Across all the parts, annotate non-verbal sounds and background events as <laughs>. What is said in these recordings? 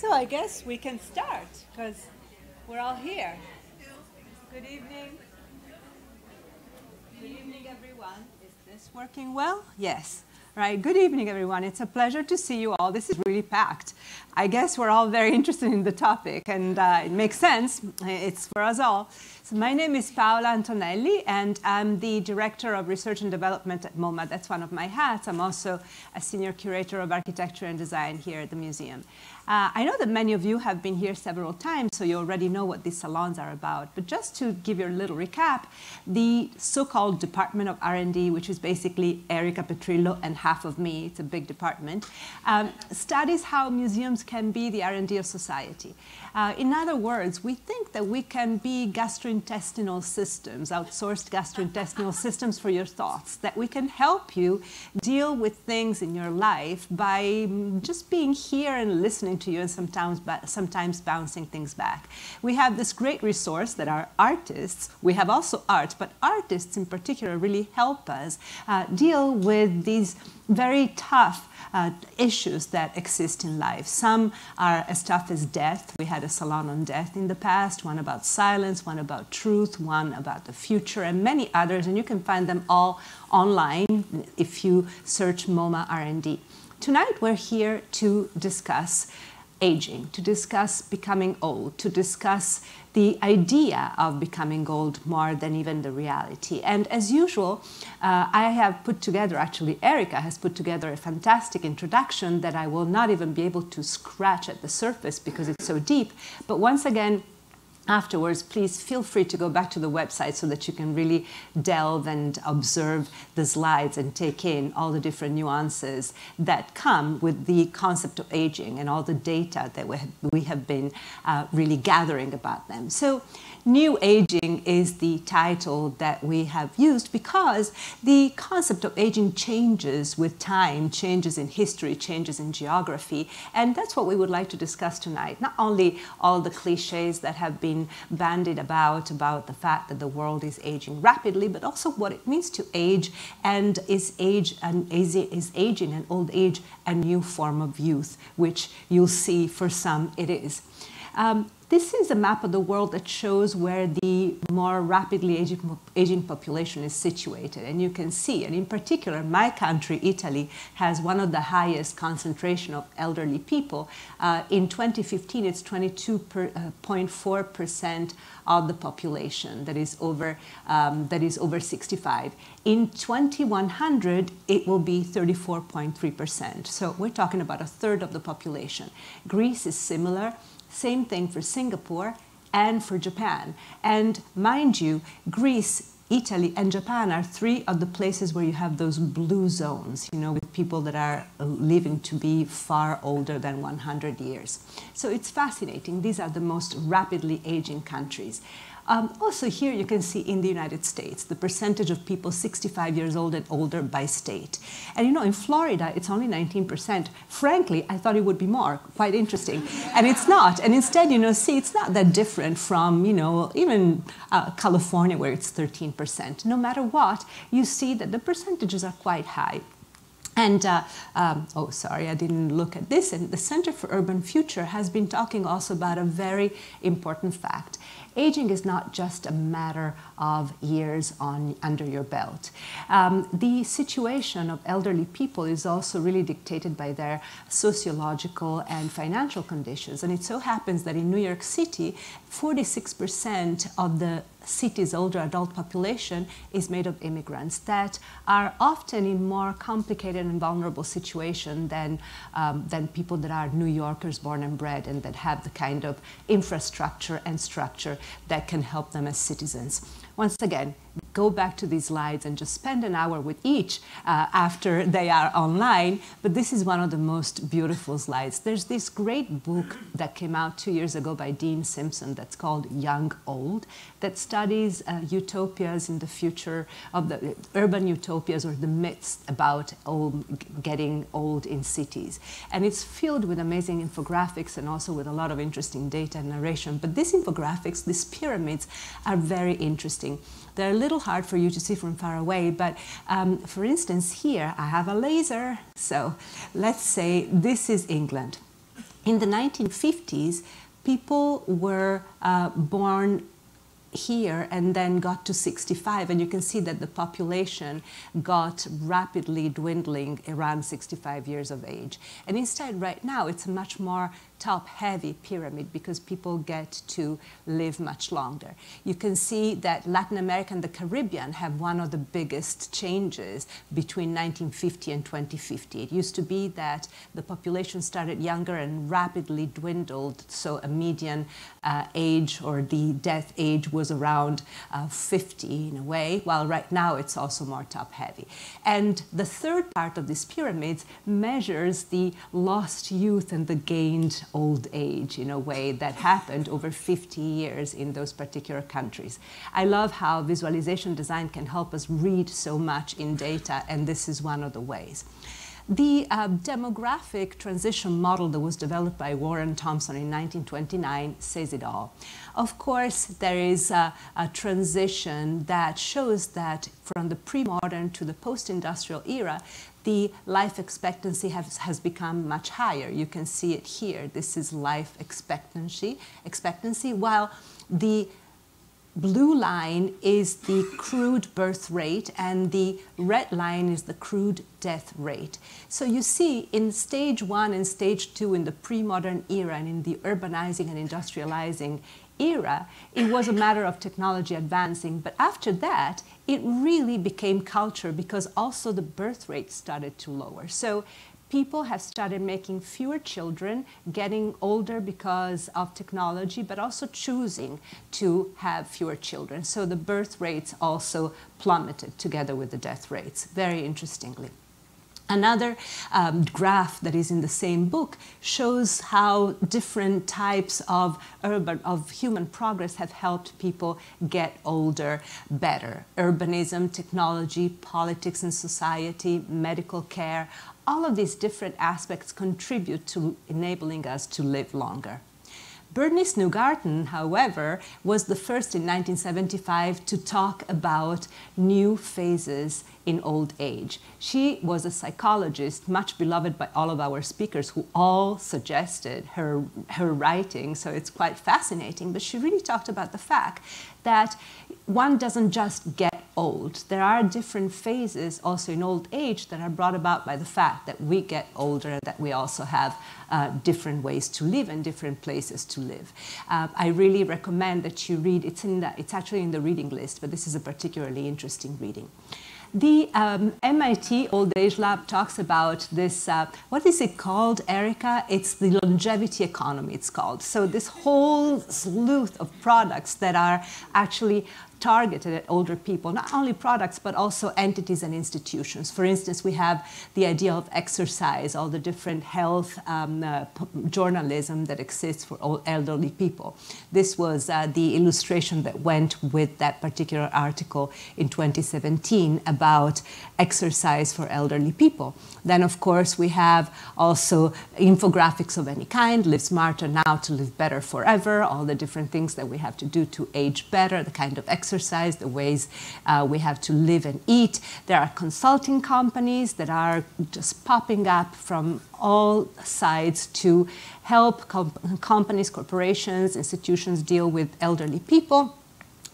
So I guess we can start because we're all here. Good evening. Good evening, everyone. Is this working well? Yes. Right. Good evening, everyone. It's a pleasure to see you all. This is really packed. I guess we're all very <laughs> interested in the topic, and uh, it makes sense. It's for us all. So my name is Paola Antonelli, and I'm the Director of Research and Development at MoMA. That's one of my hats. I'm also a Senior Curator of Architecture and Design here at the museum. Uh, I know that many of you have been here several times, so you already know what these salons are about. But just to give you a little recap, the so-called Department of R&D, which is basically Erica Petrillo and half of me, it's a big department, um, studies how museums can be the R&D of society. Uh, in other words, we think that we can be gastrointestinal systems, outsourced gastrointestinal systems for your thoughts, that we can help you deal with things in your life by just being here and listening to you and sometimes, sometimes bouncing things back. We have this great resource that our artists. We have also art, but artists in particular really help us uh, deal with these very tough uh, issues that exist in life. Some are as tough as death. We had a salon on death in the past, one about silence, one about truth, one about the future, and many others. And you can find them all online if you search MoMA R&D. Tonight we're here to discuss aging, to discuss becoming old, to discuss the idea of becoming old more than even the reality. And as usual, uh, I have put together, actually, Erica has put together a fantastic introduction that I will not even be able to scratch at the surface because it's so deep. But once again, afterwards, please feel free to go back to the website so that you can really delve and observe the slides and take in all the different nuances that come with the concept of aging and all the data that we have, we have been uh, really gathering about them. So New Aging is the title that we have used because the concept of aging changes with time, changes in history, changes in geography, and that's what we would like to discuss tonight. Not only all the cliches that have been bandied about, about the fact that the world is aging rapidly, but also what it means to age and is age and is, is aging and old age a new form of youth, which you'll see for some it is. Um, this is a map of the world that shows where the more rapidly aging, aging population is situated. And you can see, and in particular, my country, Italy, has one of the highest concentration of elderly people. Uh, in 2015, it's 22.4% uh, of the population that is over, um, that is over 65. In 2100, it will be 34.3%. So we're talking about a third of the population. Greece is similar. Same thing for Singapore and for Japan. And mind you, Greece, Italy, and Japan are three of the places where you have those blue zones, you know, with people that are living to be far older than 100 years. So it's fascinating. These are the most rapidly aging countries. Um, also here you can see in the United States the percentage of people 65 years old and older by state. And you know, in Florida, it's only 19%. Frankly, I thought it would be more, quite interesting. And it's not. And instead, you know, see, it's not that different from, you know, even uh, California where it's 13%. No matter what, you see that the percentages are quite high. And, uh, um, oh, sorry, I didn't look at this. And the Center for Urban Future has been talking also about a very important fact aging is not just a matter of years on under your belt. Um, the situation of elderly people is also really dictated by their sociological and financial conditions. And it so happens that in New York City, 46% of the city's older adult population is made of immigrants that are often in more complicated and vulnerable situation than, um, than people that are New Yorkers born and bred and that have the kind of infrastructure and structure that can help them as citizens. Once again, go back to these slides and just spend an hour with each uh, after they are online. But this is one of the most beautiful slides. There's this great book that came out two years ago by Deane Simpson that's called Young Old that studies uh, utopias in the future of the urban utopias or the myths about old, getting old in cities. And it's filled with amazing infographics and also with a lot of interesting data and narration. But these infographics, these pyramids, are very interesting. They're a little hard for you to see from far away, but um, for instance, here I have a laser. So let's say this is England. in the 1950s, people were uh, born here and then got to 65 and you can see that the population got rapidly dwindling around 65 years of age and instead right now it's a much more top heavy pyramid because people get to live much longer. You can see that Latin America and the Caribbean have one of the biggest changes between 1950 and 2050. It used to be that the population started younger and rapidly dwindled, so a median uh, age or the death age was around uh, 50 in a way, while right now it's also more top heavy. And the third part of this pyramid measures the lost youth and the gained old age in a way that happened over 50 years in those particular countries. I love how visualization design can help us read so much in data, and this is one of the ways. The uh, demographic transition model that was developed by Warren Thompson in 1929 says it all. Of course, there is a, a transition that shows that from the pre-modern to the post-industrial era, the life expectancy has, has become much higher. You can see it here. This is life expectancy, expectancy while the blue line is the crude birth rate and the red line is the crude death rate. So you see in stage one and stage two in the pre-modern era and in the urbanizing and industrializing era, it was a matter of technology advancing. But after that, it really became culture because also the birth rate started to lower. So people have started making fewer children, getting older because of technology, but also choosing to have fewer children. So the birth rates also plummeted together with the death rates, very interestingly. Another um, graph that is in the same book shows how different types of urban, of human progress have helped people get older better. Urbanism, technology, politics and society, medical care, all of these different aspects contribute to enabling us to live longer. Bernice Neugarten, however, was the first in 1975 to talk about new phases in old age. She was a psychologist, much beloved by all of our speakers, who all suggested her, her writing, so it's quite fascinating. But she really talked about the fact that one doesn't just get old. There are different phases also in old age that are brought about by the fact that we get older and that we also have uh, different ways to live and different places to live. Uh, I really recommend that you read, it's, in the, it's actually in the reading list, but this is a particularly interesting reading. The um, MIT Old Age Lab talks about this, uh, what is it called, Erica? It's the longevity economy, it's called. So this whole slew of products that are actually targeted at older people, not only products, but also entities and institutions. For instance, we have the idea of exercise, all the different health um, uh, journalism that exists for all elderly people. This was uh, the illustration that went with that particular article in 2017 about exercise for elderly people. Then, of course, we have also infographics of any kind, live smarter now to live better forever, all the different things that we have to do to age better, the kind of exercise, the ways uh, we have to live and eat. There are consulting companies that are just popping up from all sides to help companies, corporations, institutions deal with elderly people.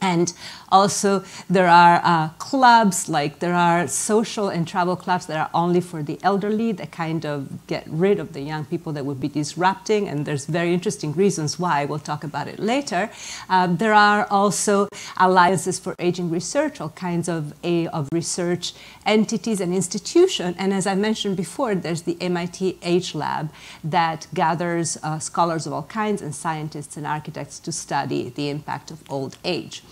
And also, there are uh, clubs, like there are social and travel clubs that are only for the elderly, that kind of get rid of the young people that would be disrupting. And there's very interesting reasons why. We'll talk about it later. Um, there are also alliances for aging research, all kinds of, a, of research entities and institutions. And as I mentioned before, there's the MIT Age Lab that gathers uh, scholars of all kinds and scientists and architects to study the impact of old age.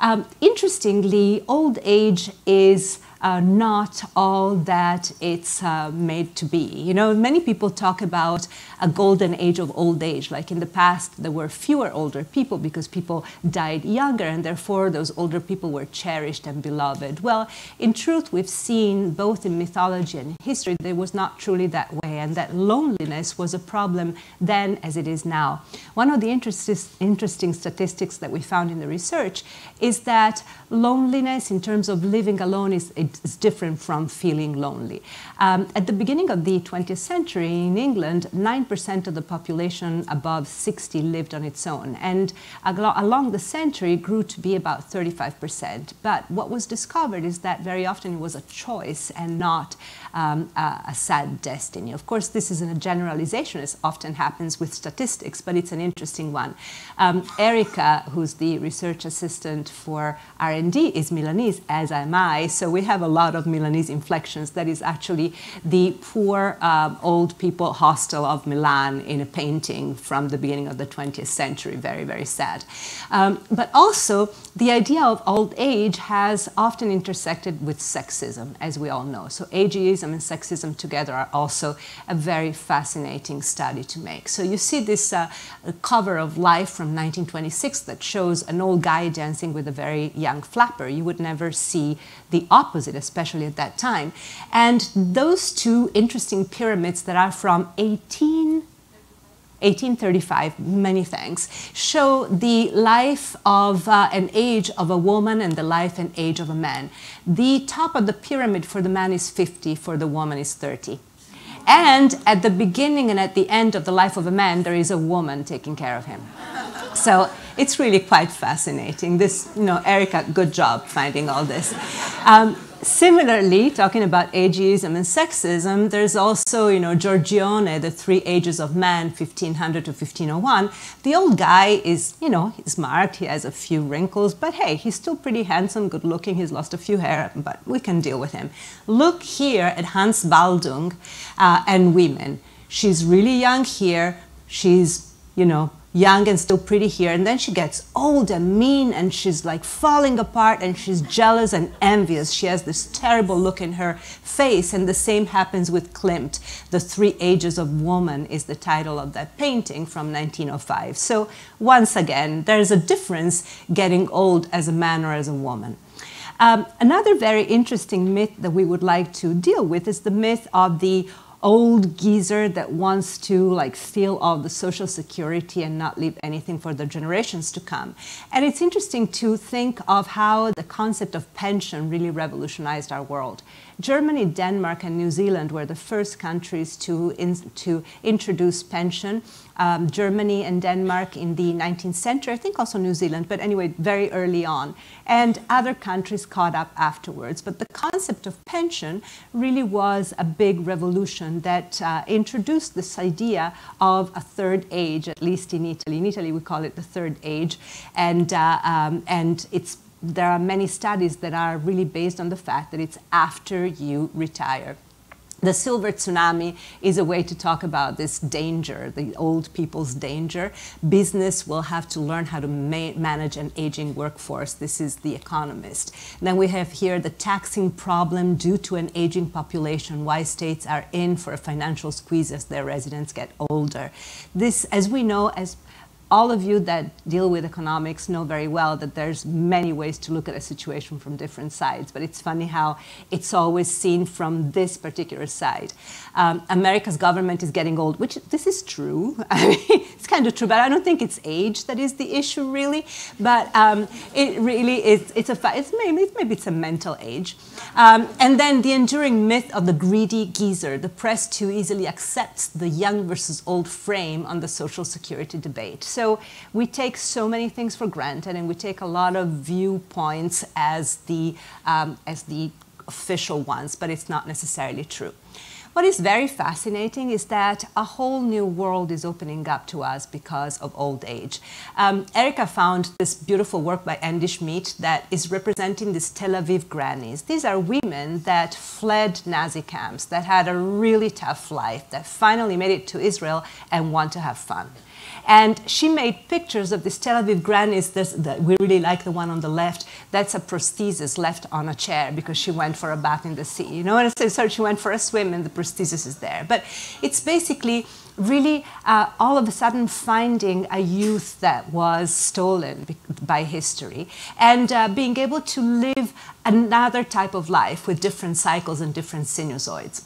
Um, interestingly, old age is uh, not all that it's uh, made to be. You know, many people talk about a golden age of old age. Like in the past, there were fewer older people because people died younger, and therefore those older people were cherished and beloved. Well, in truth, we've seen both in mythology and history, that it was not truly that way and that loneliness was a problem then as it is now. One of the interest, interesting statistics that we found in the research is that loneliness in terms of living alone is, is different from feeling lonely. Um, at the beginning of the 20th century in England, 9% of the population above 60 lived on its own, and along the century grew to be about 35%. But what was discovered is that very often it was a choice and not um, a, a, sad destiny. Of course, this isn't a generalization, as often happens with statistics, but it's an interesting one. Um, Erica, who's the research assistant for R&D, is Milanese, as am I, so we have a lot of Milanese inflections. That is actually the poor um, old people hostel of Milan in a painting from the beginning of the 20th century. Very, very sad. Um, but also, the idea of old age has often intersected with sexism, as we all know. So ageism and sexism together are also a very fascinating study to make. So you see this uh, cover of Life from 1926 that shows an old guy dancing with a very young flapper. You would never see the opposite, especially at that time. And those two interesting pyramids that are from 18 1835, many thanks, show the life of uh, an age of a woman and the life and age of a man. The top of the pyramid for the man is 50, for the woman is 30. And at the beginning and at the end of the life of a man, there is a woman taking care of him. So it's really quite fascinating. This, you know, Erica, good job finding all this. Um, Similarly, talking about ageism and sexism, there's also, you know, Giorgione, the three ages of man, 1500 to 1501. The old guy is, you know, he's marked, he has a few wrinkles, but hey, he's still pretty handsome, good looking, he's lost a few hair, but we can deal with him. Look here at Hans Baldung uh, and women. She's really young here, she's, you know, young and still pretty here. And then she gets old and mean and she's like falling apart and she's jealous and envious. She has this terrible look in her face. And the same happens with Klimt. The Three Ages of Woman is the title of that painting from 1905. So once again, there's a difference getting old as a man or as a woman. Um, another very interesting myth that we would like to deal with is the myth of the old geezer that wants to like steal all the social security and not leave anything for the generations to come. And it's interesting to think of how the concept of pension really revolutionized our world. Germany, Denmark, and New Zealand were the first countries to, in, to introduce pension um, Germany and Denmark in the 19th century, I think also New Zealand, but anyway, very early on. And other countries caught up afterwards. But the concept of pension really was a big revolution that uh, introduced this idea of a third age, at least in Italy. In Italy, we call it the third age. And, uh, um, and it's there are many studies that are really based on the fact that it's after you retire. The silver tsunami is a way to talk about this danger, the old people's danger. Business will have to learn how to ma manage an aging workforce. This is The Economist. then we have here the taxing problem due to an aging population, why states are in for a financial squeeze as their residents get older. This, as we know, as all of you that deal with economics know very well that there's many ways to look at a situation from different sides, but it's funny how it's always seen from this particular side. Um, America's government is getting old, which this is true. <laughs> I mean, it's kind of true, but I don't think it's age that is the issue really. But um, it really is. It's a. It's maybe maybe it's a mental age. Um, and then the enduring myth of the greedy geezer. The press too easily accepts the young versus old frame on the social security debate. So we take so many things for granted, and we take a lot of viewpoints as the um, as the official ones, but it's not necessarily true. What is very fascinating is that a whole new world is opening up to us because of old age. Um, Erica found this beautiful work by Andi Schmied that is representing these Tel Aviv grannies. These are women that fled Nazi camps, that had a really tough life, that finally made it to Israel and want to have fun. And she made pictures of these Tel Aviv grannies. That we really like the one on the left. That's a prosthesis left on a chair because she went for a bath in the sea. You know I'm saying? So she went for a swim and the prosthesis is there. But it's basically really uh, all of a sudden finding a youth that was stolen by history and uh, being able to live another type of life with different cycles and different sinusoids.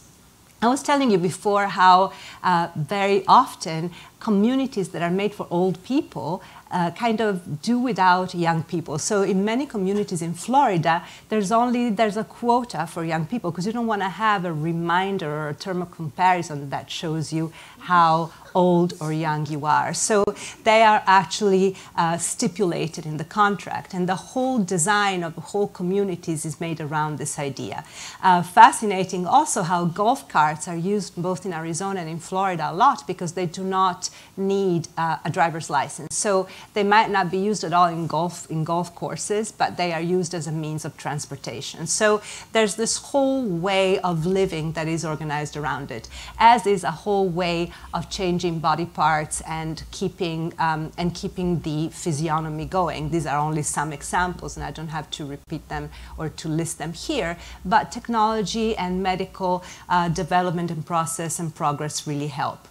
I was telling you before how uh, very often communities that are made for old people uh, kind of do without young people. So in many communities in Florida, there's only there's a quota for young people because you don't want to have a reminder or a term of comparison that shows you how old or young you are. So they are actually uh, stipulated in the contract, and the whole design of the whole communities is made around this idea. Uh, fascinating also how golf carts are used both in Arizona and in Florida a lot because they do not need uh, a driver's license. So they might not be used at all in golf in golf courses, but they are used as a means of transportation. So there's this whole way of living that is organized around it, as is a whole way of changing body parts and keeping um, and keeping the physiognomy going. These are only some examples, and I don't have to repeat them or to list them here. But technology and medical uh, development and process and progress really help.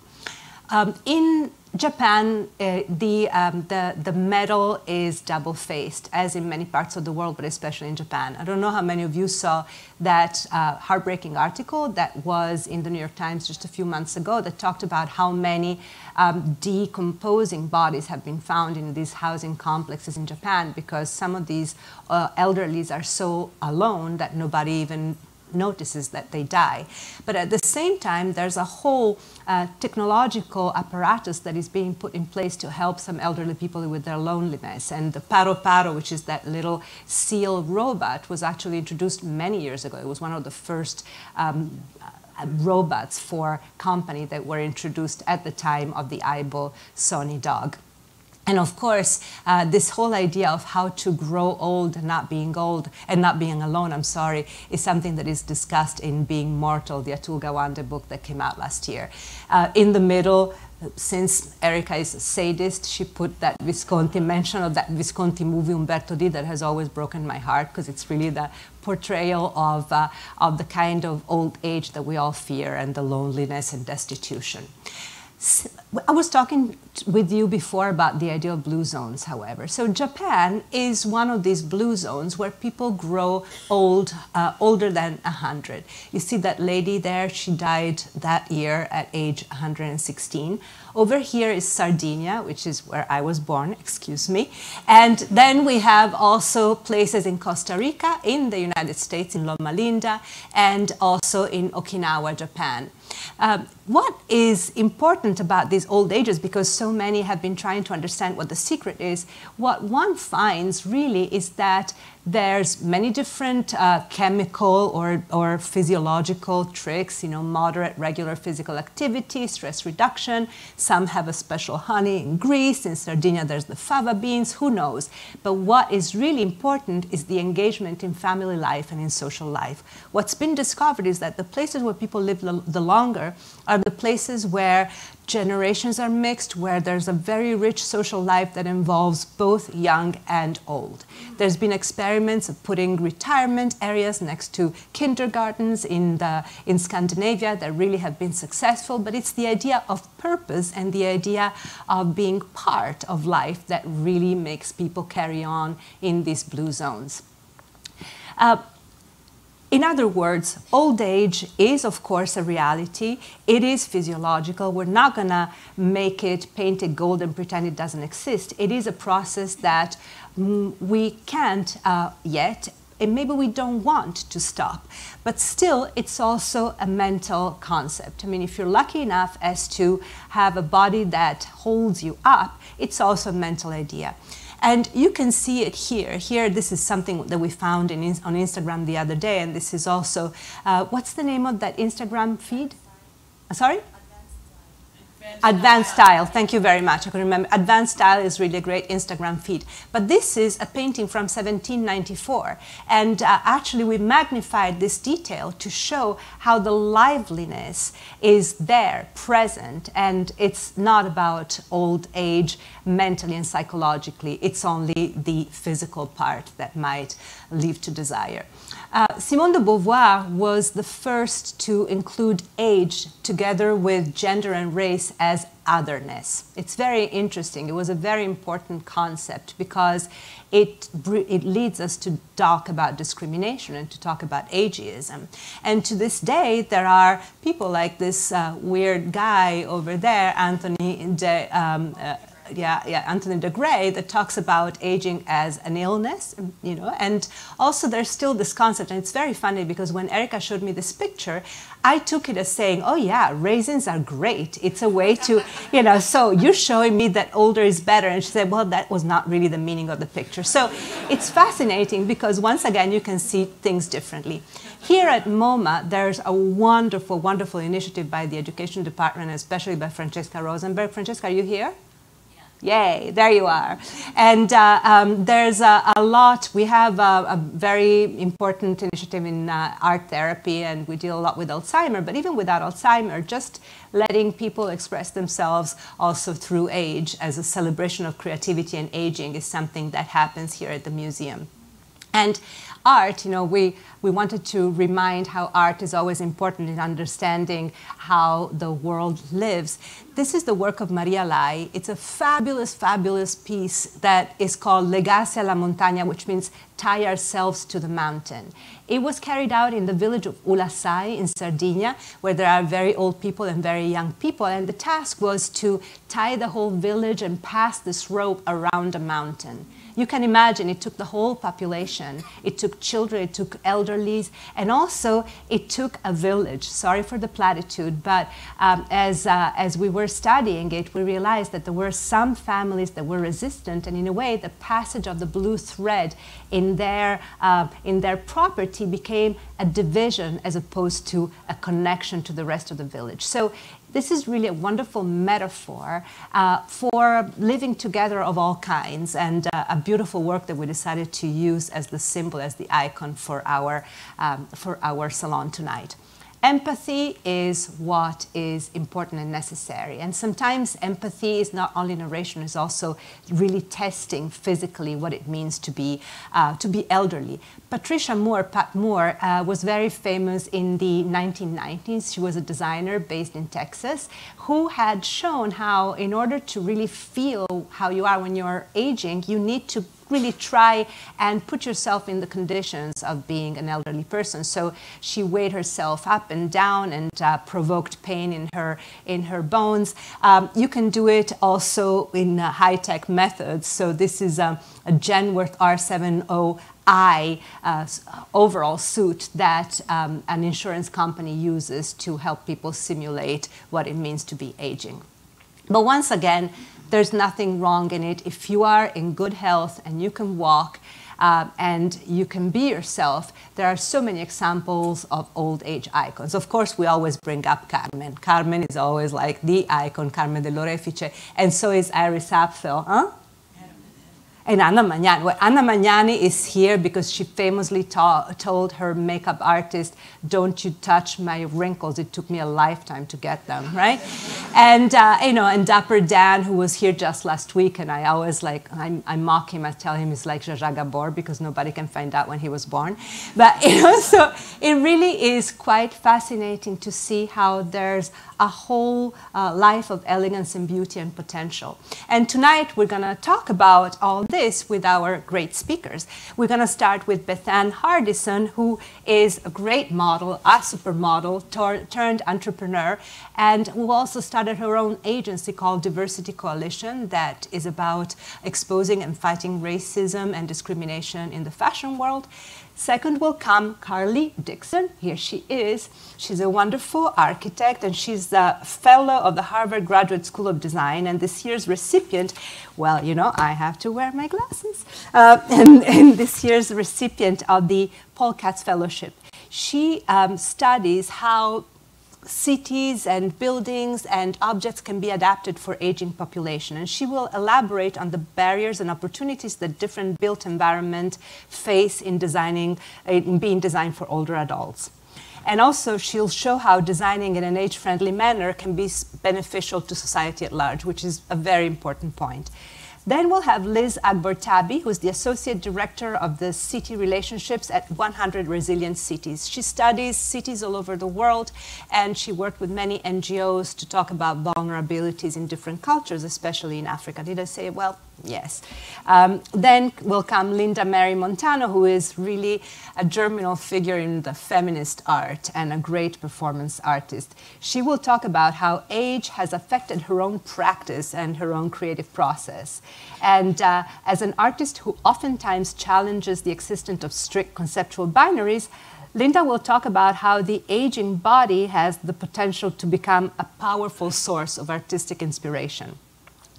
Um, in Japan, uh, the, um, the, the medal is double faced, as in many parts of the world, but especially in Japan. I don't know how many of you saw that uh, heartbreaking article that was in the New York Times just a few months ago that talked about how many um, decomposing bodies have been found in these housing complexes in Japan because some of these uh, elderlies are so alone that nobody even notices that they die. But at the same time, there's a whole uh, technological apparatus that is being put in place to help some elderly people with their loneliness. And the Paro Paro, which is that little seal robot, was actually introduced many years ago. It was one of the first um, robots for company that were introduced at the time of the Aibo Sony dog. And of course, uh, this whole idea of how to grow old and not being old and not being alone, I'm sorry, is something that is discussed in Being Mortal, the Atul Gawande book that came out last year. Uh, in the middle, since Erica is a sadist, she put that Visconti mention of that Visconti movie Umberto D that has always broken my heart because it's really the portrayal of, uh, of the kind of old age that we all fear and the loneliness and destitution. I was talking with you before about the idea of blue zones, however. So Japan is one of these blue zones where people grow old, uh, older than 100. You see that lady there, she died that year at age 116. Over here is Sardinia, which is where I was born, excuse me. And then we have also places in Costa Rica, in the United States, in Loma Linda, and also in Okinawa, Japan. Um, what is important about these old ages, because so many have been trying to understand what the secret is, what one finds really is that there's many different uh, chemical or, or physiological tricks, you know, moderate regular physical activity, stress reduction. Some have a special honey in Greece. In Sardinia, there's the fava beans, who knows? But what is really important is the engagement in family life and in social life. What's been discovered is that the places where people live the longer are the places where generations are mixed, where there's a very rich social life that involves both young and old. There's been experiments of putting retirement areas next to kindergartens in, the, in Scandinavia that really have been successful, but it's the idea of purpose and the idea of being part of life that really makes people carry on in these blue zones. Uh, in other words, old age is, of course, a reality. It is physiological. We're not going to make it, paint it gold, and pretend it doesn't exist. It is a process that mm, we can't uh, yet, and maybe we don't want to stop. But still, it's also a mental concept. I mean, if you're lucky enough as to have a body that holds you up, it's also a mental idea. And you can see it here. Here, this is something that we found in, on Instagram the other day, and this is also, uh, what's the name of that Instagram feed? Uh, sorry? Advanced Style. Thank you very much. I can remember. Advanced Style is really a great Instagram feed. But this is a painting from 1794. And uh, actually, we magnified this detail to show how the liveliness is there, present. And it's not about old age mentally and psychologically. It's only the physical part that might leave to desire. Uh, Simone de Beauvoir was the first to include age together with gender and race as otherness. It's very interesting. It was a very important concept because it, it leads us to talk about discrimination and to talk about ageism. And to this day, there are people like this uh, weird guy over there, Anthony de, um, uh, yeah, yeah, Anthony de Grey that talks about aging as an illness, you know, and also there's still this concept, and it's very funny because when Erica showed me this picture, I took it as saying, oh yeah, raisins are great. It's a way to, <laughs> you know, so you're showing me that older is better. And she said, well, that was not really the meaning of the picture. So it's fascinating because once again, you can see things differently. Here at MoMA, there's a wonderful, wonderful initiative by the Education Department, especially by Francesca Rosenberg. Francesca, are you here? Yay, there you are. And uh, um, there's a, a, lot, we have a, a very important initiative in uh, art therapy and we deal a lot with Alzheimer, but even without Alzheimer, just letting people express themselves also through age as a celebration of creativity and aging is something that happens here at the museum. And art, you know, we, we wanted to remind how art is always important in understanding how the world lives. This is the work of Maria Lai. It's a fabulous, fabulous piece that is called Legarsi alla montagna, which means tie ourselves to the mountain. It was carried out in the village of Ulasai in Sardinia, where there are very old people and very young people. And the task was to tie the whole village and pass this rope around a mountain. You can imagine it took the whole population. It took children, it took elderlies, and also it took a village. Sorry for the platitude, but um, as, uh, as we were studying it, we realized that there were some families that were resistant, and in a way, the passage of the blue thread in their, uh, in their property became a division as opposed to a connection to the rest of the village. So this is really a wonderful metaphor uh, for living together of all kinds and uh, a beautiful work that we decided to use as the symbol, as the icon for our, um, for our salon tonight. Empathy is what is important and necessary. And sometimes empathy is not only narration, it's also really testing physically what it means to be, uh, to be elderly. Patricia Moore, Pat Moore, uh, was very famous in the 1990s. She was a designer based in Texas who had shown how, in order to really feel how you are when you're aging, you need to really try and put yourself in the conditions of being an elderly person. So she weighed herself up and down and uh, provoked pain in her in her bones. Um, you can do it also in uh, high-tech methods. So this is a, a Genworth R70 I uh, overall suit that um, an insurance company uses to help people simulate what it means to be aging. But once again, there's nothing wrong in it. If you are in good health and you can walk uh, and you can be yourself, there are so many examples of old age icons. Of course, we always bring up Carmen. Carmen is always like the icon, Carmen dell'Orefice, and so is Iris Apfel. Huh? And Anna Magnani. Well, Anna Magnani is here because she famously told her makeup artist, "Don't you touch my wrinkles. It took me a lifetime to get them." <laughs> Right? and uh, you know, and Dapper Dan, who was here just last week, and I always like I, I mock him. I tell him he's like Zsa Gabor because nobody can find out when he was born. But <laughs> you know, so it really is quite fascinating to see how there's a whole uh, life of elegance and beauty and potential. And tonight we're going to talk about all this with our great speakers. We're going to start with Bethann Hardison, who is a great model, a supermodel turned entrepreneur, and who also started her own agency called Diversity Coalition that is about exposing and fighting racism and discrimination in the fashion world. Second will come Carly Dickson. Here she is. She's a wonderful architect and she's a fellow of the Harvard Graduate School of Design. And this year's recipient, well, you know, I have to wear my glasses. Uh, <laughs> and, and, this year's recipient of the Paul Katz Fellowship. She um, studies how cities and buildings and objects can be adapted for aging population. And she will elaborate on the barriers and opportunities that different built environment face in designing, in being designed for older adults. And also, she'll show how designing in an age friendly manner can be beneficial to society at large, which is a very important point. Then we'll have Liz Agbor-Tabi, who's the Associate Director of the City Relationships at 100 Resilient Cities. She studies cities all over the world, and she worked with many NGOs to talk about vulnerabilities in different cultures, especially in Africa. Did I say, well, Yes. Um, then will come Linda Mary Montano, who is really a germinal figure in the feminist art and a great performance artist. She will talk about how age has affected her own practice and her own creative process. And uh, as an artist who oftentimes challenges the existence of strict conceptual binaries, Linda will talk about how the aging body has the potential to become a powerful source of artistic inspiration.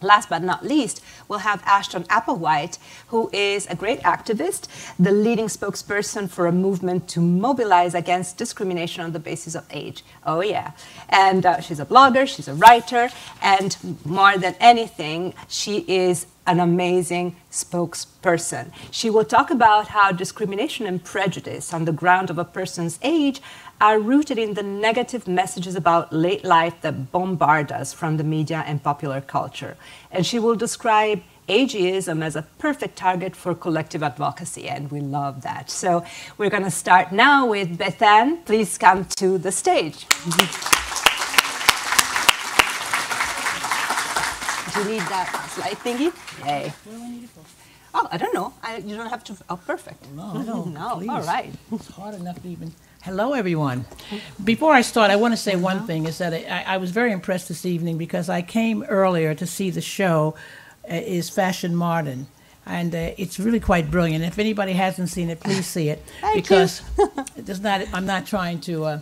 Last but not least, we'll have Ashton Applewhite, who is a great activist, the leading spokesperson for a movement to mobilize against discrimination on the basis of age. Oh, yeah. And uh, she's a blogger, she's a writer, and more than anything, she is an amazing spokesperson. She will talk about how discrimination and prejudice on the ground of a person's age are rooted in the negative messages about late life that bombard us from the media and popular culture. And she will describe ageism as a perfect target for collective advocacy, and we love that. So we're going to start now with Bethann. Please come to the stage. Do you need that slide thingy? Yay. Oh, I don't know. I, you don't have to. Oh, perfect. No, no. <laughs> no. All right. It's hard enough to even. Hello, everyone. Before I start, I want to say one thing is that I, I was very impressed this evening because I came earlier to see the show, uh, is Fashion Modern. And uh, it's really quite brilliant. If anybody hasn't seen it, please see it you. because it's not. I'm not trying to. Uh,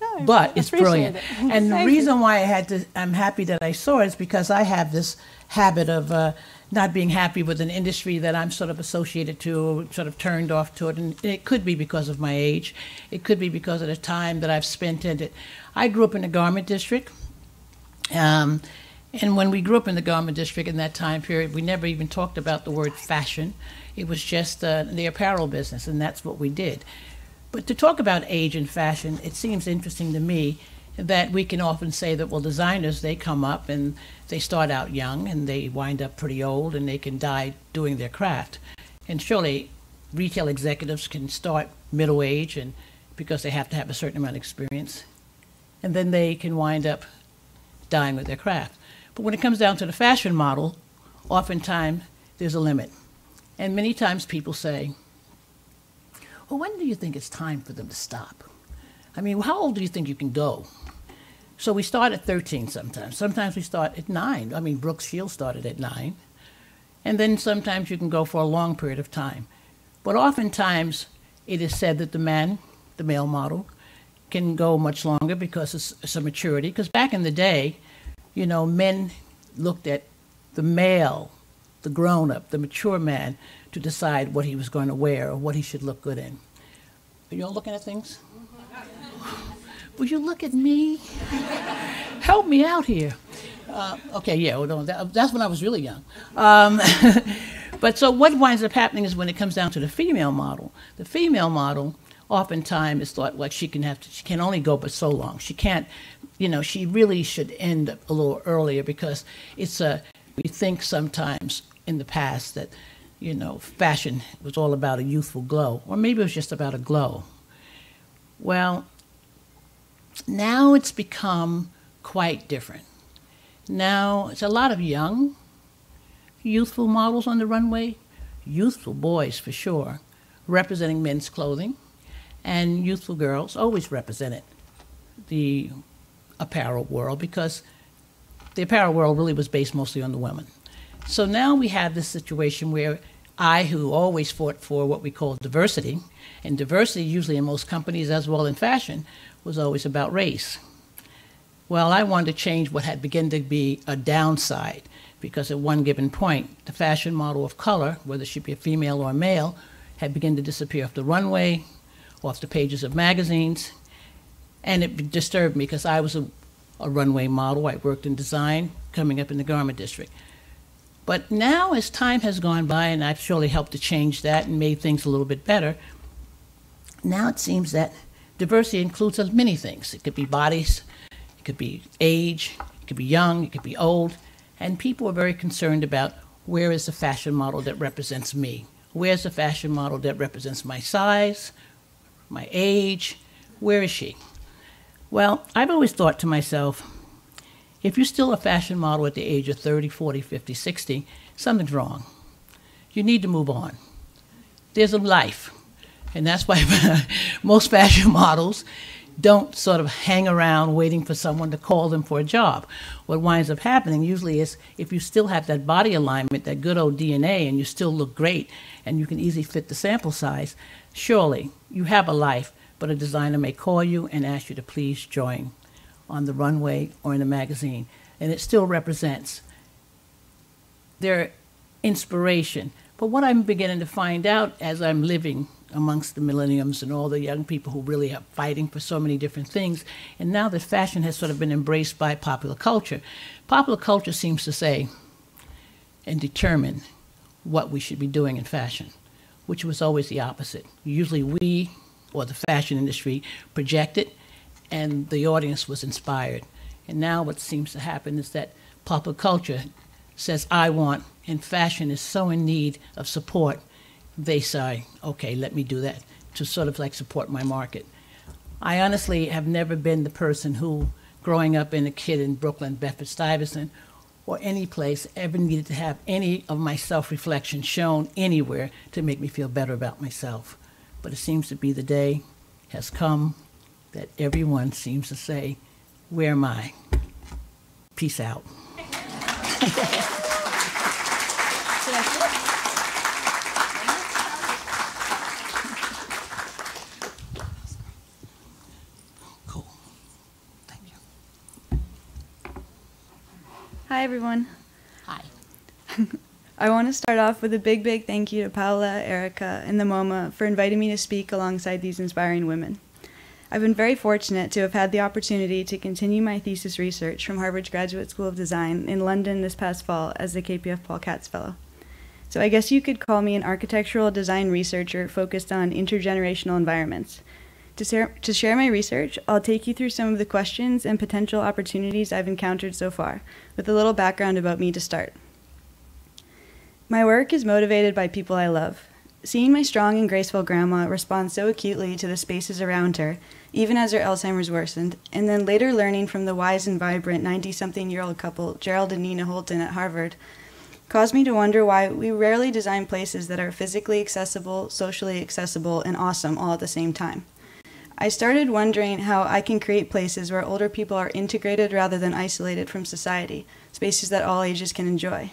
No, but it's brilliant. it. And the Thank reason why I had to, I'm happy that I saw it is because I have this habit of uh, not being happy with an industry that I'm sort of associated to, sort of turned off to it. And it could be because of my age. It could be because of the time that I've spent in it. I grew up in the garment district. Um, and when we grew up in the garment district in that time period, we never even talked about the word fashion. It was just uh, the apparel business, and that's what we did. But to talk about age and fashion, it seems interesting to me that we can often say that, well, designers, they come up and they start out young and they wind up pretty old and they can die doing their craft. And surely retail executives can start middle age and because they have to have a certain amount of experience. And then they can wind up dying with their craft. But when it comes down to the fashion model, oftentimes there's a limit. And many times people say, well, when do you think it's time for them to stop? I mean, how old do you think you can go? So we start at 13 sometimes. Sometimes we start at 9. I mean, Brooke Shields started at 9. And then sometimes you can go for a long period of time. But oftentimes it is said that the man, the male model, can go much longer because it's, it's a maturity. Because back in the day, you know, men looked at the male, the grown up, the mature man, to decide what he was going to wear or what he should look good in. Are you all looking at things? Would you look at me? Help me out here. Uh, okay, yeah, well, that, that's when I was really young. Um, <laughs> but so what winds up happening is when it comes down to the female model, the female model oftentimes is thought like she can have to, she can only go but so long. She can't, you know, she really should end a little earlier because it's a, we think sometimes in the past that, you know, fashion was all about a youthful glow, or maybe it was just about a glow. Well, now it's become quite different. Now it's a lot of young, youthful models on the runway, youthful boys for sure, representing men's clothing, and youthful girls always represented the apparel world because the apparel world really was based mostly on the women. So now we have this situation where I, who always fought for what we call diversity, and diversity usually in most companies as well in fashion, was always about race. Well, I wanted to change what had begun to be a downside because at one given point, the fashion model of color, whether she be a female or a male, had begun to disappear off the runway, off the pages of magazines, and it disturbed me because I was a, a runway model. I worked in design, coming up in the garment district. But now, as time has gone by, and I've surely helped to change that and made things a little bit better, now it seems that diversity includes many things. It could be bodies, it could be age, it could be young, it could be old, And people are very concerned about where is the fashion model that represents me? Where's the fashion model that represents my size, my age? Where is she? Well, I've always thought to myself, if you're still a fashion model at the age of 30, 40, 50, 60, something's wrong. You need to move on. There's a life. And that's why <laughs> most fashion models don't sort of hang around waiting for someone to call them for a job. What winds up happening usually is if you still have that body alignment, that good old DNA, and you still look great and you can easily fit the sample size, surely you have a life, but a designer may call you and ask you to please join on the runway or in a magazine. And it still represents their inspiration. But what I'm beginning to find out as I'm living amongst the millenniums and all the young people who really are fighting for so many different things. And now that fashion has sort of been embraced by popular culture, popular culture seems to say and determine what we should be doing in fashion, which was always the opposite. Usually we, or the fashion industry, projected and the audience was inspired. And now what seems to happen is that popular culture says, I want, and fashion is so in need of support they say, okay, let me do that to sort of like support my market. I honestly have never been the person who, growing up in a kid in Brooklyn, Bedford Stuyvesant, or any place, ever needed to have any of my self reflection shown anywhere to make me feel better about myself. But it seems to be the day has come that everyone seems to say, Where am I? Peace out. <laughs> Hi, everyone. Hi. <laughs> I want to start off with a big, big thank you to Paola, Erica, and the MoMA for inviting me to speak alongside these inspiring women. I've been very fortunate to have had the opportunity to continue my thesis research from Harvard's Graduate School of Design in London this past fall as the KPF Paul Katz Fellow. So I guess you could call me an architectural design researcher focused on intergenerational environments. To share, to share my research, I'll take you through some of the questions and potential opportunities I've encountered so far, with a little background about me to start. My work is motivated by people I love. Seeing my strong and graceful grandma respond so acutely to the spaces around her, even as her Alzheimer's worsened, and then later learning from the wise and vibrant 90 something year old couple, Gerald and Nina Holton at Harvard, caused me to wonder why we rarely design places that are physically accessible, socially accessible, and awesome all at the same time. I started wondering how I can create places where older people are integrated rather than isolated from society, spaces that all ages can enjoy.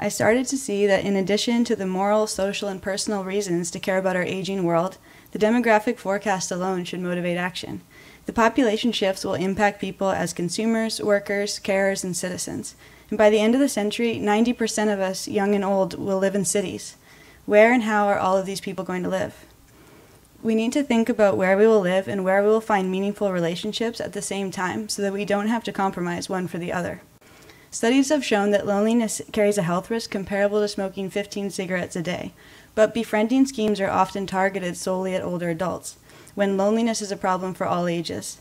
I started to see that in addition to the moral, social, and personal reasons to care about our aging world, the demographic forecast alone should motivate action. The population shifts will impact people as consumers, workers, carers, and citizens. And by the end of the century, 90% of us, young and old, will live in cities. Where and how are all of these people going to live? We need to think about where we will live and where we will find meaningful relationships at the same time so that we don't have to compromise one for the other. Studies have shown that loneliness carries a health risk comparable to smoking 15 cigarettes a day, but befriending schemes are often targeted solely at older adults, when loneliness is a problem for all ages.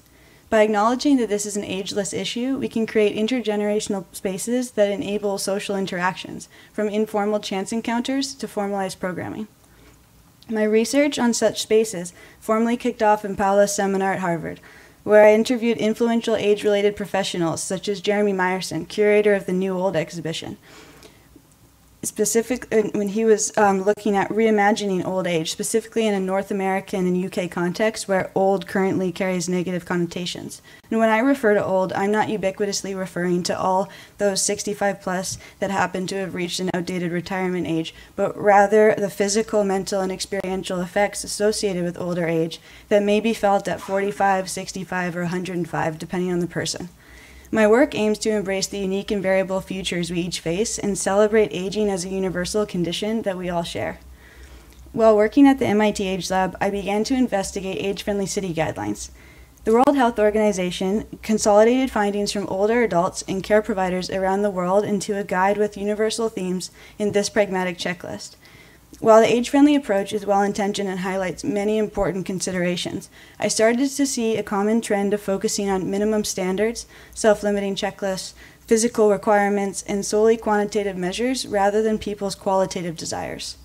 By acknowledging that this is an ageless issue, we can create intergenerational spaces that enable social interactions, from informal chance encounters to formalized programming. My research on such spaces formally kicked off in Paula's seminar at Harvard, where I interviewed influential age related professionals such as Jeremy Myerson, curator of the New Old exhibition, specific when he was um, looking at reimagining old age, specifically in a North American and UK context where old currently carries negative connotations. And when I refer to old, I'm not ubiquitously referring to all those 65 plus that happen to have reached an outdated retirement age, but rather the physical, mental, and experiential effects associated with older age that may be felt at 45, 65, or 105, depending on the person. My work aims to embrace the unique and variable futures we each face and celebrate aging as a universal condition that we all share. While working at the MIT Age Lab, I began to investigate age friendly city guidelines. The World Health Organization consolidated findings from older adults and care providers around the world into a guide with universal themes in this pragmatic checklist. While the age friendly approach is well intentioned and highlights many important considerations, I started to see a common trend of focusing on minimum standards, self limiting checklists, physical requirements, and solely quantitative measures rather than people's qualitative desires.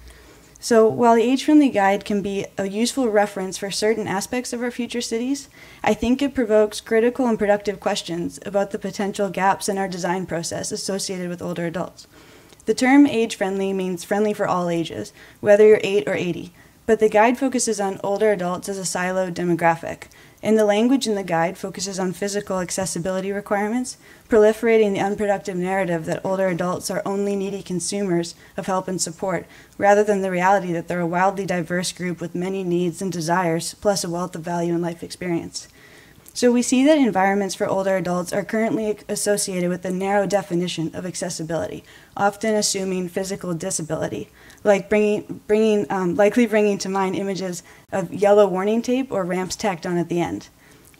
So, while the age friendly guide can be a useful reference for certain aspects of our future cities, I think it provokes critical and productive questions about the potential gaps in our design process associated with older adults. The term age friendly means friendly for all ages, whether you're 8 or 80, but the guide focuses on older adults as a siloed demographic, and the language in the guide focuses on physical accessibility requirements, proliferating the unproductive narrative that older adults are only needy consumers of help and support, rather than the reality that they're a wildly diverse group with many needs and desires, plus a wealth of value and life experience. So we see that environments for older adults are currently associated with a narrow definition of accessibility, often assuming physical disability, like bringing, bringing um, likely bringing to mind images of yellow warning tape or ramps tacked on at the end.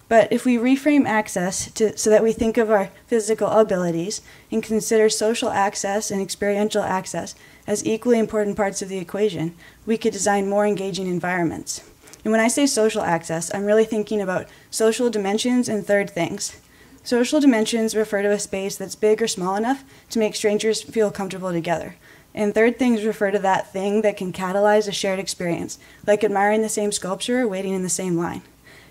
But if we reframe access to, so that we think of our physical abilities and consider social access and experiential access as equally important parts of the equation, we could design more engaging environments. And when I say social access, I'm really thinking about social dimensions and third things. Social dimensions refer to a space that's big or small enough to make strangers feel comfortable together. And third things refer to that thing that can catalyze a shared experience, like admiring the same sculpture or waiting in the same line.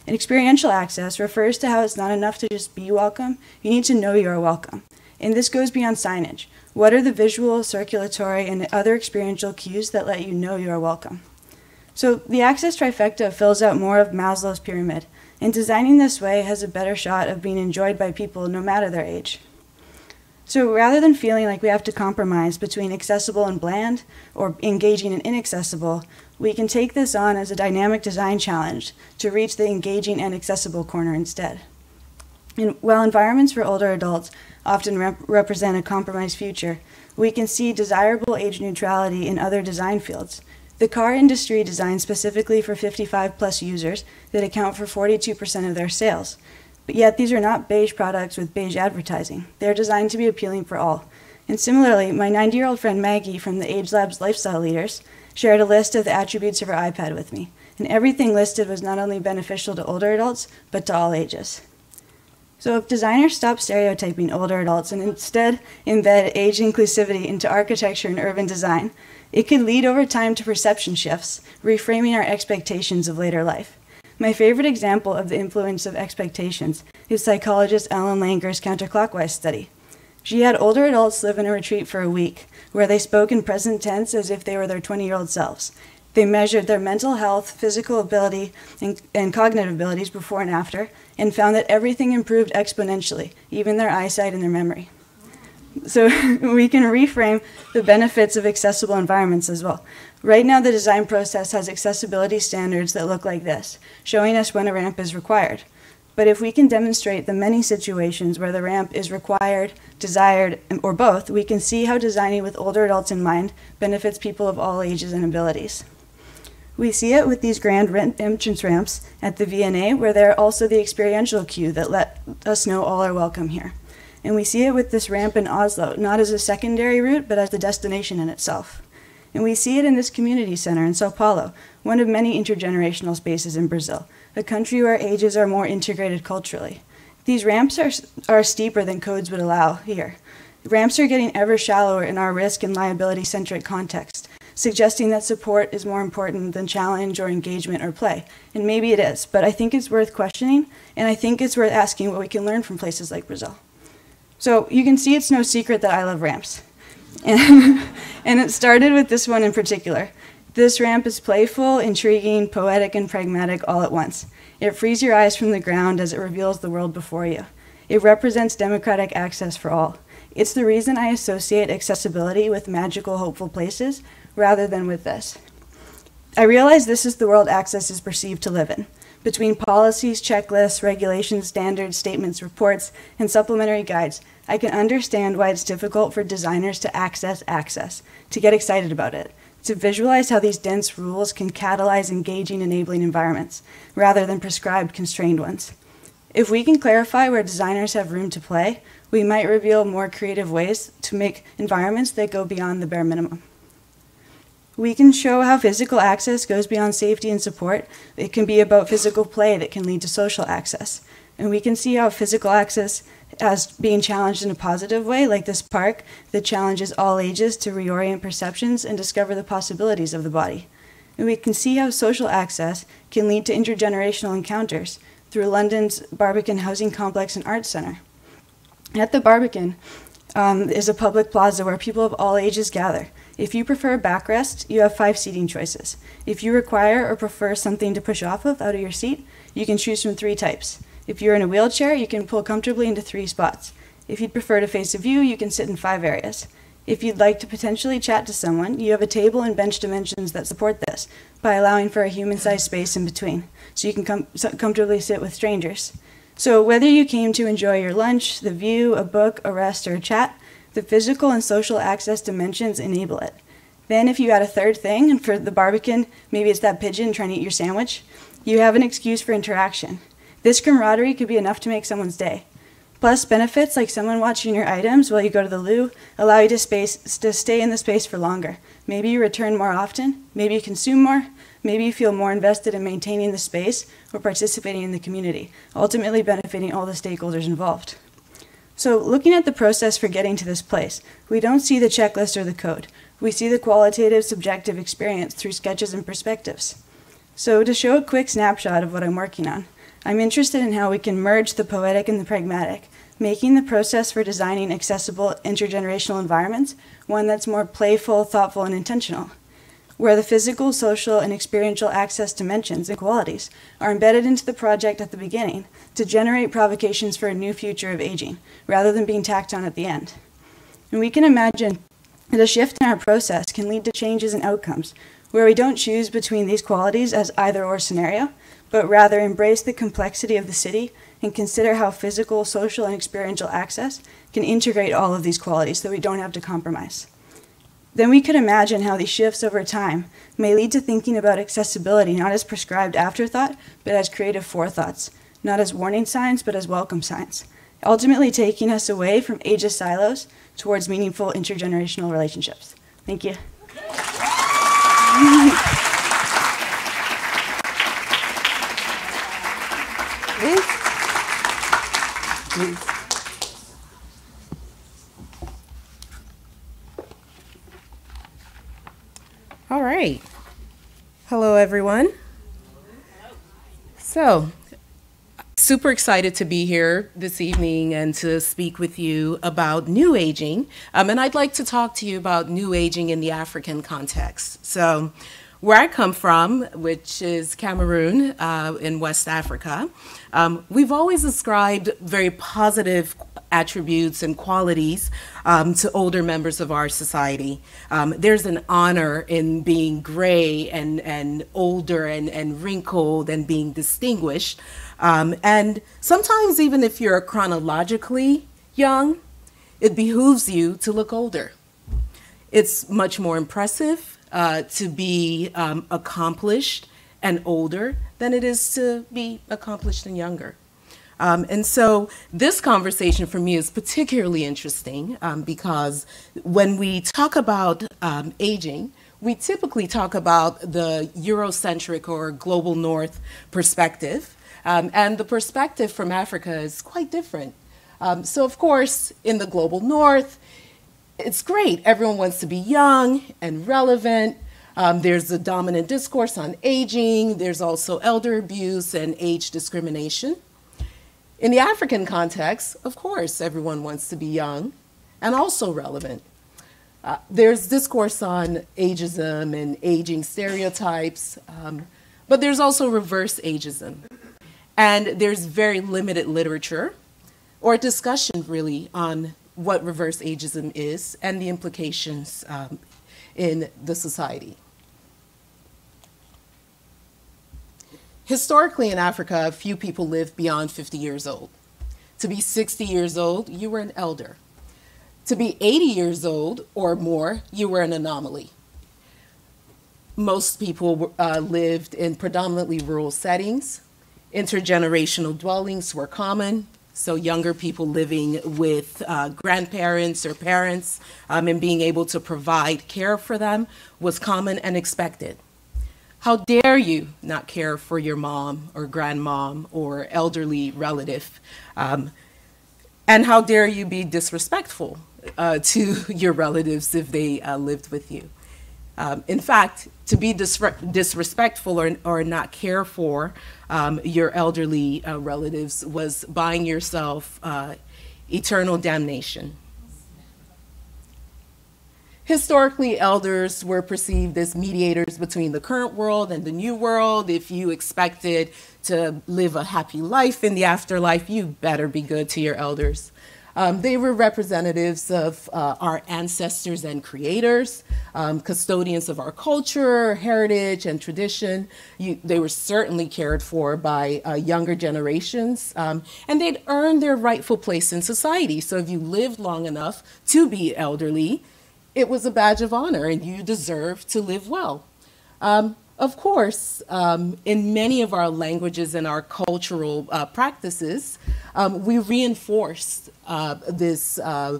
And experiential access refers to how it's not enough to just be welcome, you need to know you are welcome. And this goes beyond signage. What are the visual, circulatory, and other experiential cues that let you know you are welcome? So the access trifecta fills out more of Maslow's pyramid, and designing this way has a better shot of being enjoyed by people no matter their age. So rather than feeling like we have to compromise between accessible and bland or engaging and inaccessible, we can take this on as a dynamic design challenge to reach the engaging and accessible corner instead. And while environments for older adults often rep represent a compromised future, we can see desirable age neutrality in other design fields, the car industry designed specifically for 55 plus users that account for 42% of their sales. But yet, these are not beige products with beige advertising. They're designed to be appealing for all. And similarly, my 90 year old friend Maggie from the Age Labs Lifestyle Leaders shared a list of the attributes of her iPad with me. And everything listed was not only beneficial to older adults, but to all ages. So, if designers stop stereotyping older adults and instead embed age inclusivity into architecture and urban design, it can lead over time to perception shifts, reframing our expectations of later life. My favorite example of the influence of expectations is psychologist Ellen Langer's counterclockwise study. She had older adults live in a retreat for a week, where they spoke in present tense as if they were their 20 year old selves. They measured their mental health, physical ability, and, and, cognitive abilities before and after, and found that everything improved exponentially, even their eyesight and their memory. So <laughs> we can reframe the benefits of accessible environments as well. Right now, the design process has accessibility standards that look like this, showing us when a ramp is required. But if we can demonstrate the many situations where the ramp is required, desired, or both, we can see how designing with older adults in mind benefits people of all ages and abilities. We see it with these grand entrance ramps at the V&A, where they're also the experiential cue that let us know all are welcome here. And we see it with this ramp in Oslo, not as a secondary route, but as the destination in itself. And we see it in this community center in Sao Paulo, one of many intergenerational spaces in Brazil, a country where ages are more integrated culturally. These ramps are, are steeper than codes would allow here. Ramps are getting ever shallower in our risk and liability centric context, suggesting that support is more important than challenge or engagement or play. And maybe it is, but I think it's worth questioning, and I think it's worth asking what we can learn from places like Brazil. So you can see it's no secret that I love ramps. And, <laughs> and it started with this one in particular. This ramp is playful, intriguing, poetic, and pragmatic all at once. It frees your eyes from the ground as it reveals the world before you. It represents democratic access for all. It's the reason I associate accessibility with magical, hopeful places rather than with this. I realize this is the world access is perceived to live in between policies, checklists, regulations, standards, statements, reports, and supplementary guides, I can understand why it's difficult for designers to access access, to get excited about it, to visualize how these dense rules can catalyze engaging, enabling environments, rather than prescribed, constrained ones. If we can clarify where designers have room to play, we might reveal more creative ways to make environments that go beyond the bare minimum. We can show how physical access goes beyond safety and support. It can be about physical play that can lead to social access. And we can see how physical access as being challenged in a positive way, like this park that challenges all ages to reorient perceptions and discover the possibilities of the body. And we can see how social access can lead to intergenerational encounters through London's Barbican Housing Complex and Arts Centre. At the Barbican um, is a public plaza where people of all ages gather. If you prefer a backrest, you have five seating choices. If you require or prefer something to push off of out of your seat, you can choose from three types. If you're in a wheelchair, you can pull comfortably into three spots. If you'd prefer to face a view, you can sit in five areas. If you'd like to potentially chat to someone, you have a table and bench dimensions that support this by allowing for a human sized space in between, so you can com- comfortably sit with strangers. So, whether you came to enjoy your lunch, the view, a book, a rest, or a chat, the physical and social access dimensions enable it. Then, if you add a third thing, and for the Barbican, maybe it's that pigeon trying to eat your sandwich, you have an excuse for interaction. This camaraderie could be enough to make someone's day. Plus, benefits like someone watching your items while you go to the loo allow you to, space, to stay in the space for longer. Maybe you return more often, maybe you consume more, maybe you feel more invested in maintaining the space or participating in the community, ultimately benefiting all the stakeholders involved. So, looking at the process for getting to this place, we don't see the checklist or the code. We see the qualitative, subjective experience through sketches and perspectives. So, to show a quick snapshot of what I'm working on, I'm interested in how we can merge the poetic and the pragmatic, making the process for designing accessible intergenerational environments one that's more playful, thoughtful, and intentional, where the physical, social, and experiential access dimensions and qualities are embedded into the project at the beginning to generate provocations for a new future of aging, rather than being tacked on at the end. And we can imagine that a shift in our process can lead to changes in outcomes, where we don't choose between these qualities as either or scenario, but rather embrace the complexity of the city and consider how physical, social, and experiential access can integrate all of these qualities so we don't have to compromise. Then we could imagine how these shifts over time may lead to thinking about accessibility not as prescribed afterthought, but as creative forethoughts, not as warning signs, but as welcome signs, ultimately taking us away from ageist silos towards meaningful intergenerational relationships. Thank you. <laughs> All right. Hello, everyone. So, super excited to be here this evening and to speak with you about new aging. Um, and I'd like to talk to you about new aging in the African context. So, where I come from, which is Cameroon uh, in West Africa, um, we've always ascribed very positive attributes and qualities um, to older members of our society. Um, there's an honor in being gray and, and older and, and wrinkled and being distinguished. Um, and sometimes, even if you're chronologically young, it behooves you to look older. It's much more impressive uh, to be um, accomplished and older than it is to be accomplished and younger. Um, and so this conversation for me is particularly interesting um, because when we talk about um, aging, we typically talk about the Eurocentric or global north perspective. Um, and the perspective from Africa is quite different. Um, so, of course, in the global north, it's great. Everyone wants to be young and relevant. Um, there's a dominant discourse on aging. There's also elder abuse and age discrimination. In the African context, of course, everyone wants to be young and also relevant. Uh, there's discourse on ageism and aging stereotypes, um, but there's also reverse ageism. And there's very limited literature or discussion, really, on what reverse ageism is and the implications um, in the society. Historically in Africa, few people lived beyond 50 years old. To be 60 years old, you were an elder. To be 80 years old or more, you were an anomaly. Most people uh, lived in predominantly rural settings. Intergenerational dwellings were common, so younger people living with uh, grandparents or parents um, and being able to provide care for them was common and expected. How dare you not care for your mom or grandmom or elderly relative? Um, and how dare you be disrespectful uh, <laughs> to your relatives if they uh, lived with you? Um, in fact, to be disre disrespectful or, or not care for um, your elderly uh, relatives was buying yourself uh, eternal damnation. Historically, elders were perceived as mediators between the current world and the new world. If you expected to live a happy life in the afterlife, you better be good to your elders. Um, they were representatives of uh, our ancestors and creators, um, custodians of our culture, heritage, and tradition. You, they were certainly cared for by uh, younger generations, um, and they'd earned their rightful place in society. So if you lived long enough to be elderly, it was a badge of honor, and you deserve to live well. Um, of course, um, in many of our languages and our cultural uh, practices, um, we reinforce uh, this uh,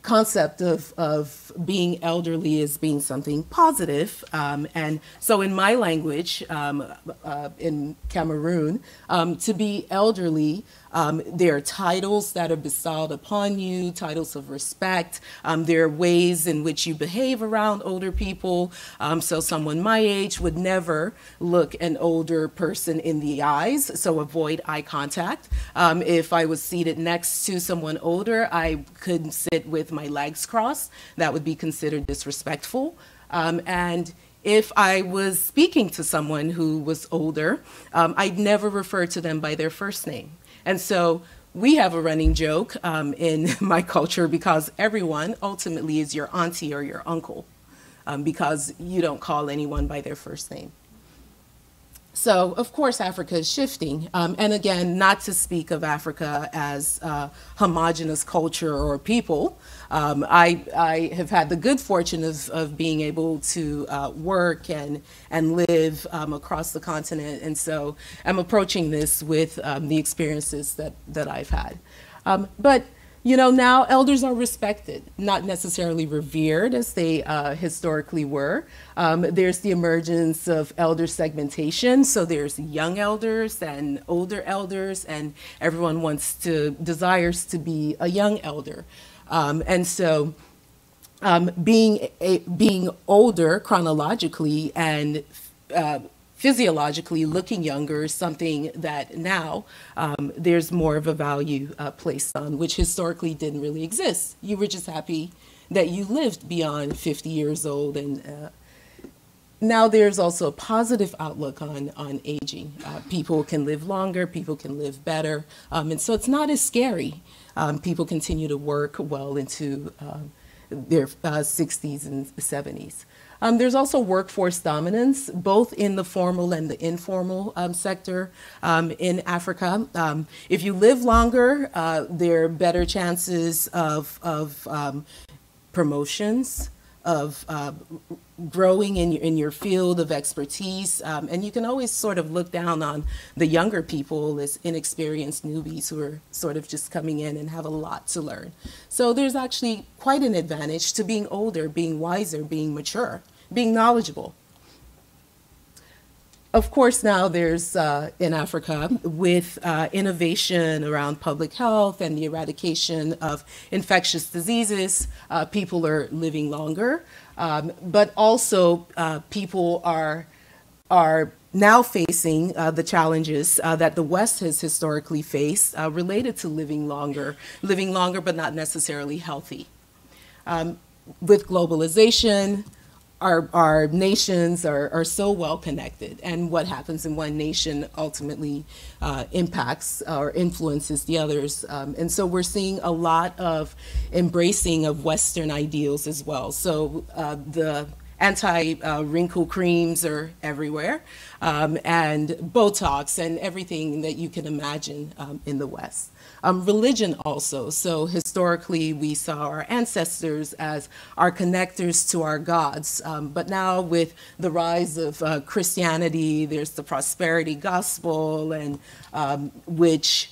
concept of, of being elderly as being something positive. Um, and so in my language, um, uh, in Cameroon, um, to be elderly um, there are titles that are bestowed upon you, titles of respect. Um, there are ways in which you behave around older people. Um, so someone my age would never look an older person in the eyes, so avoid eye contact. Um, if I was seated next to someone older, I couldn't sit with my legs crossed. That would be considered disrespectful. Um, and if I was speaking to someone who was older, um, I'd never refer to them by their first name. And so we have a running joke um, in <laughs> my culture because everyone ultimately is your auntie or your uncle um, because you don't call anyone by their first name. So, of course, Africa is shifting. Um, and again, not to speak of Africa as a homogenous culture or people. Um, I, I have had the good fortune of, of being able to uh, work and, and live um, across the continent. And so I'm approaching this with um, the experiences that, that I've had. Um, but you know, now elders are respected, not necessarily revered as they uh, historically were. Um, there's the emergence of elder segmentation. So there's young elders and older elders, and everyone wants to, desires to be a young elder. Um, and so um, being, a, being older chronologically and uh, physiologically looking younger is something that now um, there's more of a value uh, placed on, which historically didn't really exist. You were just happy that you lived beyond 50 years old and uh, now there's also a positive outlook on, on aging. Uh, people can live longer, people can live better, um, and so it's not as scary. Um, people continue to work well into um, their uh, 60s and 70s. Um, there's also workforce dominance, both in the formal and the informal um, sector um, in Africa. If you live longer, uh, there are better chances of, of promotions, of uh, growing in in your field of expertise. Um, and you can always sort of look down on the younger people as inexperienced newbies who are sort of just coming in and have a lot to learn. So there's actually quite an advantage to being older, being wiser, being mature, being knowledgeable. Of course, now there's uh, in Africa with uh, innovation around public health and the eradication of infectious diseases, uh, people are living longer. Um, but also uh, people are, are now facing uh, the challenges uh, that the West has historically faced uh, related to living longer, living longer but not necessarily healthy. Um, with globalization, our, our nations are, are so well connected, and what happens in one nation ultimately uh, impacts or influences the others. Um, and so we're seeing a lot of embracing of Western ideals as well. So uh, the anti-wrinkle uh, creams are everywhere, um, and Botox and everything that you can imagine um, in the West. Um, religion also. So historically, we saw our ancestors as our connectors to our gods. Um, but now, with the rise of uh, Christianity, there's the prosperity gospel, and um, which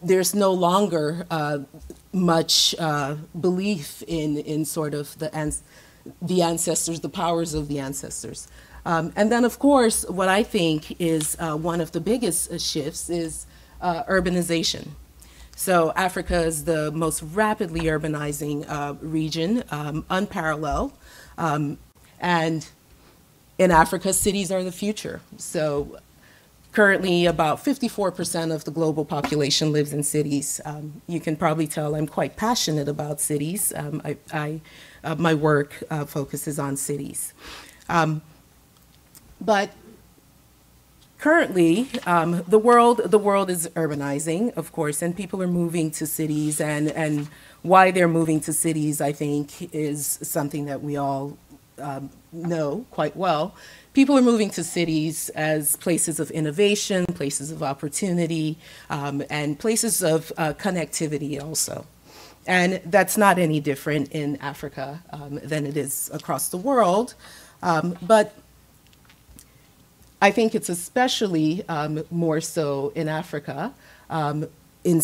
there's no longer uh, much uh, belief in in sort of the ans- the ancestors, the powers of the ancestors. Um, and then, of course, what I think is uh, one of the biggest shifts is uh, urbanization. So Africa is the most rapidly urbanizing uh, region, um, unparalleled. Um, and in Africa, cities are the future. So currently about 54% of the global population lives in cities. Um, you can probably tell I'm quite passionate about cities. Um, I, I uh, my work uh, focuses on cities. Um, but currently, um, the world the world is urbanizing, of course, and people are moving to cities. And and why they're moving to cities, I think, is something that we all um, know quite well. People are moving to cities as places of innovation, places of opportunity, um, and places of uh, connectivity also. And that's not any different in Africa um, than it is across the world. Um, but I think it's especially um, more so in Africa. Um, in,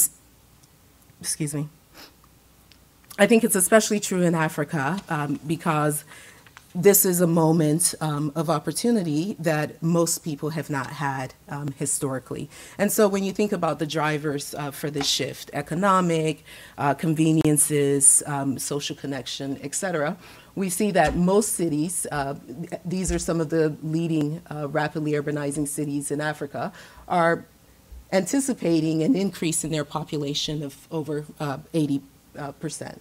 excuse me. I think it's especially true in Africa um, because this is a moment um, of opportunity that most people have not had um, historically. And so when you think about the drivers uh, for this shift, economic, uh, conveniences, um, social connection, et cetera, we see that most cities, uh, these are some of the leading uh, rapidly urbanizing cities in Africa, are anticipating an increase in their population of over 80%. Uh, uh,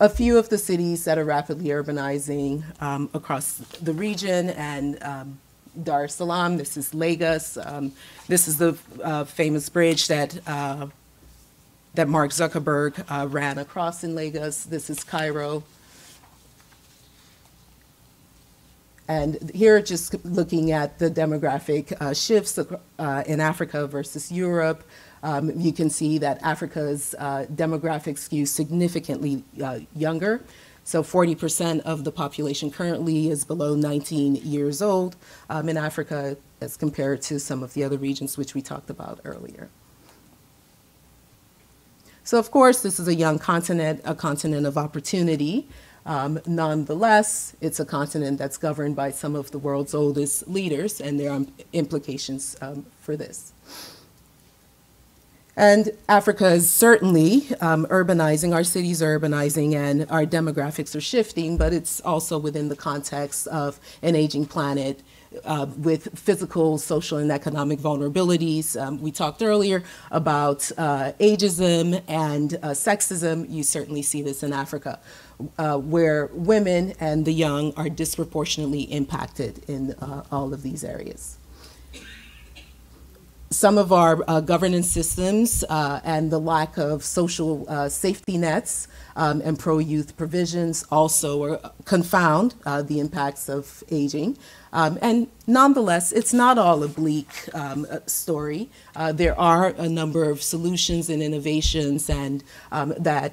a few of the cities that are rapidly urbanizing um, across the region and um, Dar es Salaam, this is Lagos, um, this is the uh, famous bridge that uh, that Mark Zuckerberg uh, ran across in Lagos. This is Cairo. And here, just looking at the demographic uh, shifts uh, in Africa versus Europe, um, you can see that Africa's uh, demographic skews significantly uh, younger. So 40% of the population currently is below 19 years old um, in Africa as compared to some of the other regions which we talked about earlier. So of course, this is a young continent, a continent of opportunity. Um, nonetheless, it's a continent that's governed by some of the world's oldest leaders, and there are implications um, for this. And Africa is certainly um, urbanizing, our cities are urbanizing, and our demographics are shifting, but it's also within the context of an aging planet uh, with physical, social, and economic vulnerabilities. Um, we talked earlier about uh, ageism and uh, sexism. You certainly see this in Africa, uh, where women and the young are disproportionately impacted in uh, all of these areas some of our uh, governance systems uh, and the lack of social uh, safety nets um, and pro-youth provisions also confound uh, the impacts of aging. Um, and nonetheless, it's not all a bleak um, uh, story. Uh, there are a number of solutions and innovations and um, that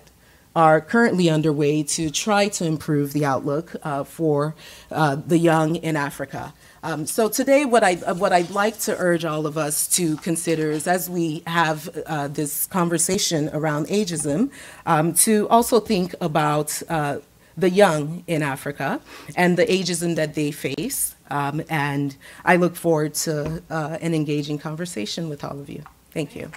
are currently underway to try to improve the outlook for the young in Africa. Um, so today, what I what I'd like to urge all of us to consider is, as we have uh, this conversation around ageism, um, to also think about uh, the young in Africa and the ageism that they face. Um, and I look forward to uh, an engaging conversation with all of you. Thank you.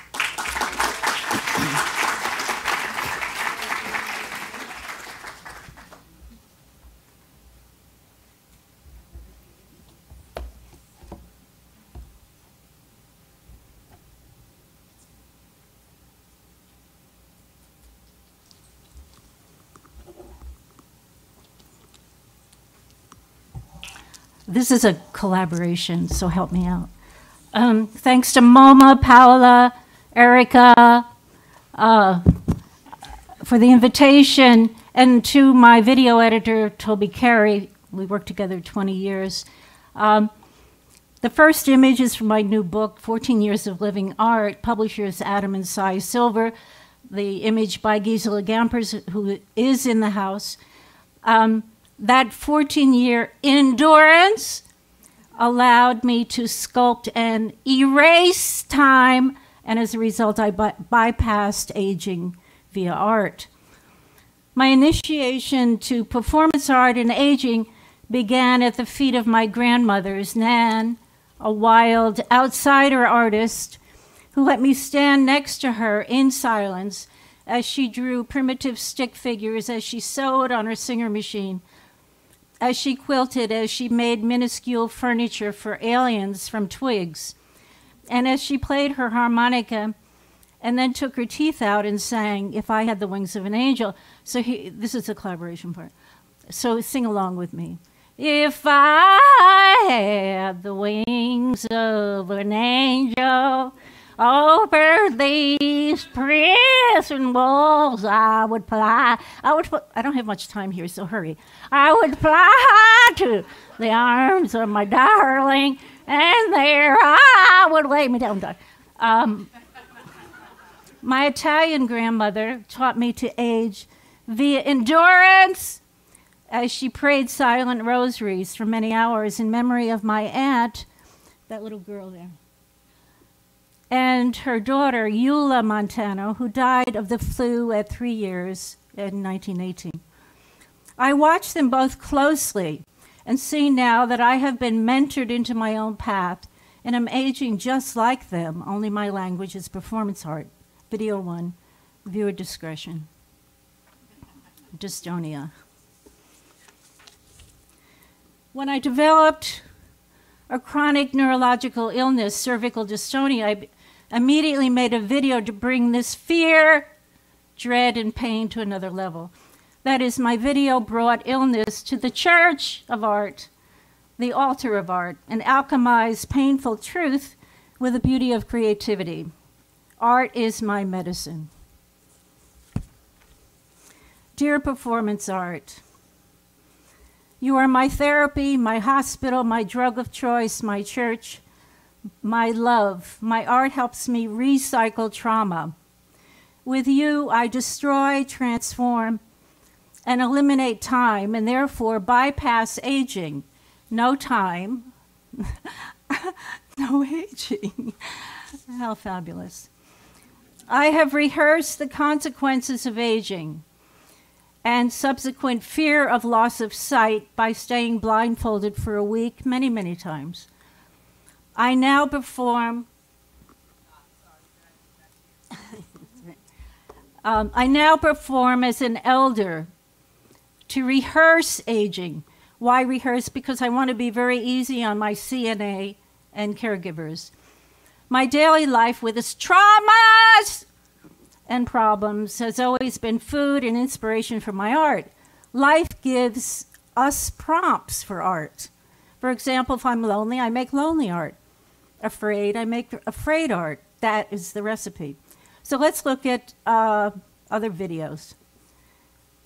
This is a collaboration, so help me out. Um, thanks to MoMA, Paola, Erica, uh, for the invitation, and to my video editor, Toby Carey. We worked together 20 years. Um, the first image is from my new book, 14 Years of Living Art, publishers Adam and Cy Silver. The image by Gisela Gampers, who is in the house. Um, that 14 year endurance allowed me to sculpt and erase time, and as a result, I by- bypassed aging via art. My initiation to performance art and aging began at the feet of my grandmother's Nan, a wild outsider artist who let me stand next to her in silence as she drew primitive stick figures, as she sewed on her singer machine, as she quilted, as she made minuscule furniture for aliens from twigs, and as she played her harmonica and then took her teeth out and sang If I Had the Wings of an Angel. So he, this is the collaboration part. So sing along with me. If I had the wings of an angel, over these prison walls I would fly. I would. I don't have much time here, so hurry. I would fly to the arms of my darling, and there I would lay me down. Um, my Italian grandmother taught me to age via endurance as she prayed silent rosaries for many hours in memory of my aunt, that little girl there, and her daughter, Eula Montano, who died of the flu at three years in 1918. I watch them both closely and see now that I have been mentored into my own path and am aging just like them, only my language is performance art. Video one, viewer discretion. Dystonia. When I developed a chronic neurological illness, cervical dystonia, I immediately made a video to bring this fear, dread, and pain to another level. That is, my video brought illness to the church of art, the altar of art, and alchemized painful truth with the beauty of creativity. Art is my medicine. Dear performance art, you are my therapy, my hospital, my drug of choice, my church, my love. My art helps me recycle trauma. With you, I destroy, transform, and eliminate time, and therefore bypass aging. No time, <laughs> no aging. <laughs> How fabulous. I have rehearsed the consequences of aging and subsequent fear of loss of sight by staying blindfolded for a week many, many times. I now perform. um, I now perform as an elder to rehearse aging. Why rehearse? Because I want to be very easy on my CNA and caregivers. My daily life with its traumas and problems has always been food and inspiration for my art. Life gives us prompts for art. For example, if I'm lonely, I make lonely art. Afraid, I make afraid art. That is the recipe. So let's look at uh, other videos.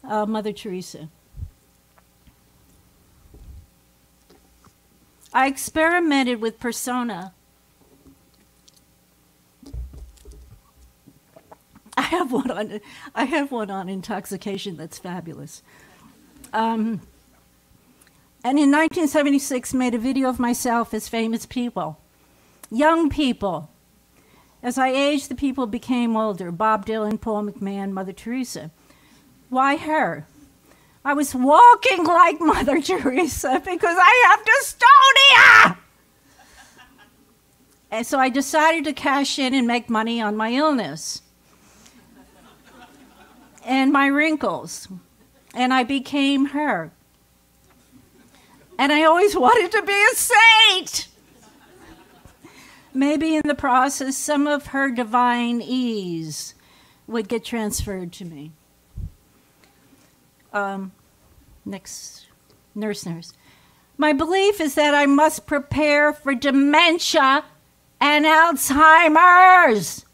Uh, Mother Teresa. I experimented with persona I have one on. I have one on intoxication that's fabulous. Um, and in 1976, made a video of myself as famous people, young people. As I aged, the people became older. Bob Dylan, Paul McMahon, Mother Teresa. Why her? I was walking like <laughs> Mother Teresa because I have dystonia. and so I decided to cash in and make money on my illness and my wrinkles. And I became her. And I always wanted to be a saint. Maybe in the process, some of her divine ease would get transferred to me. Um, next, nurse, nurse. My belief is that I must prepare for dementia and Alzheimer's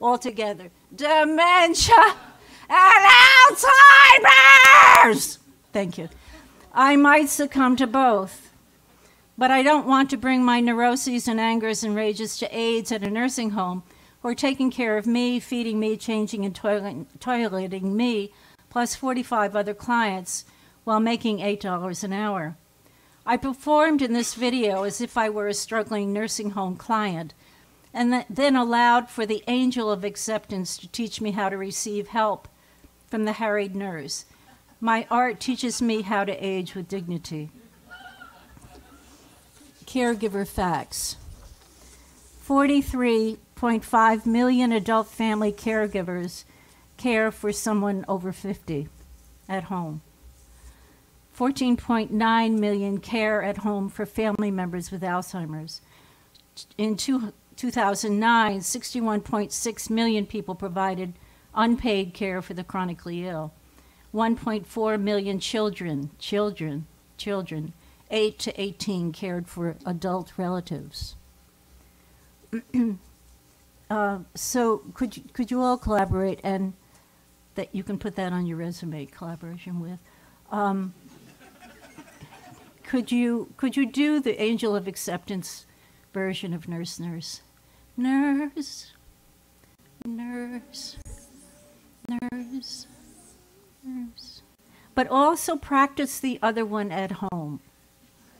altogether. Dementia and Alzheimer's. Thank you. I might succumb to both, but I don't want to bring my neuroses and angers and rages to aides at a nursing home are taking care of me, feeding me, changing and toilet, toileting me, plus 45 other clients while making $8 an hour. I performed in this video as if I were a struggling nursing home client and then allowed for the angel of acceptance to teach me how to receive help from the harried nurse. My art teaches me how to age with dignity. Caregiver facts 43.5 million adult family caregivers care for someone over 50 at home. 14.9 million care at home for family members with Alzheimer's. In two, 2009, 61.6 million people provided unpaid care for the chronically ill. 1.4 million children, children, children, 8 to 18 cared for adult relatives. <clears throat> uh, so could you, could you all collaborate and that you can put that on your resume, collaboration with. Um, could you could you do the angel of acceptance version of nurse nurse nurse nurse nurse nurse but also practice the other one at home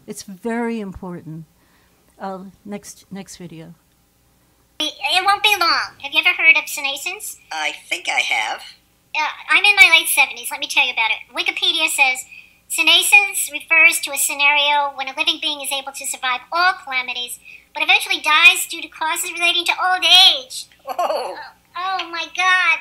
it's very important uh, next next video it won't be long. Have you ever heard of senescence? I think I have. Uh, I'm in my late 70s. Let me tell you about it. Wikipedia says senescence refers to a scenario when a living being is able to survive all calamities, but eventually dies due to causes relating to old age. Oh, Oh, oh my God.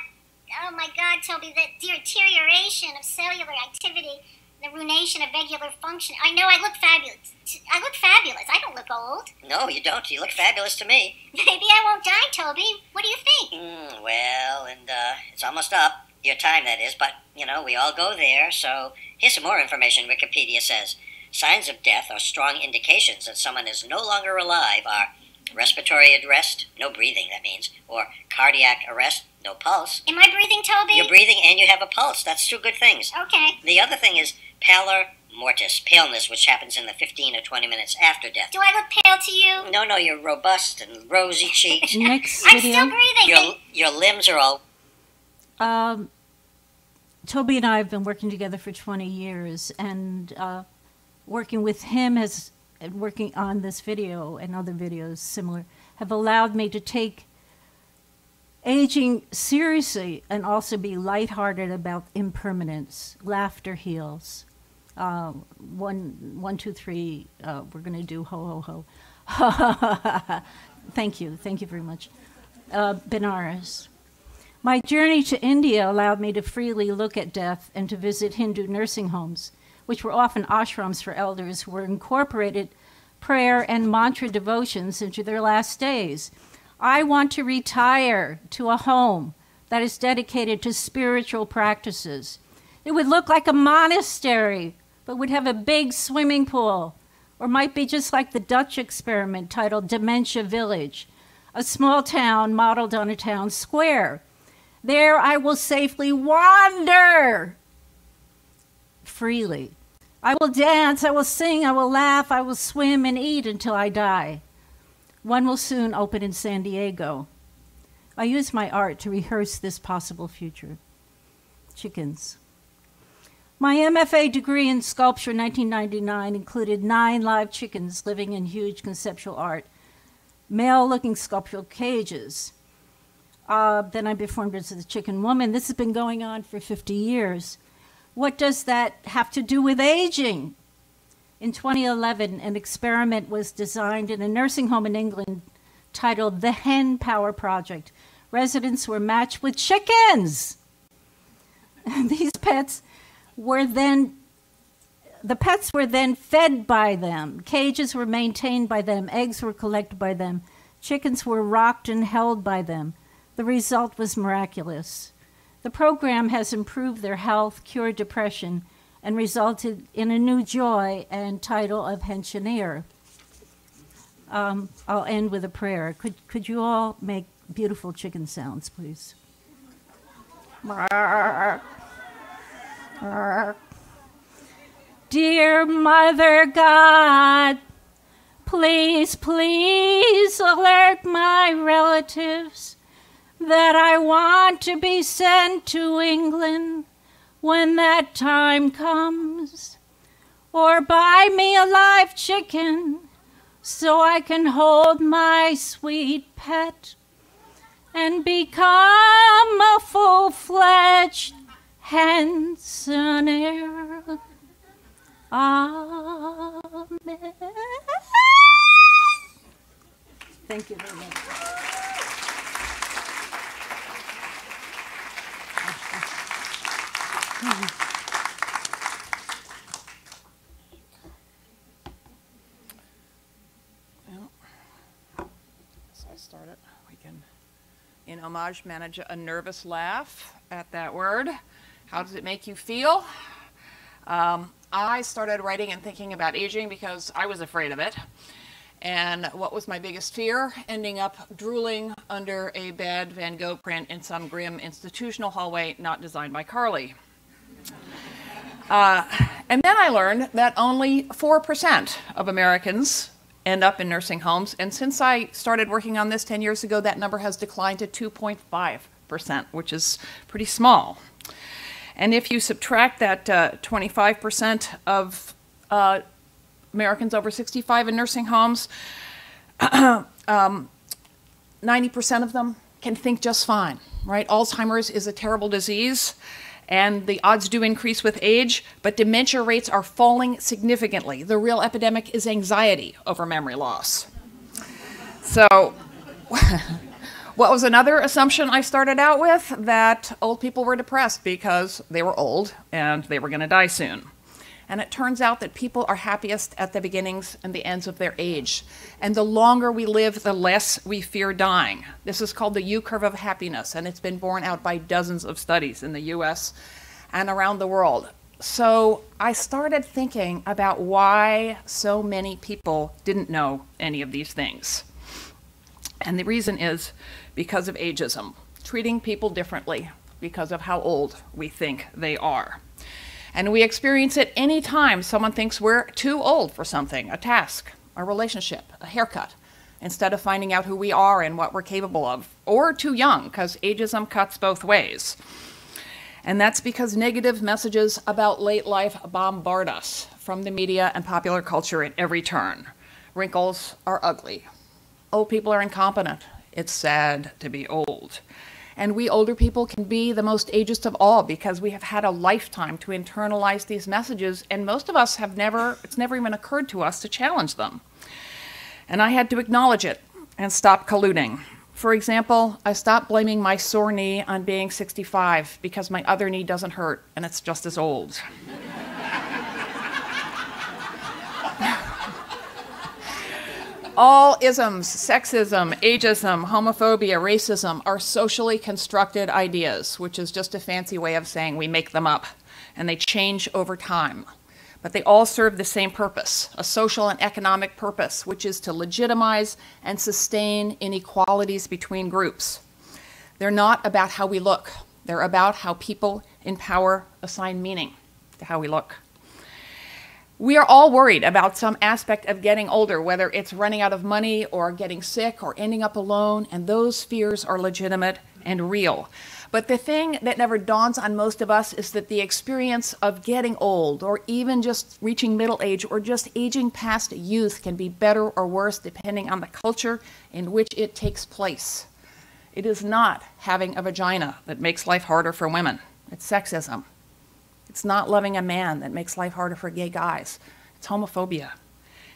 Oh my God, Toby, the deterioration of cellular activity, the ruination of regular function. I know I look fabulous. I look fabulous. I don't look old. no, you don't. You look fabulous to me. Maybe I won't die, Toby. What do you think? Mm, well, and uh, it's almost up. Your time, that is. But, you know, we all go there, so here's some more information Wikipedia says. Signs of death or strong indications that someone is no longer alive are respiratory arrest, no breathing, that means, or cardiac arrest, no pulse. Am I breathing, Toby? You're breathing and you have a pulse. That's two good things. Okay. The other thing is pallor mortis, paleness, which happens in the 15 or 20 minutes after death. Do I look pale to you? No, no, you're robust and rosy <laughs> cheeks. next I'm video still breathing. your, your limbs are all Um, Toby and I have been working together for 20 years, and uh, working with him has working on this video and other videos similar have allowed me to take aging seriously and also be lighthearted about impermanence. Laughter heals. Uh, one, one, two, three. Uh, we're going to do ho ho ho. <laughs> thank you, thank you very much, uh, Benares. My journey to India allowed me to freely look at death and to visit Hindu nursing homes, which were often ashrams for elders who were incorporated prayer and mantra devotions into their last days. I want to retire to a home that is dedicated to spiritual practices. It would look like a monastery, but would have a big swimming pool, or might be just like the Dutch experiment titled Dementia Village, a small town modeled on a town square. There I will safely wander freely. I will dance, I will sing, I will laugh, I will swim and eat until I die. One will soon open in San Diego. I use my art to rehearse this possible future. Chickens. My MFA degree in sculpture in 1999 included nine live chickens living in huge conceptual art, male looking sculptural cages. Uh, then I performed as the chicken woman. This has been going on for 50 years. What does that have to do with aging? In 2011, an experiment was designed in a nursing home in England titled the Hen Power Project. Residents were matched with chickens. <laughs> These pets were then the pets were then fed by them. Cages were maintained by them. Eggs were collected by them. Chickens were rocked and held by them. The result was miraculous. The program has improved their health, cured depression, and resulted in a new joy and title of pensioner. Um, I'll end with a prayer. Could, could you all make beautiful chicken sounds, please? Dear Mother God, please, please alert my relatives that I want to be sent to England when that time comes. Or buy me a live chicken so I can hold my sweet pet and become a full fledged pensioner. Amen. Thank you very much. So I start it. We can, in homage, manage a nervous laugh at that word. How does it make you feel? Um, I started writing and thinking about aging because I was afraid of it. And what was my biggest fear? Ending up drooling under a bad Van Gogh print in some grim institutional hallway not designed by Carly. Uh, and then I learned that only 4% of Americans end up in nursing homes. And since I started working on this 10 years ago, that number has declined to 2.5%, which is pretty small. And if you subtract that uh, 25% of uh, Americans over 65 in nursing homes, <clears throat> um, 90% of them can think just fine, right? Alzheimer's is a terrible disease, and the odds do increase with age, but dementia rates are falling significantly. The real epidemic is anxiety over memory loss. So, <laughs> what was another assumption I started out with? That old people were depressed because they were old and they were going to die soon. And it turns out that people are happiest at the beginnings and the ends of their age. And the longer we live, the less we fear dying. This is called the U curve of happiness, and it's been borne out by dozens of studies in the US and around the world. So I started thinking about why so many people didn't know any of these things. And the reason is because of ageism, treating people differently because of how old we think they are. And we experience it any time someone thinks we're too old for something, a task, a relationship, a haircut, instead of finding out who we are and what we're capable of, or too young, because ageism cuts both ways. And that's because negative messages about late life bombard us from the media and popular culture at every turn. Wrinkles are ugly. Old people are incompetent. It's sad to be old. And we older people can be the most ageist of all because we have had a lifetime to internalize these messages, and most of us have never, it's never even occurred to us to challenge them. And I had to acknowledge it and stop colluding. For example, I stopped blaming my sore knee on being 65 because my other knee doesn't hurt and it's just as old. All isms, sexism, ageism, homophobia, racism are socially constructed ideas, which is just a fancy way of saying we make them up, and they change over time. But they all serve the same purpose a social and economic purpose, which is to legitimize and sustain inequalities between groups. They're not about how we look, they're about how people in power assign meaning to how we look. We are all worried about some aspect of getting older, whether it's running out of money or getting sick or ending up alone, and those fears are legitimate and real. But the thing that never dawns on most of us is that the experience of getting old, or even just reaching middle age, or just aging past youth can be better or worse depending on the culture in which it takes place. It is not having a vagina that makes life harder for women, it's sexism. It's not loving a man that makes life harder for gay guys. It's homophobia.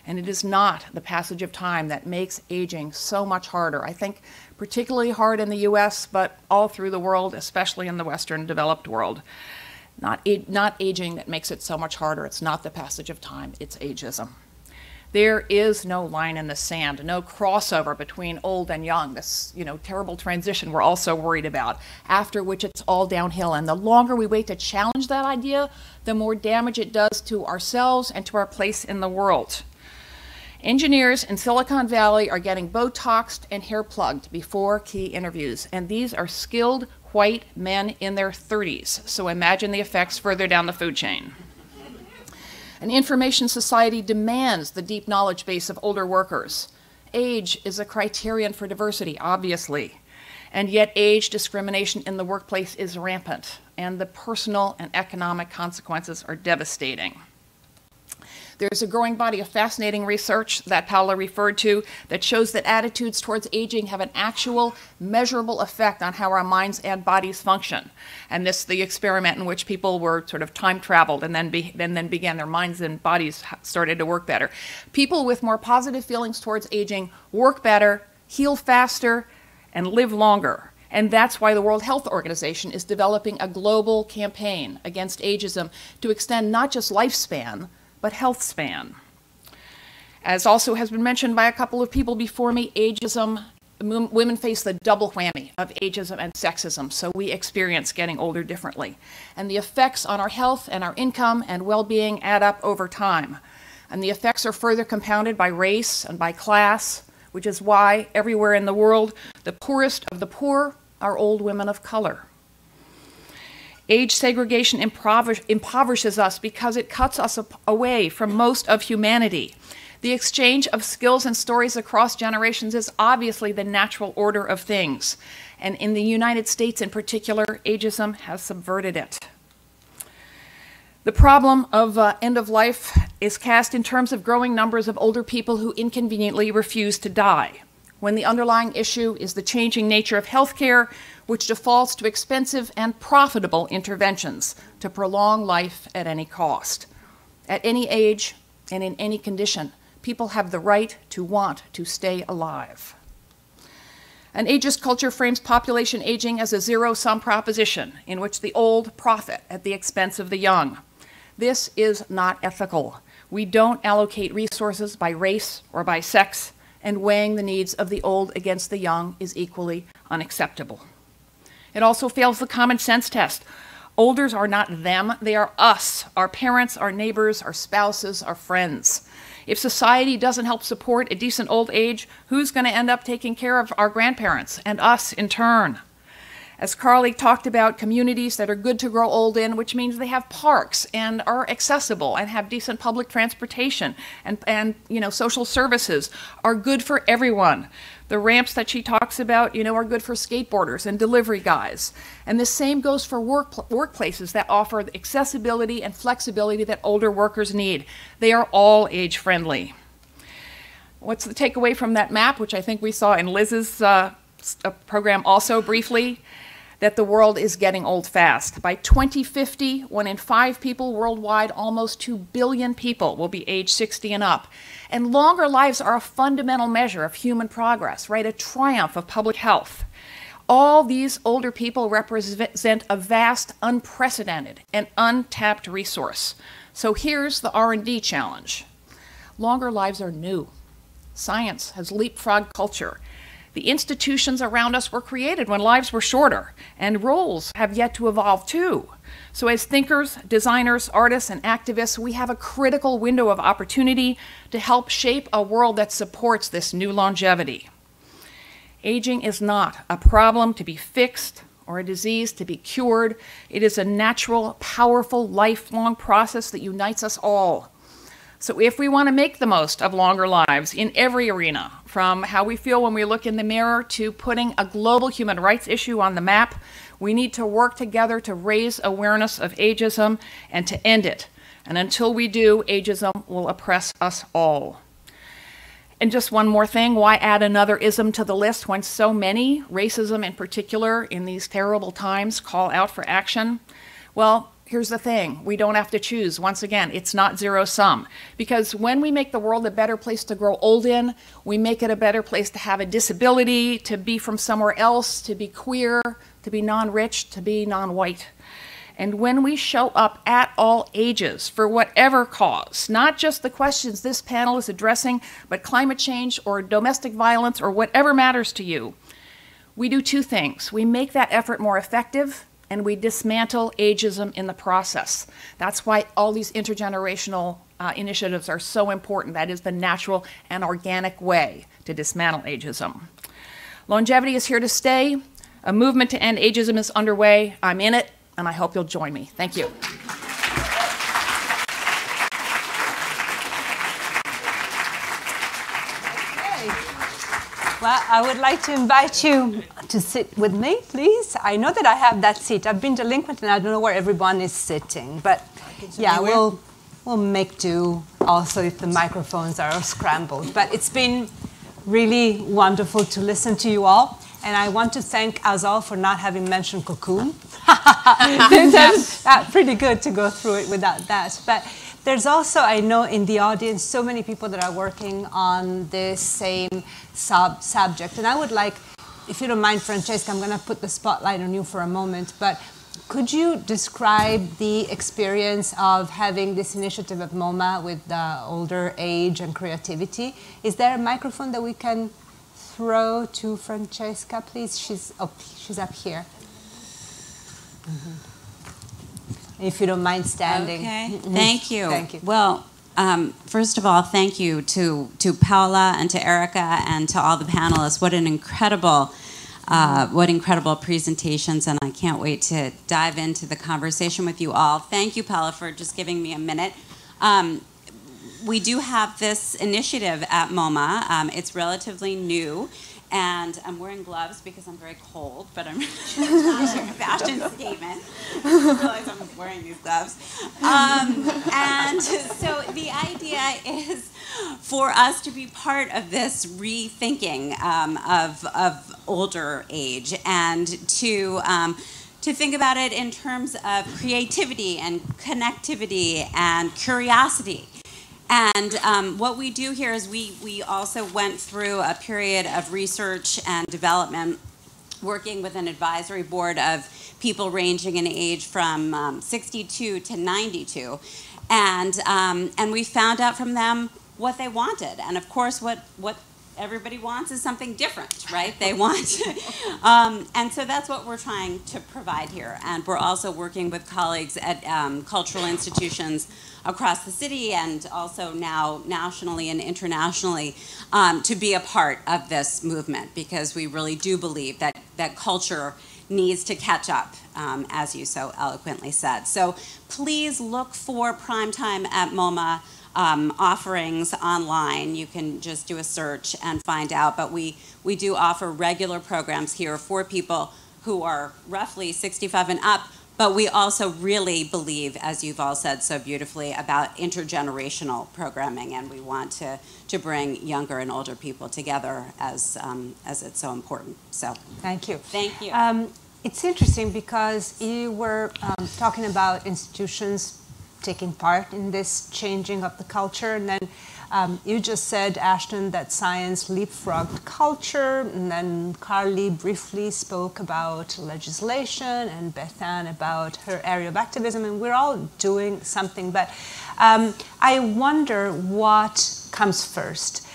And it is not the passage of time that makes aging so much harder. I think particularly hard in the US, but all through the world, especially in the Western developed world. Not, not aging that makes it so much harder. It's not the passage of time, it's ageism. There is no line in the sand, no crossover between old and young, this you know, terrible transition we're also worried about, after which it's all downhill. And the longer we wait to challenge that idea, the more damage it does to ourselves and to our place in the world. Engineers in Silicon Valley are getting Botoxed and hair plugged before key interviews, and these are skilled white men in their 30s. So imagine the effects further down the food chain. An information society demands the deep knowledge base of older workers. Age is a criterion for diversity, obviously. And yet, age discrimination in the workplace is rampant, and the personal and economic consequences are devastating. There's a growing body of fascinating research that Paola referred to that shows that attitudes towards aging have an actual measurable effect on how our minds and bodies function. And this the experiment in which people were sort of time traveled and then, be, and then began their minds and bodies started to work better. People with more positive feelings towards aging work better, heal faster, and live longer. And that's why the World Health Organization is developing a global campaign against ageism to extend not just lifespan, but health span. As also has been mentioned by a couple of people before me, ageism, women face the double whammy of ageism and sexism, so we experience getting older differently. And the effects on our health and our income and well being add up over time. And the effects are further compounded by race and by class, which is why everywhere in the world, the poorest of the poor are old women of color. Age segregation impoverishes us because it cuts us away from most of humanity. The exchange of skills and stories across generations is obviously the natural order of things. And in the United States in particular, ageism has subverted it. The problem of uh, end of life is cast in terms of growing numbers of older people who inconveniently refuse to die, when the underlying issue is the changing nature of healthcare, which defaults to expensive and profitable interventions to prolong life at any cost. At any age and in any condition, people have the right to want to stay alive. An ageist culture frames population aging as a zero sum proposition in which the old profit at the expense of the young. This is not ethical. We don't allocate resources by race or by sex, and weighing the needs of the old against the young is equally unacceptable. It also fails the common sense test. Olders are not them, they are us, our parents, our neighbors, our spouses, our friends. If society doesn't help support a decent old age, who's going to end up taking care of our grandparents and us in turn? As Carly talked about, communities that are good to grow old in, which means they have parks and are accessible and have decent public transportation and, and you know, social services are good for everyone. The ramps that she talks about, you know, are good for skateboarders and delivery guys. And the same goes for work, workplaces that offer accessibility and flexibility that older workers need. They are all age friendly. What's the takeaway from that map, which I think we saw in Liz's uh, uh program also briefly? That the world is getting old fast. By 2050, one in five people worldwide, almost 2 billion people, will be age 60 and up. And longer lives are a fundamental measure of human progress, right? A triumph of public health. All these older people represent a vast, unprecedented, and untapped resource. So here's the R&D challenge. Longer lives are new. Science has leapfrogged culture. The institutions around us were created when lives were shorter, and roles have yet to evolve too. So, as thinkers, designers, artists, and activists, we have a critical window of opportunity to help shape a world that supports this new longevity. Aging is not a problem to be fixed or a disease to be cured. It is a natural, powerful, lifelong process that unites us all. So, if we want to make the most of longer lives in every arena, from how we feel when we look in the mirror to putting a global human rights issue on the map, we need to work together to raise awareness of ageism and to end it. And until we do, ageism will oppress us all. And just one more thing why add another ism to the list when so many, racism in particular, in these terrible times, call out for action? Well, here's the thing we don't have to choose. Once again, it's not zero sum. Because when we make the world a better place to grow old in, we make it a better place to have a disability, to be from somewhere else, to be queer, to be non rich, to be non white. And when we show up at all ages for whatever cause, not just the questions this panel is addressing, but climate change or domestic violence or whatever matters to you, we do two things. We make that effort more effective and we dismantle ageism in the process. That's why all these intergenerational uh, initiatives are so important. That is the natural and organic way to dismantle ageism. Longevity is here to stay. A movement to end ageism is underway. I'm in it, and I hope you'll join me. Thank you. Well, I would like to invite you to sit with me, please. I know that I have that seat. I've been delinquent and I don't know where everyone is sitting, but yeah, we'll we'll make do. Also, if the microphones are scrambled, but it's been really wonderful to listen to you all. And I want to thank Azal for not having mentioned cocoon. <laughs> That's pretty good to go through it without that. But there's also, I know in the audience, so many people that are working on this same sub subject. And I would like if you don't mind, Francesca, I'm going to put the spotlight on you for a moment, but could you describe the experience of having this initiative at MoMA with the older age and creativity? Is there a microphone that we can throw to Francesca, please? She's up, she's up here. Mm -hmm. If you don't mind standing. Okay, mm -hmm. thank you. Thank you. Well, um, first of all, thank you to, to Paola and to Erica and to all the panelists. What an incredible uh, what incredible presentations, and I can't wait to dive into the conversation with you all. Thank you, Paola, for just giving me a minute. Um, we do have this initiative at MoMA. Um, it's relatively new, and I'm wearing gloves because I'm very cold, but I'm a <laughs> fashion statement. I realize I'm wearing these gloves. Um, and so the idea is for us to be part of this rethinking um, of, of older age and to um, to think about it in terms of creativity and connectivity and curiosity and um, what we do here is we, we also went through a period of research and development working with an advisory board of people ranging in age from um, 62 to 92. And, um, and we found out from them what they wanted. And of course, what, what everybody wants is something different, right? They want, <laughs> um, and so that's what we're trying to provide here. And we're also working with colleagues at um, cultural institutions across the city and also now nationally and internationally um, to be a part of this movement because we really do believe that, that culture needs to catch up, um, as you so eloquently said. So please look for Primetime at MoMA um, offerings online. You can just do a search and find out. But we, we do offer regular programs here for people who are roughly 65 and up. But we also really believe, as you've all said so beautifully, about intergenerational programming, and we want to, to bring younger and older people together as, um, as it's so important. So, thank you. Thank you. Um, it's interesting because you were um, talking about institutions taking part in this changing of the culture. And then um, you just said, Ashton, that science leapfrogged culture. And then Carly briefly spoke about legislation and Bethann about her area of activism. And we're all doing something. But um, I wonder what comes first.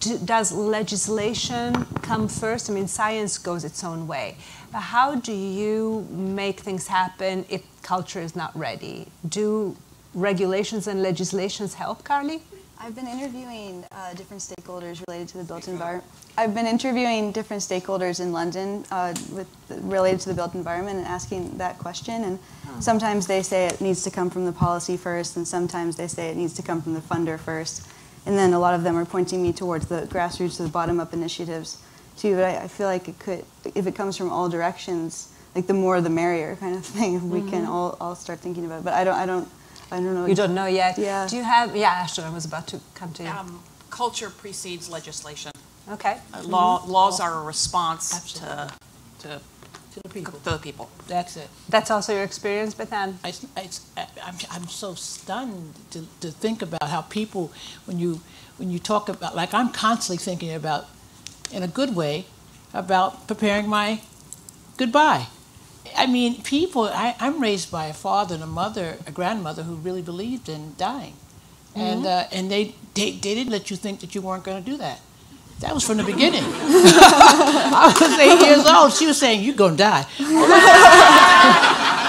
Do, does legislation come first? I mean, science goes its own way. But how do you make things happen if culture is not ready? Do regulations and legislations help, Carly? I've been interviewing uh, different stakeholders related to the built environment. I've been interviewing different stakeholders in London uh, with related to the built environment and asking that question. And sometimes they say it needs to come from the policy first, and sometimes they say it needs to come from the funder first. And then a lot of them are pointing me towards the grassroots to the bottom-up initiatives too. But I, I, feel like it could, if it comes from all directions, like the more the merrier kind of <laughs> thing. If we mm -hmm. can mm-hmm. all, all start thinking about it. But I don't, I don't I don't know. You don't know yet? Yeah. Do you have, yeah, Ashton, I was about to come to you. Um, culture precedes legislation. Okay. Uh, law, mm -hmm. Laws are a response to, to, to the people. To the people. That's it. That's also your experience, Bethann? I, I, I'm, I'm so stunned to, to think about how people, when you, when you talk about, like I'm constantly thinking about, in a good way, about preparing my goodbye. I mean, people, I, am raised by a father and a mother, a grandmother who really believed in dying. Mm -hmm. And, uh, and they, they, they didn't let you think that you weren't going to do that. That was from the beginning. <laughs> <laughs> I was eight years old. She was saying, You're going to die. <laughs>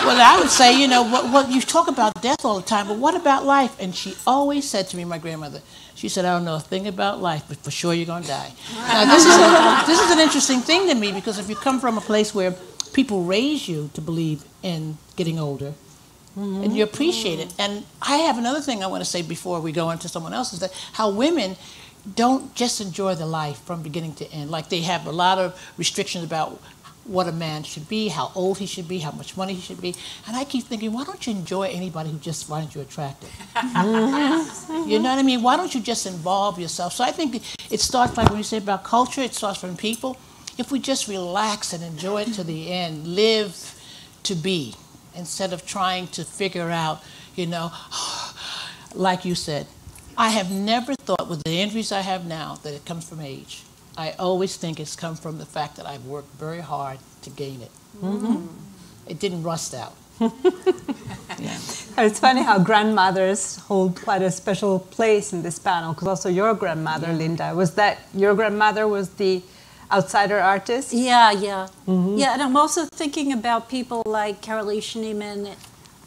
well, I would say, You know, what, what, you talk about death all the time, but what about life? And she always said to me, my grandmother, she said, I don't know a thing about life, but for sure you're going to die. <laughs> Now, this is, a, this is an interesting thing to me because if you come from a place where people raise you to believe in getting older. Mm-hmm. And you appreciate it. And I have another thing I want to say before we go into someone else is that how women don't just enjoy the life from beginning to end. Like they have a lot of restrictions about what a man should be, how old he should be, how much money he should be. And I keep thinking, why don't you enjoy anybody who just finds you attractive? <laughs> You know what I mean? Why don't you just involve yourself? So I think it starts like when you say about culture, it starts from people if we just relax and enjoy it to the end, live to be, instead of trying to figure out, you know, <sighs> like you said, I have never thought with the injuries I have now that it comes from age. I always think it's come from the fact that I've worked very hard to gain it. It didn't rust out. <laughs> It's funny how grandmothers hold quite a special place in this panel because also your grandmother, Linda, was that your grandmother was the outsider artist? Yeah, yeah. Mm-hmm. Yeah, and I'm also thinking about people like Carolee Schneemann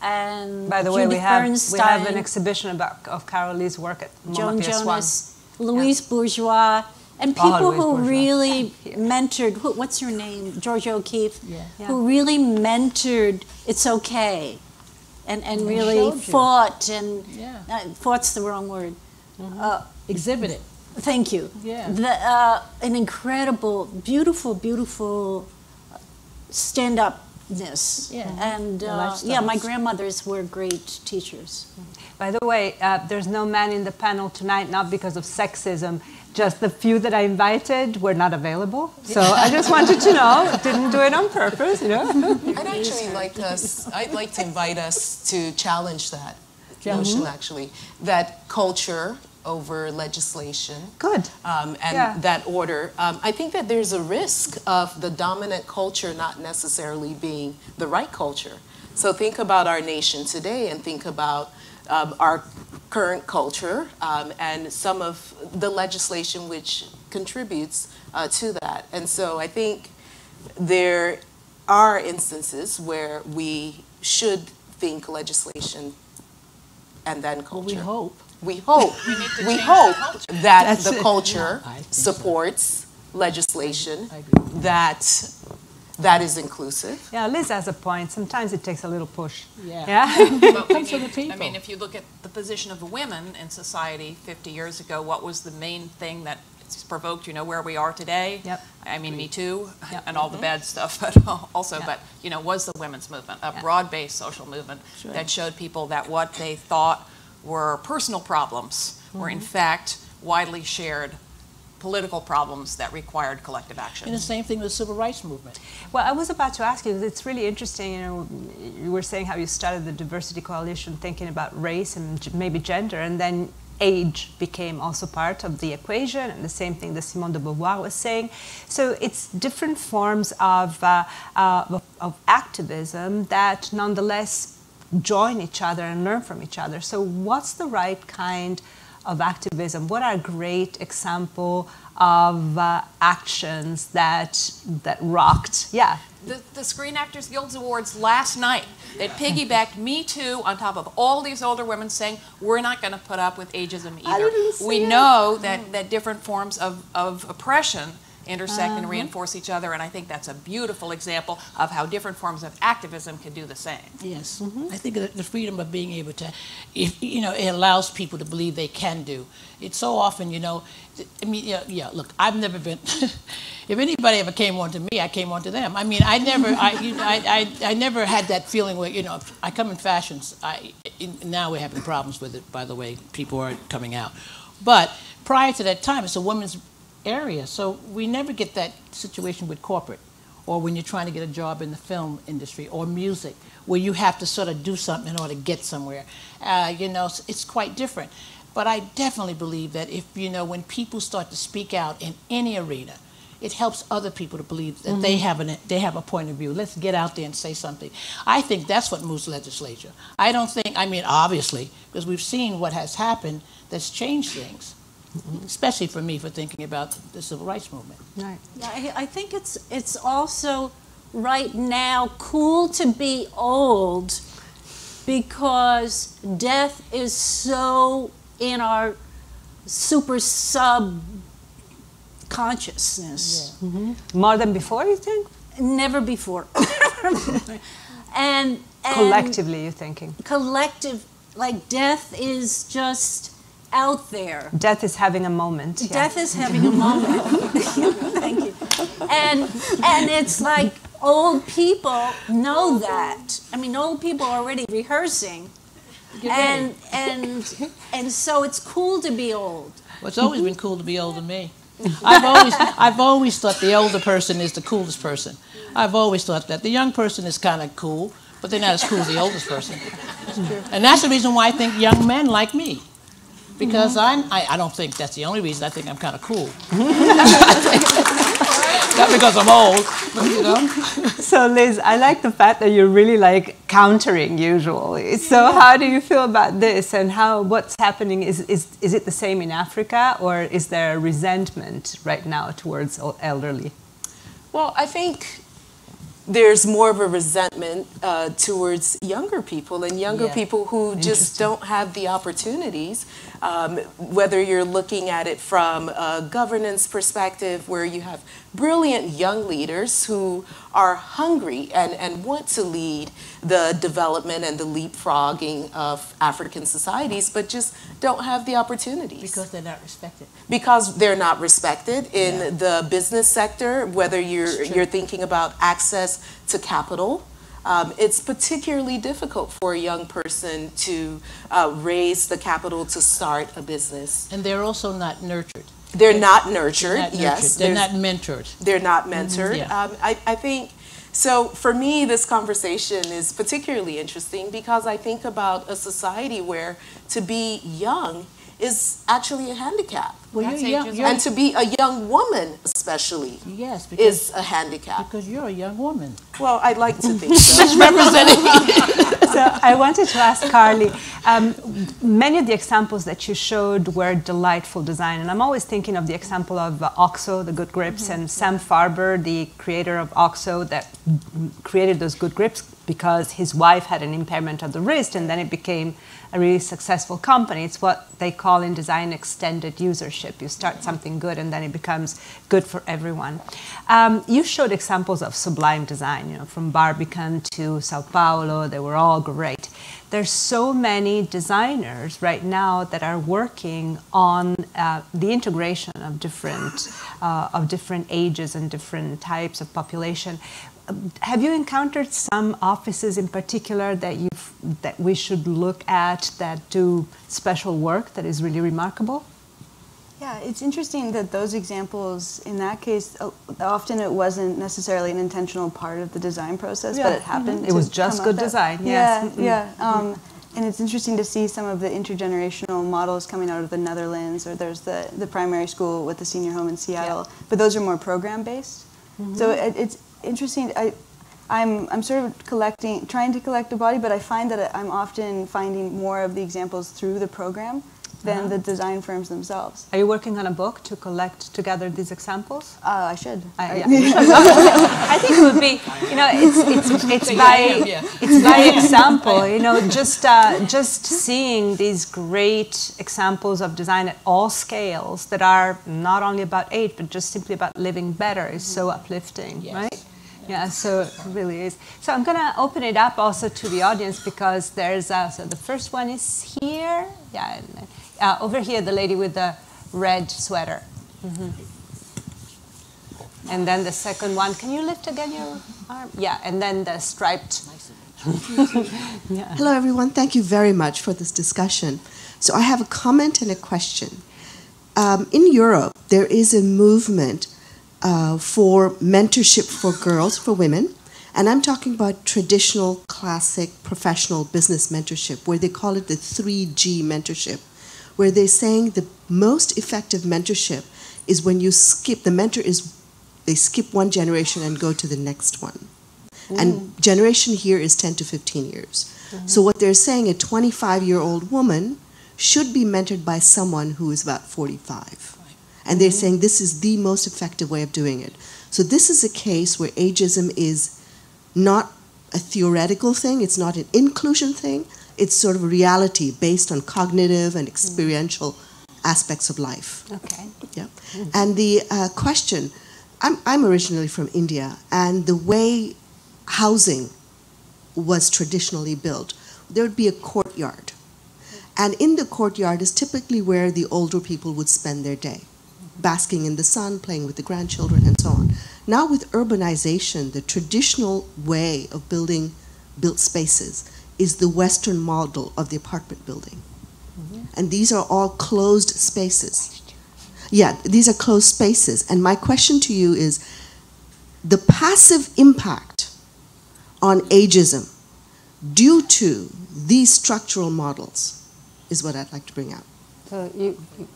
and By the way, we Judith have, we have an exhibition about, of Carolee's work at MoMA Joan PS1. Jonas, Louise Bourgeois, and people who Bourgeois. really <laughs> mentored, who, what's her name? Georgia O'Keeffe, Yeah. Yeah. who really mentored It's Okay and, and They really fought, and Yeah. uh, fought's the wrong word. Uh, Exhibit it. Thank you. Yeah. The, uh, an incredible, beautiful, beautiful stand upness. Yeah. And uh, yeah, my grandmothers were great teachers. By the way, uh, there's no man in the panel tonight, not because of sexism. Just the few that I invited were not available. So I just wanted to know. Didn't do it on purpose, you know. I'd actually like us, I'd like to invite us to challenge that notion, actually, that culture over legislation. Good. Um, and Yeah. that order. Um, I think that there's a risk of the dominant culture not necessarily being the right culture. So think about our nation today and think about um, our current culture um, and some of the legislation which contributes uh, to that. And so I think there are instances where we should think legislation and then Well, culture. we hope. We hope, <laughs> we the hope that That's the it. culture I think so. supports legislation I agree. that, that is inclusive. Yeah, Liz has a point. Sometimes it takes a little push. Yeah. Yeah. But we Comes from the people. I mean, if you look at the position of the women in society 50 years ago, what was the main thing that provoked, you know, where we are today? Yep. I mean, Me Too Yep. <laughs> and all the mm-hmm. bad stuff, <laughs> but also, Yeah. but, you know, was the women's movement, a Yeah. broad-based social movement Sure. that showed people that what they thought were personal problems were mm-hmm. in fact widely shared political problems that required collective action. And the same thing with the civil rights movement. Well, I was about to ask you. It's really interesting. You know, you were saying how you started the Diversity Coalition thinking about race and maybe gender, and then age became also part of the equation, and the same thing that Simone de Beauvoir was saying. So it's different forms of uh, uh, of, of activism that nonetheless join each other and learn from each other. So what's the right kind of activism? What are great example of uh, actions that that rocked? Yeah. the, the Screen Actors Guild Awards last night that piggybacked <laughs> Me Too on top of all these older women saying, we're not going to put up with ageism either. we it. know that, that different forms of, of oppression intersect Uh-huh. and reinforce each other, and I think that's a beautiful example of how different forms of activism can do the same. Yes, I think that the freedom of being able to, if you know, it allows people to believe they can do. It's so often, you know, I mean, yeah, yeah look, I've never been. <laughs> if anybody ever came on to me, I came on to them. I mean, I never, I, you know, I, I, I never had that feeling where, you know, I come in fashions. I in, now we're having problems with it. By the way, people are coming out, but prior to that time, it's a women's area, so we never get that situation with corporate or when you're trying to get a job in the film industry or music, where you have to sort of do something in order to get somewhere. Uh, you know, it's, it's quite different. But I definitely believe that if, you know, when people start to speak out in any arena, it helps other people to believe that they have an they have a point of view. Let's get out there and say something. I think that's what moves legislature. I don't think. I mean, obviously, because we've seen what has happened that's changed things, especially for me for thinking about the civil rights movement. Right. Yeah, I, I think it's it's also right now cool to be old because death is so in our super sub consciousness. Yeah. Mm-hmm. More than before, you think? Never before. <laughs> and, and Collectively, you're thinking. collective like death is just out there. Death is having a moment. yeah. Death is having a moment. <laughs> Thank you. And and it's like old people know that. I mean, old people are already rehearsing, and and and so it's cool to be old. Well, it's always been cool to be older than me. I've always, I've always thought the older person is the coolest person. I've always thought that the young person is kind of cool, but they're not as cool as the oldest person. And that's the reason why I think young men like me. Because I'm, I, I don't think that's the only reason. I think I'm kind of cool. Not because I'm old, but you know. <laughs> So Liz, I like the fact that you're really like countering usually. So how do you feel about this and how what's happening is is is it the same in Africa or is there resentment right now towards elderly? Well, I think there's more of a resentment uh, towards younger people and younger Yeah. people who just don't have the opportunities. Um, whether you're looking at it from a governance perspective, where you have brilliant young leaders who are hungry and, and want to lead the development and the leapfrogging of African societies, but just don't have the opportunities Because they're not respected. because they're not respected in Yeah. the business sector, whether you're you're thinking about access to capital. Um, it's particularly difficult for a young person to uh, raise the capital to start a business. And they're also not nurtured. They're not nurtured. Not nurtured. yes, They're there's- not mentored. they're not mentored. yeah. Um, I, I think so. For me, this conversation is particularly interesting because I think about a society where to be young is actually a handicap, Well, you're young. You're, and to be a young woman, especially, yes, because, is a handicap. because you're a young woman. Well, I'd like to think so. <laughs> <laughs> so I wanted to ask Carly. Um, many of the examples that you showed were delightful design, and I'm always thinking of the example of uh, OXO, the good grips, and Sam Farber, the creator of OXO, that mm, created those good grips because his wife had an impairment of the wrist, and then it became a really successful company. It's what they call in design extended usership. You start something good, and then it becomes good for everyone. Um, you showed examples of sublime design, you know, from Barbican to Sao Paulo. They were all great. There's so many designers right now that are working on uh, the integration of different uh, of different ages and different types of population. Have you encountered some offices in particular that you that we should look at that do special work that is really remarkable? Yeah, it's interesting that those examples, in that case, uh, often it wasn't necessarily an intentional part of the design process, but it happened. Mhm. It was just good design, yes. Yeah, Mhm. yeah. Um, and it's interesting to see some of the intergenerational models coming out of the Netherlands, or there's the, the primary school with the senior home in Seattle, but those are more program based. So it, it's interesting. I, I'm, I'm sort of collecting, trying to collect a body, but I find that I'm often finding more of the examples through the program than the design firms themselves. Are you working on a book to collect together these examples? Uh, I should. I, yeah. <laughs> <laughs> I think it would be, you know, it's it's <laughs> it's by it's by example, you know, just uh, just seeing these great examples of design at all scales that are not only about age but just simply about living better is so uplifting, right? Yeah, so it really is. So I'm gonna open it up also to the audience because there's uh, so the first one is here, yeah, and, uh, over here the lady with the red sweater. And then the second one, can you lift again your arm? Yeah, and then the striped. <laughs> Hello, everyone. Thank you very much for this discussion. So, I have a comment and a question. Um, in Europe, there is a movement uh, for mentorship for girls, for women, and I'm talking about traditional, classic, professional business mentorship, where they call it the 3G mentorship, where they're saying the most effective mentorship is when you skip, the mentor is, they skip one generation and go to the next one. And generation here is 10 to 15 years. Mm-hmm. So what they're saying, a 25 year old woman should be mentored by someone who is about 45. And they're mm-hmm. saying this is the most effective way of doing it. So this is a case where ageism is not a theoretical thing, it's not an inclusion thing, it's sort of a reality based on cognitive and experiential aspects of life. Okay. Yeah. And the uh, question I'm, I'm originally from India, and the way housing was traditionally built, there would be a courtyard. And in the courtyard is typically where the older people would spend their day, basking in the sun, playing with the grandchildren, and so on. Now, with urbanization, the traditional way of building built spaces is the Western model of the apartment building. Mm-hmm. And these are all closed spaces. Yeah, these are closed spaces. And my question to you is the passive impact on ageism due to these structural models is what I'd like to bring out. So you, you,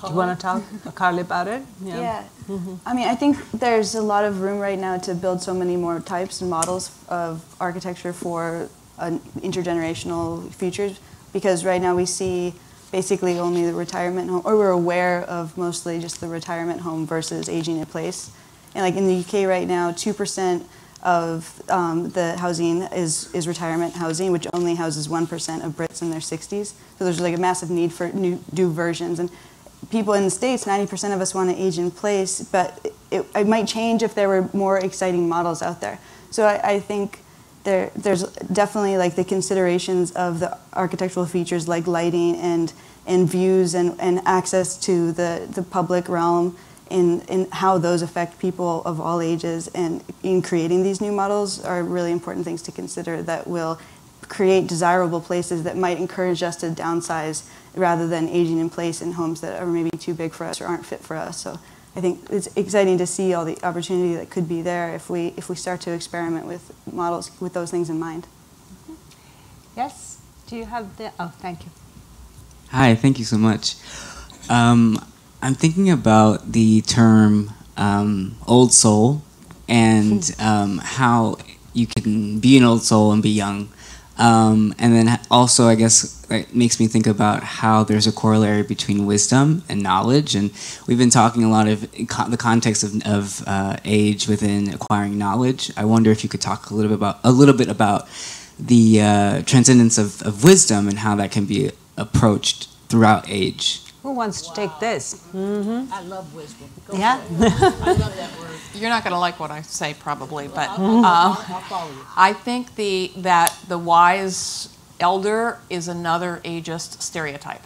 do you want to talk, uh, Carly, about it? <laughs> Yeah. Mm-hmm. I mean, I think there's a lot of room right now to build so many more types and models of architecture for uh, intergenerational futures because right now we see basically only the retirement home, or we're aware of mostly just the retirement home versus aging in place. And like in the UK right now, 2% of um, the housing is, is retirement housing, which only houses 1% of Brits in their 60s. So there's like a massive need for new, new versions. And people in the States, 90% of us want to age in place, but it, it might change if there were more exciting models out there. So I, I think there, there's definitely like the considerations of the architectural features like lighting and, and views and, and access to the, the public realm in, in how those affect people of all ages and in creating these new models are really important things to consider that will create desirable places that might encourage us to downsize rather than aging in place in homes that are maybe too big for us or aren't fit for us. So I think it's exciting to see all the opportunity that could be there if we if we start to experiment with models with those things in mind. Yes. Do you have the? Oh, thank you. Hi, thank you so much. Um, I'm thinking about the term um, old soul and um, how you can be an old soul and be young. Um, and then also, I guess, it makes me think about how there's a corollary between wisdom and knowledge. And we've been talking a lot of the context of, of uh, age within acquiring knowledge. I wonder if you could talk a little bit about a little bit about the uh, transcendence of, of wisdom and how that can be approached throughout age. Who wants to take this? Mm-hmm. I love wisdom. Go Yeah. I love that <laughs> word. You're not going to like what I say probably, but I'll, um, I'll, I'll follow you. I think the that the wise elder is another ageist stereotype.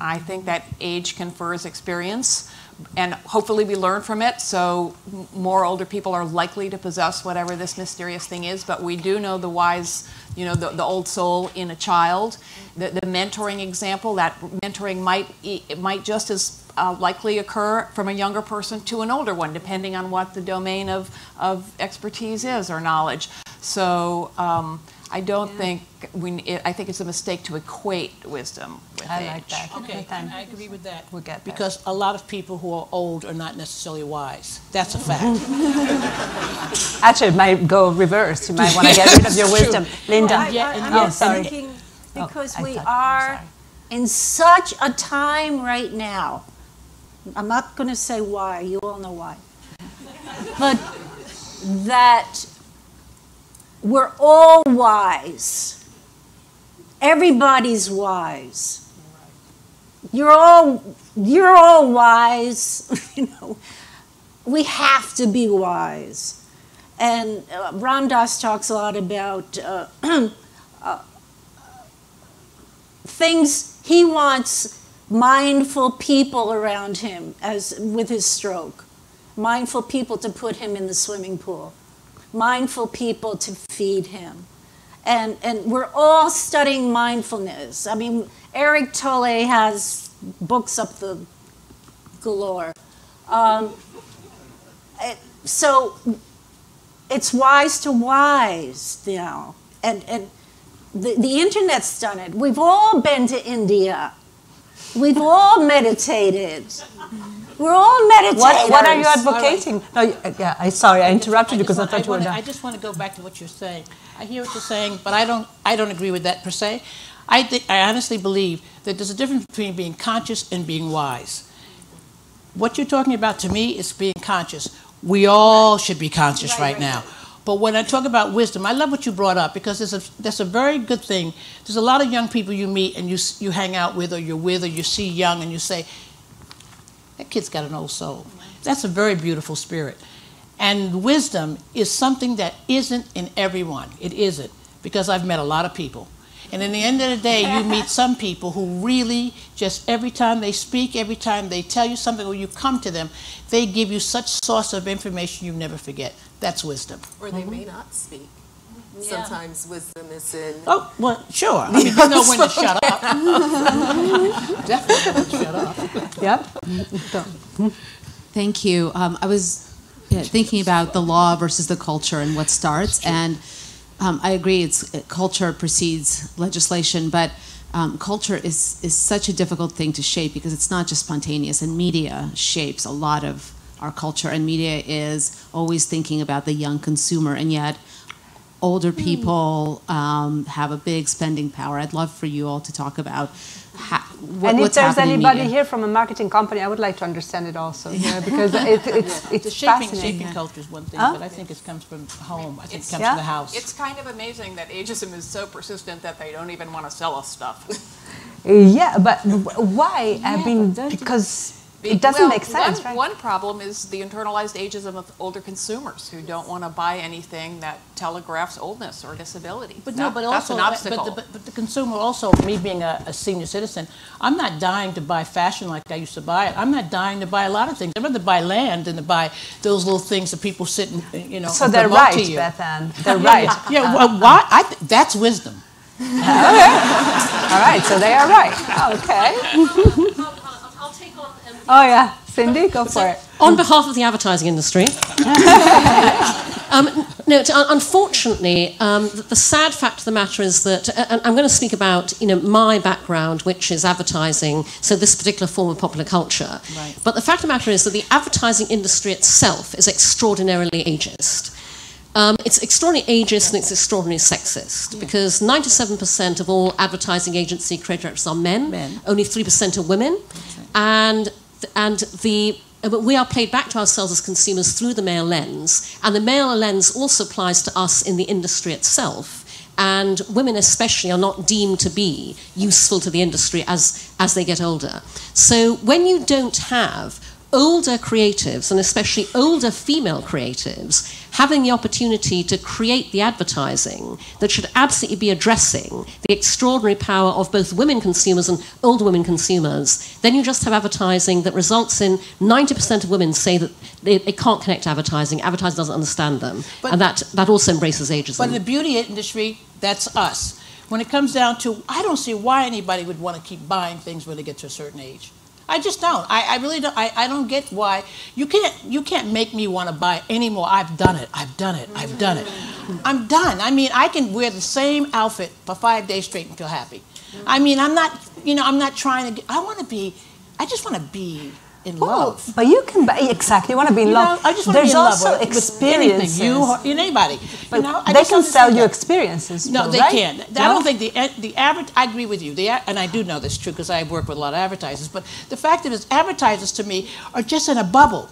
I think that age confers experience, and hopefully we learn from it. So more older people are likely to possess whatever this mysterious thing is. But we do know the wise, you know, the, the old soul in a child. The, the mentoring example that mentoring might it might just as uh, likely occur from a younger person to an older one, depending on what the domain of, of expertise is or knowledge. So um, I don't think we. I think it's a mistake to equate wisdom with I age. like that. Okay, Then I agree with that. We'll get there. Because a lot of people who are old are not necessarily wise. That's a <laughs> fact. Actually, it might go reverse. You might want to <laughs> get rid of your wisdom. Linda. I, Yeah, I, and I'm Oh, sorry. thinking Oh, because I we thought- are in such a time right now. I'm not going to say why. You all know why. <laughs> But that we're all wise. Everybody's wise. You're all you're all wise. <laughs> you know, we have to be wise. And uh, Ram Dass talks a lot about uh, <clears throat> uh, things he wants mindful people around him as with his stroke mindful people to put him in the swimming pool mindful people to feed him and and we're all studying mindfulness. I mean Eckhart Tolle has books up the galore. Um, it- so it's wise to wise now and and the, the internet's done it. We've all been to india. We've all meditated. We're all meditators. What, what are you advocating? No, uh, yeah, I sorry, I interrupted you because I just thought wanna- you were wanna- done. I just want to go back to what you're saying. I hear what you're saying, but I don't, I don't agree with that per se. I think, I honestly believe that there's a difference between being conscious and being wise. What you're talking about to me is being conscious. We all should be conscious right, now. But when I talk about wisdom, I love what you brought up because there's a, that's a very good thing. There's a lot of young people you meet and you, you hang out with or you're with or you see young and you say, that kid's got an old soul. Mm-hmm. That's a very beautiful spirit. And wisdom is something that isn't in everyone. It isn't, because I've met a lot of people. And in the end of the day, you meet <laughs> some people who really just every time they speak, every time they tell you something or you come to them, they give you such source of information you never forget. That's wisdom. Or they may not speak. Sometimes wisdom is in. Oh, well, sure. I <laughs> mean, you know when to <laughs> shut up. Definitely shut up. Yep. Thank you. Um, I was yeah, thinking about the law versus the culture and what starts, and um, I agree. It's it, culture precedes legislation, but um, culture is is such a difficult thing to shape because it's not just spontaneous, and media shapes a lot of our culture, and media is always thinking about the young consumer, and yet older people um, have a big spending power. I'd love for you all to talk about ha- what, and if what's there's anybody here from a marketing company, I would like to understand it also here because <laughs> it, it's it's the shaping, fascinating. shaping culture is one thing, Huh? but I think it comes from home. I think it comes Yeah? from the house. It's kind of amazing that ageism is so persistent that they don't even want to sell us stuff. <laughs> Yeah, but w- why? I mean, because it doesn't Well, make sense, one, right? One problem is the internalized ageism of older consumers who don't want to buy anything that telegraphs oldness or disability. But no, That- but that's also, an obstacle. But, the, but, but the consumer also, me being a, a senior citizen, I'm not dying to buy fashion like I used to buy it. I'm not dying to buy a lot of things. I'd rather buy land than to buy those little things that people sit and, you know, So they're right, to you. Beth Ann. <laughs> They're right. Yeah, yeah well, why? I th- that's wisdom. <laughs> okay. All right, so they are right. Oh, okay. <laughs> Oh yeah, Cindy, go for it. On behalf of the advertising industry, <laughs> um, no, unfortunately, um, the, sad fact of the matter is that, uh, and I'm going to speak about, you know, my background, which is advertising, so this particular form of popular culture. Right. But the fact of the matter is that the advertising industry itself is extraordinarily ageist. Um, it's extraordinarily ageist and it's extraordinarily sexist because 97% of all advertising agency directors are men, Men. only 3% are women, and and the but we are played back to ourselves as consumers through the male lens, and the male lens also applies to us in the industry itself. And women, especially, are not deemed to be useful to the industry as as they get older. So when you don't have older creatives, and especially older female creatives, having the opportunity to create the advertising that should absolutely be addressing the extraordinary power of both women consumers and older women consumers, then you just have advertising that results in 90% of women say that they, they can't connect to advertising, advertising doesn't understand them, But- and that, that also embraces ageism. But in the beauty industry, that's us. When it comes down to, I don't see why anybody would want to keep buying things when they get to a certain age. I just don't. I, I really don't. I, I don't get why you can't. You can't make me want to buy anymore. I've done it. I've done it. I've done it. I'm done. I mean, I can wear the same outfit for five days straight and feel happy. I mean, I'm not. You know, I'm not trying to. Get, I want to be. I just want to be in oh, love. But you can exactly. You want to be in You love. know, I just want to There's be in love also with, with experiences. anything. You, or anybody. But you know, they can sell you experiences. No, though, they right? can't. I don't think the eh, the average. I agree with you. The and I do know this true because I work with a lot of advertisers. But the fact is, advertisers to me are just in a bubble.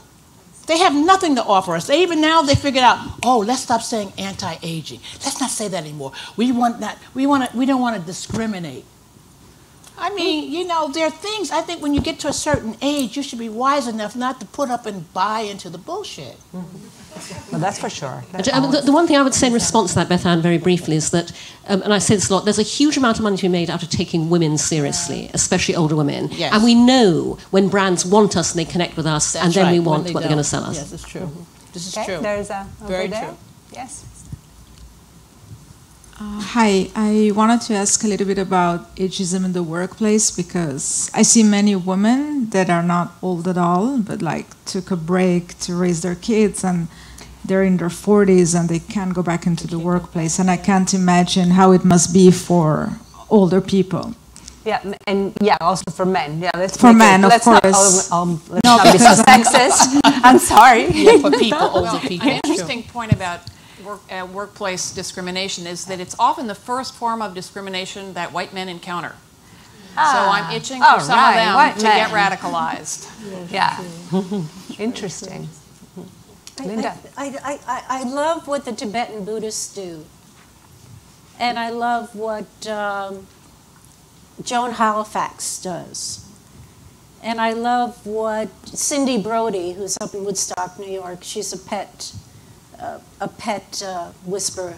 They have nothing to offer us. They even now they figured out. Oh, let's stop saying anti-aging. Let's not say that anymore. We want that. We want to. We don't want to discriminate. I mean, you know, there are things. I think when you get to a certain age, you should be wise enough not to put up and buy into the bullshit. <laughs> Well, that's for sure. That's I mean, the, the one thing I would say in response to that, Bethann, very briefly, is that, um, and I say this a lot, there's a huge amount of money to be made out of taking women seriously, especially older women. Yes. And we know when brands want us and they connect with us, and then we right, when want they what they're going to sell us. Yes, it's true. This is Okay, true. There's a over Very there. true. Yes. Uh, hi, I wanted to ask a little bit about ageism in the workplace because I see many women that are not old at all, but like took a break to raise their kids and they're in their 40s and they can't go back into the workplace. And I can't imagine how it must be for older people. Yeah, and yeah, also for men. Yeah, let's For men, it, of let's course. Not, um, um, let's No, not be so <laughs> sexist. I'm sorry. Yeah, for people, older Well, people. An interesting point about work, uh, workplace discrimination is that it's often the first form of discrimination that white men encounter. so I'm itching for all some right, of them white to get men. radicalized. <laughs> Yeah. Interesting. Linda. I, I, I, I love what the Tibetan Buddhists do. And I love what um, Joan Halifax does. And I love what Cindy Brody, who's up in Woodstock, New York, she's a pet, a pet uh, whisperer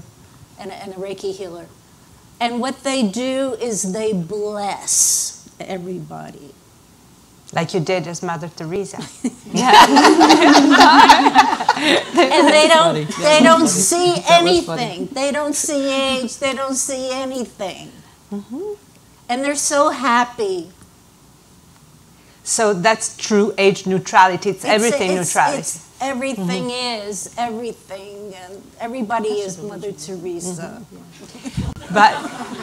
and a, and a Reiki healer. And what they do is they bless everybody. Like you did as Mother Teresa. <laughs> and they don't they don't see That was funny. anything. They don't see age. They don't see anything. And they're so happy. So that's true age neutrality. It's, everything it's, neutrality. It's, everything is everything, and everybody is Mother Teresa. but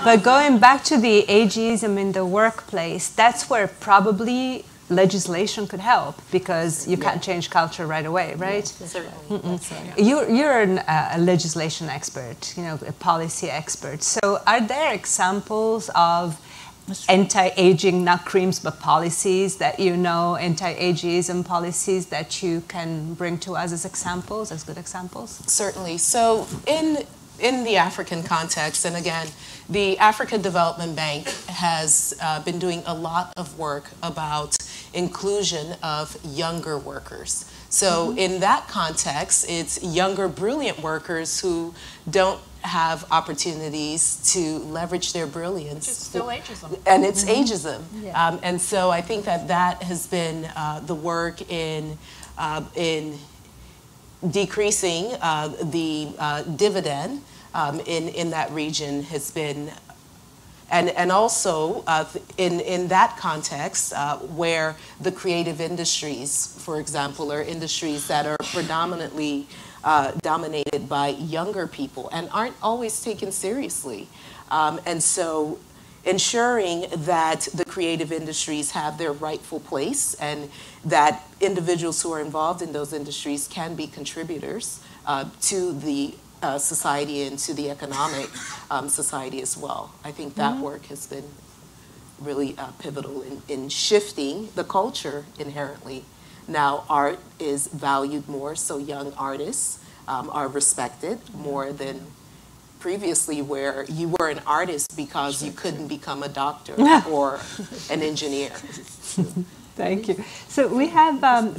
but going back to the ageism in the workplace, that's where probably legislation could help because you can't change culture right away, right? Certainly. That's right. You're, you're an, uh, a legislation expert, you know, a policy expert. So, are there examples of anti-aging, not creams, but policies that you know, anti-ageism policies that you can bring to us as examples, as good examples? Certainly. So, in in the African context, and again, the African Development Bank has uh, been doing a lot of work about inclusion of younger workers. So, Mhm. in that context, it's younger, brilliant workers who don't have opportunities to leverage their brilliance. Still ageism. And it's Mhm. ageism. Yeah. Um, and so I think that that has been uh, the work in, uh, in decreasing uh, the uh, dividend um, in, in that region has been and, and also uh, in, in that context, uh, where the creative industries, for example, are industries that are predominantly uh, dominated by younger people and aren't always taken seriously. Um, and so ensuring that the creative industries have their rightful place and that individuals who are involved in those industries can be contributors uh, to the uh, society and to the economic um, society as well. I think that Mhm. work has been really uh, pivotal in, in shifting the culture inherently. Now, art is valued more, so young artists um, are respected more than previously, where you were an artist because you couldn't become a doctor <laughs> or an engineer. <laughs> Thank you. So we have um,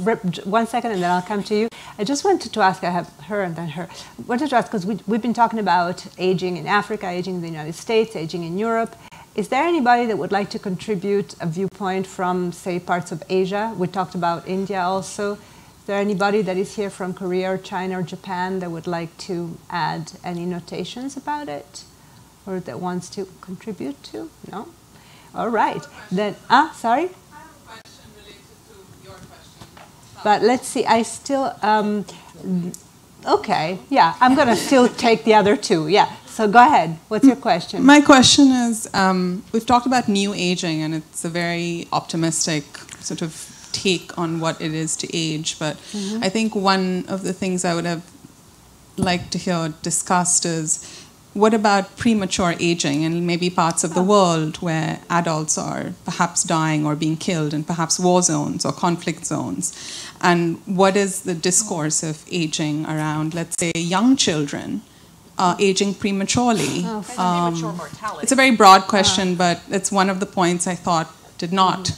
one second, and then I'll come to you. I just wanted to ask. I have her and then her. I Wanted to ask because we, we've been talking about aging in Africa, aging in the United States, aging in Europe. Is there anybody that would like to contribute a viewpoint from, say, parts of Asia? We talked about India also. Is there anybody that is here from Korea or China or Japan that would like to add any notations about it, or that wants to contribute to? No. All right. Then, ah, sorry. But let's see, I still, um, okay, yeah, I'm going to still take the other two. Yeah, so go ahead. What's your question? My question is um, we've talked about new aging, and it's a very optimistic sort of take on what it is to age. But Mhm. I think one of the things I would have liked to hear discussed is what about premature aging and maybe parts of the world where adults are perhaps dying or being killed in perhaps war zones or conflict zones? And what is the discourse of aging around, let's say, young children? Uh, aging prematurely. Oh, premature. Um, It's a very broad question, but it's one of the points I thought did not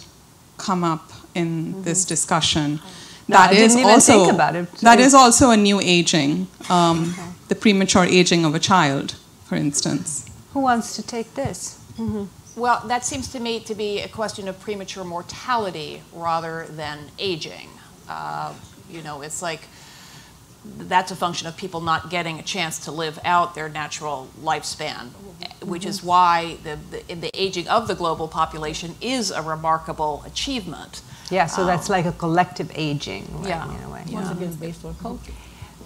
come up in this discussion. No, I didn't even think about it. That is also a new aging, um, the premature aging of a child, for instance. Who wants to take this? Mhm. Well, that seems to me to be a question of premature mortality rather than aging. Uh, you know, it's like that's a function of people not getting a chance to live out their natural lifespan, which is why the, the, the aging of the global population is a remarkable achievement. Yeah, so that's Um, like a collective aging, right, yeah. in a way. Once again, based on culture.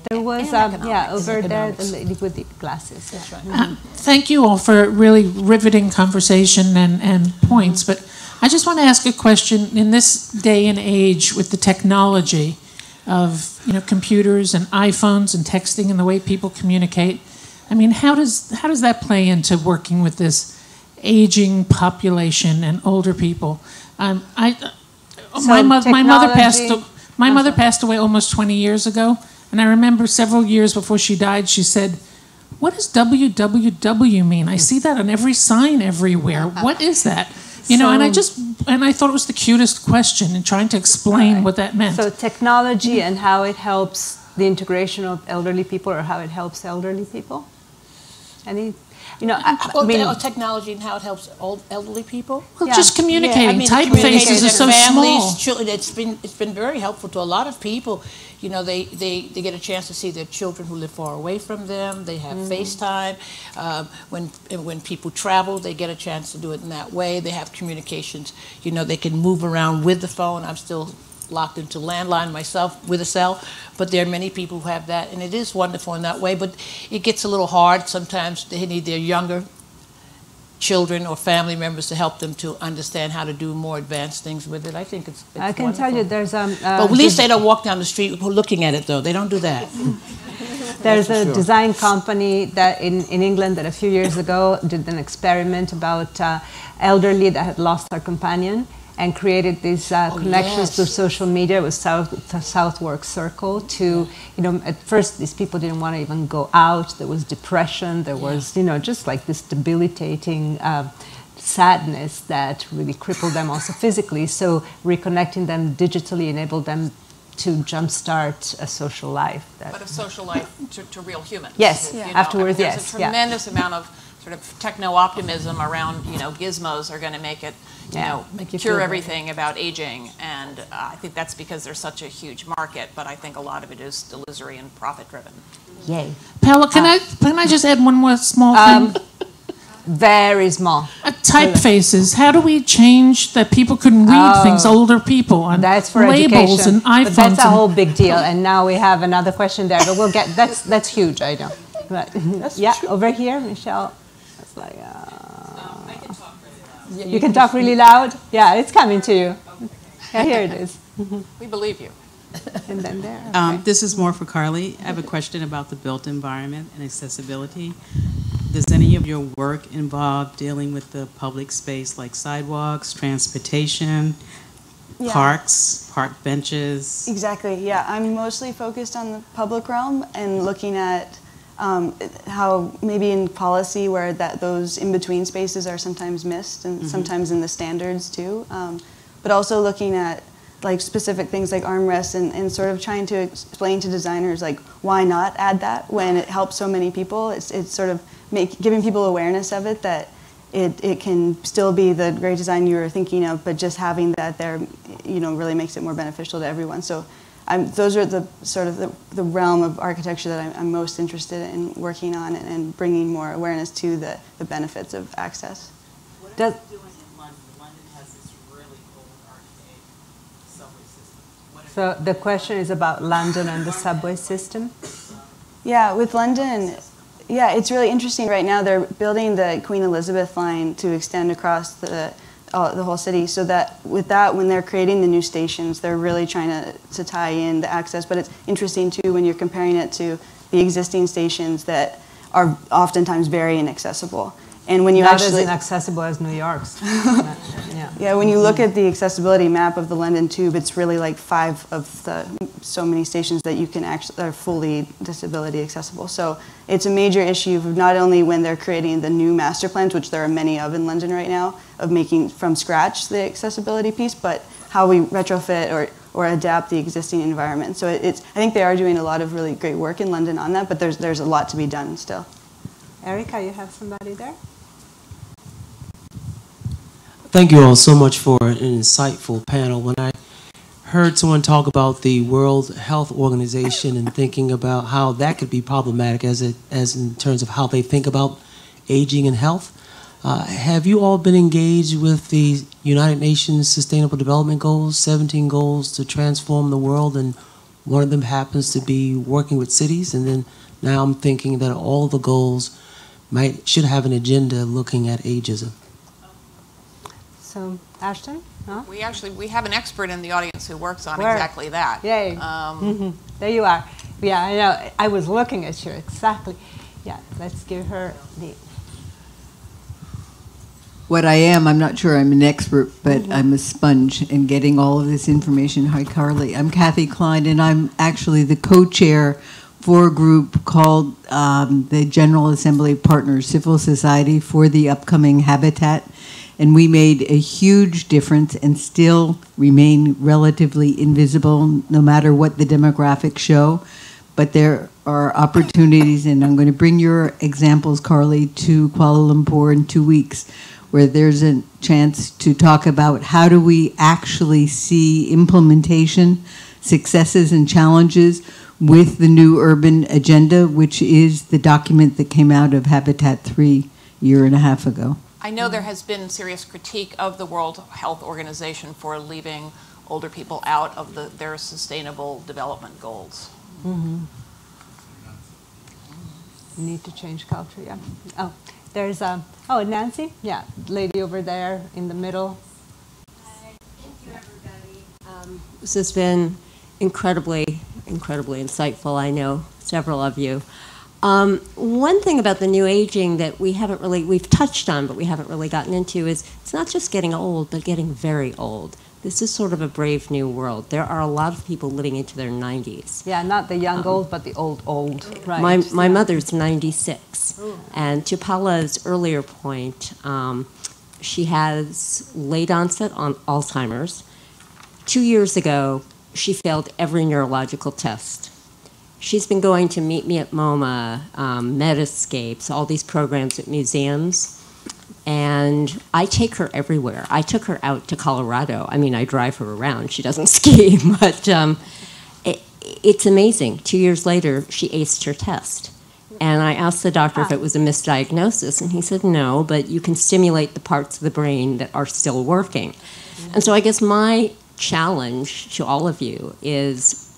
There was, um, yeah, over there, the Economics. lady with the glasses. That's right. Uh, <clears throat> Thank you all for really riveting conversation and, and points, but I just want to ask a question. In this day and age with the technology of you know computers and iPhones and texting and the way people communicate, I mean, how does how does that play into working with this aging population and older people? Um, I, uh, So my, mo- my mother passed. my mother passed away almost 20 years ago, and I remember several years before she died, she said, "What does WWW mean? I see that on every sign everywhere. What is that?" You know, and I just and I thought it was the cutest question in trying to explain what that meant. So technology and how it helps the integration of elderly people or how it helps elderly people? Any, you know, I, I mean, te- technology and how it helps old elderly people. Well, just communicating. I mean, Typefaces communicating are so families, small. children. It's been it's been very helpful to a lot of people. You know, they, they, they get a chance to see their children who live far away from them. They have Mhm. FaceTime. Um, when when people travel, they get a chance to do it in that way. They have communications. You know, they can move around with the phone. I'm still locked into landline myself with a cell, but there are many people who have that, and it is wonderful in that way. But it gets a little hard sometimes. They need their younger children or family members to help them to understand how to do more advanced things with it. I think it's, it's I can tell you there's um. But uh, at least they don't walk down the street looking at it, though. They don't do that. <laughs> There's a sure. design company that in, in England that a few years ago did an experiment about uh, elderly that had lost their companion and created these uh, Oh, connections yes. through social media with South the Southwark Circle to you know at first these people didn't want to even go out there was depression there was you know just like this debilitating uh, sadness that really crippled them also physically so reconnecting them digitally enabled them to jumpstart a social life that But a social life to, to real humans. Yes, know. afterwards, I mean, yes, There's a yeah. tremendous amount of sort of techno-optimism around, you know, gizmos are going to make it, you Yeah, know, make you cure feel better. everything about aging. And uh, I think that's because there's such a huge market, but I think a lot of it is illusory and profit-driven. Yay. Paola, can I can I just add one more small Um, thing? Very small. Uh, typefaces. How do we change that people can read Oh. things? Older people on That's for labels education. and iPhones. But that's a whole big deal. And now we have another question there, but we'll get that's that's huge. I know. But <laughs> yeah, over here, Michelle. That's like. Uh, you can talk really loud. Yeah, it's coming to you. Yeah, here it is. <laughs> We believe you. <laughs> And then there. Um, This is more for Carly. I have a question about the built environment and accessibility. Does any of your work involve dealing with the public space like sidewalks, transportation, Yeah. parks, park benches? Exactly. Yeah, I'm mostly focused on the public realm and looking at um, how maybe in policy where that those in between spaces are sometimes missed and Mhm. sometimes in the standards too. Um, but also looking at like specific things like armrests and, and sort of trying to explain to designers like why not add that when it helps so many people. It's, it's sort of make, giving people awareness of it that it, it can still be the great design you were thinking of, but just having that there, you know, really makes it more beneficial to everyone. So I'm, those are the sort of the, the realm of architecture that I'm, I'm most interested in working on and, and bringing more awareness to the, the benefits of access. Does, so the question is about London and the subway system. Yeah, with London, yeah, it's really interesting right now. They're building the Queen Elizabeth line to extend across the uh, the whole city. So that with that, when they're creating the new stations, they're really trying to, to tie in the access. But it's interesting too when you're comparing it to the existing stations that are oftentimes very inaccessible. And when you Not actually as inaccessible as New York's. <laughs> yeah. yeah, when you look at the accessibility map of the London Tube, it's really like five of the so many stations that you can actually are fully disability accessible. So it's a major issue of not only when they're creating the new master plans, which there are many of in London right now, of making from scratch the accessibility piece, but how we retrofit or or adapt the existing environment. So it, it's I think they are doing a lot of really great work in London on that, but there's there's a lot to be done still. Erica, you have somebody there? Thank you all so much for an insightful panel. When I heard someone talk about the World Health Organization and thinking about how that could be problematic as it as in terms of how they think about aging and health, uh, have you all been engaged with the United Nations Sustainable Development Goals, 17 goals to transform the world, and one of them happens to be working with cities, and then now I'm thinking that all the goals might should have an agenda looking at ageism. So, Ashton? No? We actually, we have an expert in the audience who works on Where? exactly that. Yay. Um, Mhm. <laughs> There you are. Yeah, I know. I was looking at you exactly. Yeah, let's give her the. What I am, I'm not sure I'm an expert, but I'm a sponge in getting all of this information. Hi, Carly. I'm Kathy Klein, and I'm actually the co-chair for a group called um, the General Assembly Partners Civil Society for the upcoming Habitat. And we made a huge difference and still remain relatively invisible no matter what the demographics show. But there are opportunities, and I'm going to bring your examples, Carly, to Kuala Lumpur in two weeks where there's a chance to talk about how do we actually see implementation, successes and challenges with the new urban agenda, which is the document that came out of Habitat 3 a year and a half ago. I know there has been serious critique of the World Health Organization for leaving older people out of the, their sustainable development goals. Mm-hmm. Need to change culture, yeah. Oh, there's a, oh, Nancy? Yeah, lady over there in the middle. Hi, thank you everybody. Um, This has been incredibly, incredibly insightful. I know several of you. Um, one thing about the new aging that we haven't really, we've touched on, but we haven't really gotten into is it's not just getting old, but getting very old. This is sort of a brave new world. There are a lot of people living into their 90s. Yeah, not the young old, but the old old. Right. My, my mother's 96. And to Paola's earlier point, um, she has late onset on Alzheimer's. Two years ago, she failed every neurological test. She's been going to Meet Me at MoMA, um, Metascapes, all these programs at museums. And I take her everywhere. I took her out to Colorado. I mean, I drive her around. She doesn't <laughs> ski, but um, it, it's amazing. Two years later, she aced her test. And I asked the doctor if it was a misdiagnosis, and he said no, but you can stimulate the parts of the brain that are still working. And so I guess my challenge to all of you is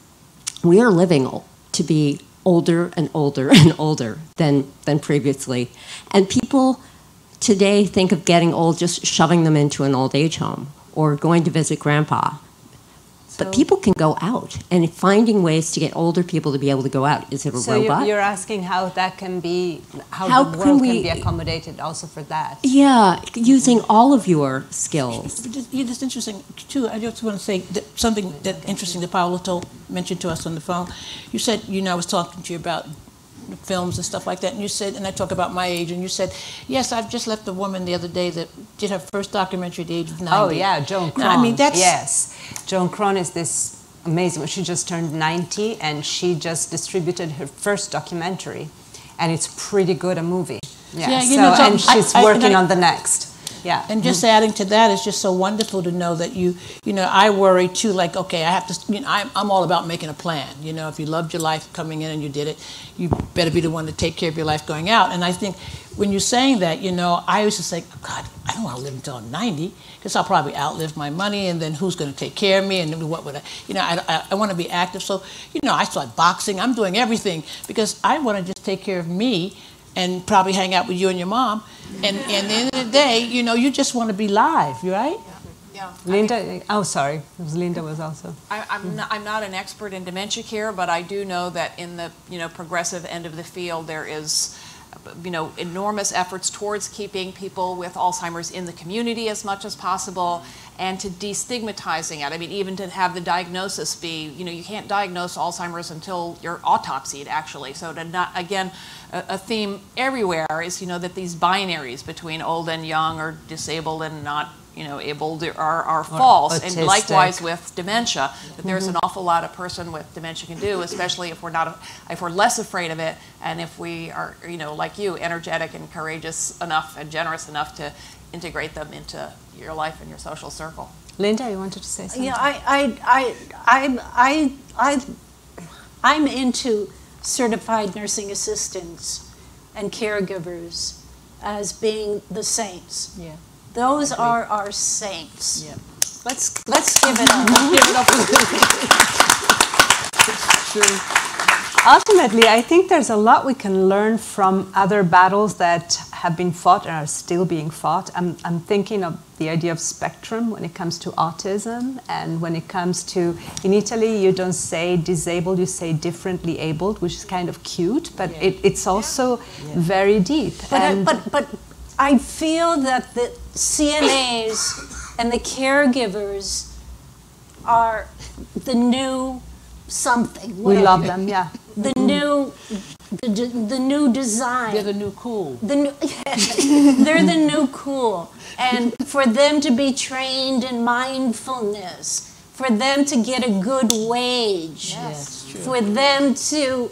we are living to be older and older and <laughs> older than, than previously. And people today think of getting old just shoving them into an old age home or going to visit grandpa. But people can go out and finding ways to get older people to be able to go out. Is it a So you're, robot? you're asking how that can be, how, How the can world we- can be accommodated also for that. yeah, using all of your skills. Just- Yeah, that's interesting too. I just want to say that something that interesting that Paola told mentioned to us on the phone. You said, you know, I was talking to you about films and stuff like that, and you said, and I talk about my age, and you said, yes, I've just left a woman the other day that did her first documentary at the age of 90. Oh yeah, Joan Kron. No, I mean, that's yes. Joan Kron is this amazing. She just turned 90, and she just distributed her first documentary, and it's pretty good a movie. Yeah. Yeah, you so, know, so and I- she's I- and working I- on the next. Yeah. And just adding to that, it's just so wonderful to know that you, you know, I worry too, like, okay, I have to, you know, I'm, I'm all about making a plan. You know, if you loved your life coming in and you did it, you better be the one to take care of your life going out. And I think when you're saying that, you know, I used to say, God, I don't want to live until I'm 90 because I'll probably outlive my money and then who's going to take care of me and what would I, you know, I, I, I want to be active. So, you know, I start boxing, I'm doing everything because I want to just take care of me and probably hang out with you and your mom. And, and at the end of the day, you know, you just want to be live, right? Yeah. Linda, oh sorry, it was Linda was also. I, I'm, not, I'm not an expert in dementia care, but I do know that in the you know progressive end of the field, there is you know enormous efforts towards keeping people with Alzheimer's in the community as much as possible, and to destigmatizing it. I mean, even to have the diagnosis be you know you can't diagnose Alzheimer's until you're autopsied actually. So to not again. A, a theme everywhere is, you know, that these binaries between old and young or disabled and not, you know, able to, are, are false. And likewise with dementia, that there's Mhm. an awful lot a person with dementia can do, especially if we're not, if we're less afraid of it, and if we are, you know, like you, energetic and courageous enough and generous enough to integrate them into your life and your social circle. Linda, you wanted to say something? Yeah, I, I, I, I'm, I, I, I'm into certified nursing assistants and caregivers as being the saints. Yeah. Those Agreed. are our saints. Yeah. Let's let's give it up. Give it up. Ultimately, I think there's a lot we can learn from other battles that have been fought and are still being fought. I'm, I'm thinking of the idea of spectrum when it comes to autism, and when it comes to, in Italy, you don't say disabled, you say differently abled, which is kind of cute, but it, it's also very deep. But, I, but, but I feel that the CNAs and the caregivers are the new something. we love them, yeah. The new, the, the new design. They're the new cool. The new, <laughs> they're the new cool. And for them to be trained in mindfulness, for them to get a good wage, for them to,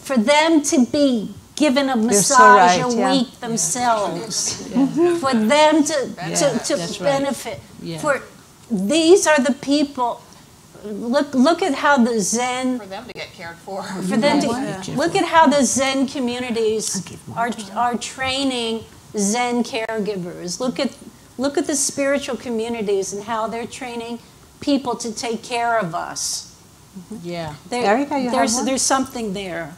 for them to be given a You're so massage right, a yeah. week themselves, for them to, Yeah, to, to that's right. benefit. Yeah. For these are the people. Look, look at how the Zen For them to get cared for. <laughs> for them to look at how the Zen communities are, are training Zen caregivers. Look at look at the spiritual communities and how they're training people to take care of us. Mm-hmm. Yeah. There- Erica, you have there's one? there's something there.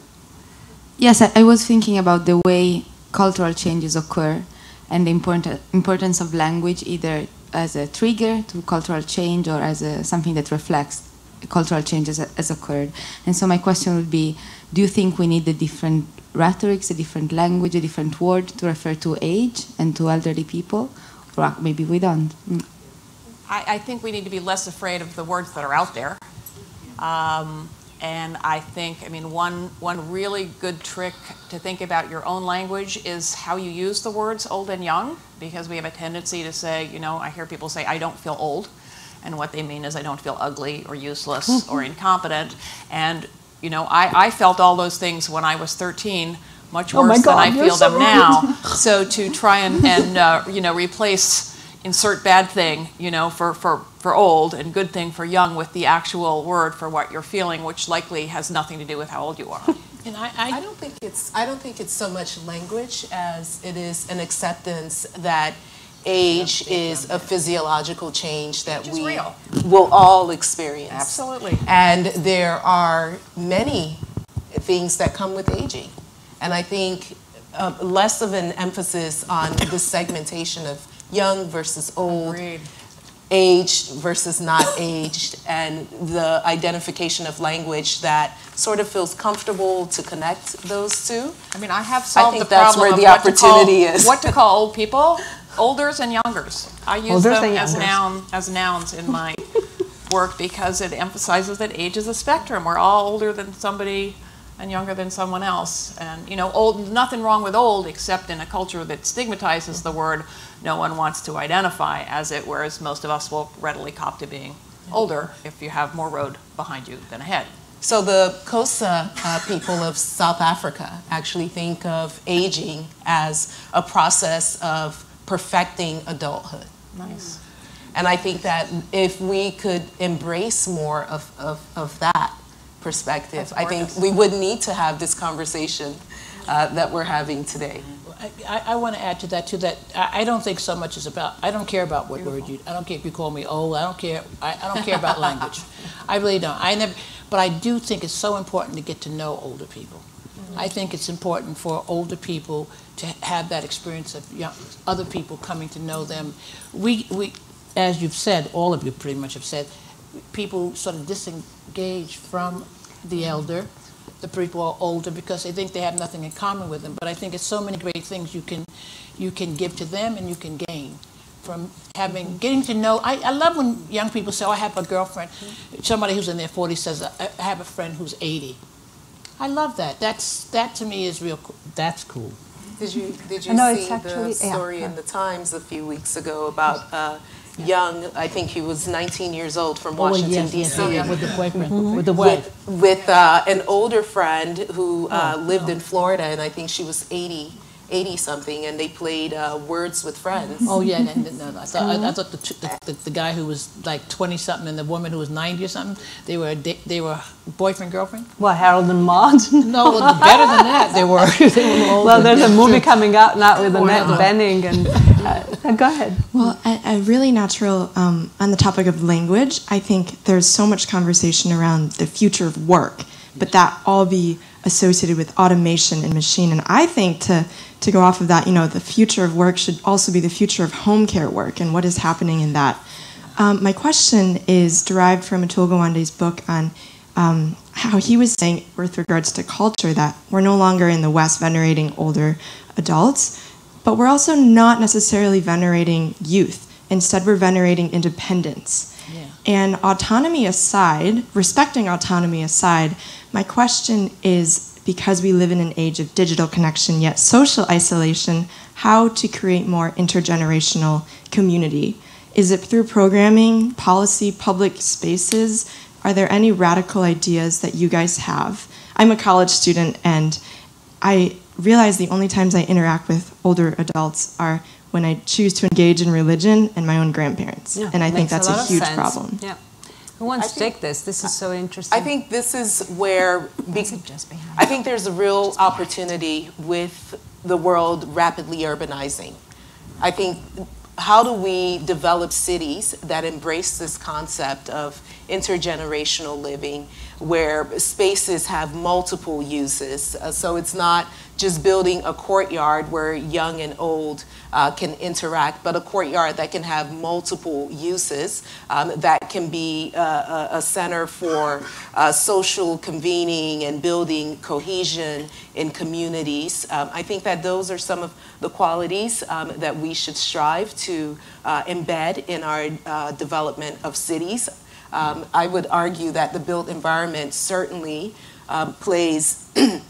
Yes, I, I was thinking about the way cultural changes occur and the important, importance of language either as a trigger to cultural change or as a, something that reflects cultural changes that has occurred. And so my question would be, do you think we need a different rhetorics, a different language, a different word to refer to age and to elderly people? Or maybe we don't. Mm. I, I think we need to be less afraid of the words that are out there. Um, and I think, I mean, one, one really good trick to think about your own language is how you use the words old and young, because we have a tendency to say, you know, I hear people say, I don't feel old. And what they mean is, I don't feel ugly or useless <laughs> or incompetent. And, you know, I, I felt all those things when I was 13, much Oh worse than I feel so them now. <laughs> so to try and, and uh, you know, replace insert bad thing, you know, for, for, for old and good thing for young with the actual word for what you're feeling, which likely has nothing to do with how old you are. <laughs> And I, I, don't think it's I don't think it's so much language as it is an acceptance that age is a physiological change that Which we real. will all experience. Absolutely. And there are many things that come with aging. And I think uh, less of an emphasis on the segmentation of young versus old, aged versus not <coughs> aged, and the identification of language that sort of feels comfortable to connect those two. I mean, I have solved think the that's problem where of the what to call- opportunity is. What to call old people, <laughs> olders and youngers. I use Olders them as noun as nouns in my <laughs> work because it emphasizes that age is a spectrum. We're all older than somebody and younger than someone else. And you know, old nothing wrong with old except in a culture that stigmatizes the word no one wants to identify as it, whereas most of us will readily cop to being older if you have more road behind you than ahead. So the Xhosa uh, people of South Africa actually think of aging as a process of perfecting adulthood. Nice. And I think that if we could embrace more of, of, of that perspective, I think we would need to have this conversation uh, that we're having today. I, I want to add to that too that I, I don't think so much is about I don't care about what word you I don't care if you call me old I don't care I, I don't care about <laughs> language. I really don't. I never but I do think it's so important to get to know older people. I think it's important for older people to have that experience of young, other people coming to know them. We we as you've said all of you pretty much have said people sort of disengage from the elder the people are older because they think they have nothing in common with them. But I think it's so many great things you can you can give to them and you can gain from having getting to know. I, I love when young people say, "Oh, I have a girlfriend." Somebody who's in their 40s says, "I I have a friend who's 80." I love that. That's that to me is real. cool. That's cool. Did you did you No, see actually- the yeah, story in the Times a few weeks ago about uh, young? I think he was 19 years old from Oh, Washington yes, yes, D.C. yeah, with the boyfriend, with the wife. with, with uh, an older friend who uh, lived in Florida, and I think she was 80, 80 something, and they played uh, Words with Friends. Oh yeah, no, no, no. I thought, I, I thought the, the, the the guy who was like twenty something and the woman who was ninety or something, they were a da- they were boyfriend girlfriend. Well, Harold and Maude. <laughs> No, well, better than that. They were. <laughs> They were well, there's a movie coming out now with Or Annette Heather. Bening, and uh, go ahead. Well, a, a really natural um, on the topic of language. I think there's so much conversation around the future of work, but that all be associated with automation and machine. And I think to to go off of that, you know, the future of work should also be the future of home care work and what is happening in that. Um, my question is derived from Atul Gawande's book on um, how he was saying, with regards to culture, that we're no longer in the West venerating older adults, but we're also not necessarily venerating youth. Instead, we're venerating independence. And autonomy aside, respecting autonomy aside, my question is because we live in an age of digital connection yet social isolation, how to create more intergenerational community? Is it through programming, policy, public spaces? Are there any radical ideas that you guys have? I'm a college student and I realize the only times I interact with older adults are when I choose to engage in religion and my own grandparents. Yeah, and I think makes a that's a, huge sense. problem. Yeah. Who wants to take this? This is so interesting. I think this is where <laughs> be- I think there's a real opportunity with the world rapidly urbanizing. I think how do we develop cities that embrace this concept of intergenerational living where spaces have multiple uses uh, so it's not just building a courtyard where young and old uh, can interact, but a courtyard that can have multiple uses, um, that can be uh, a, center for uh, social convening and building cohesion in communities. Um, I think that those are some of the qualities um, that we should strive to uh, embed in our uh, development of cities. Um, I would argue that the built environment certainly um, plays <clears throat>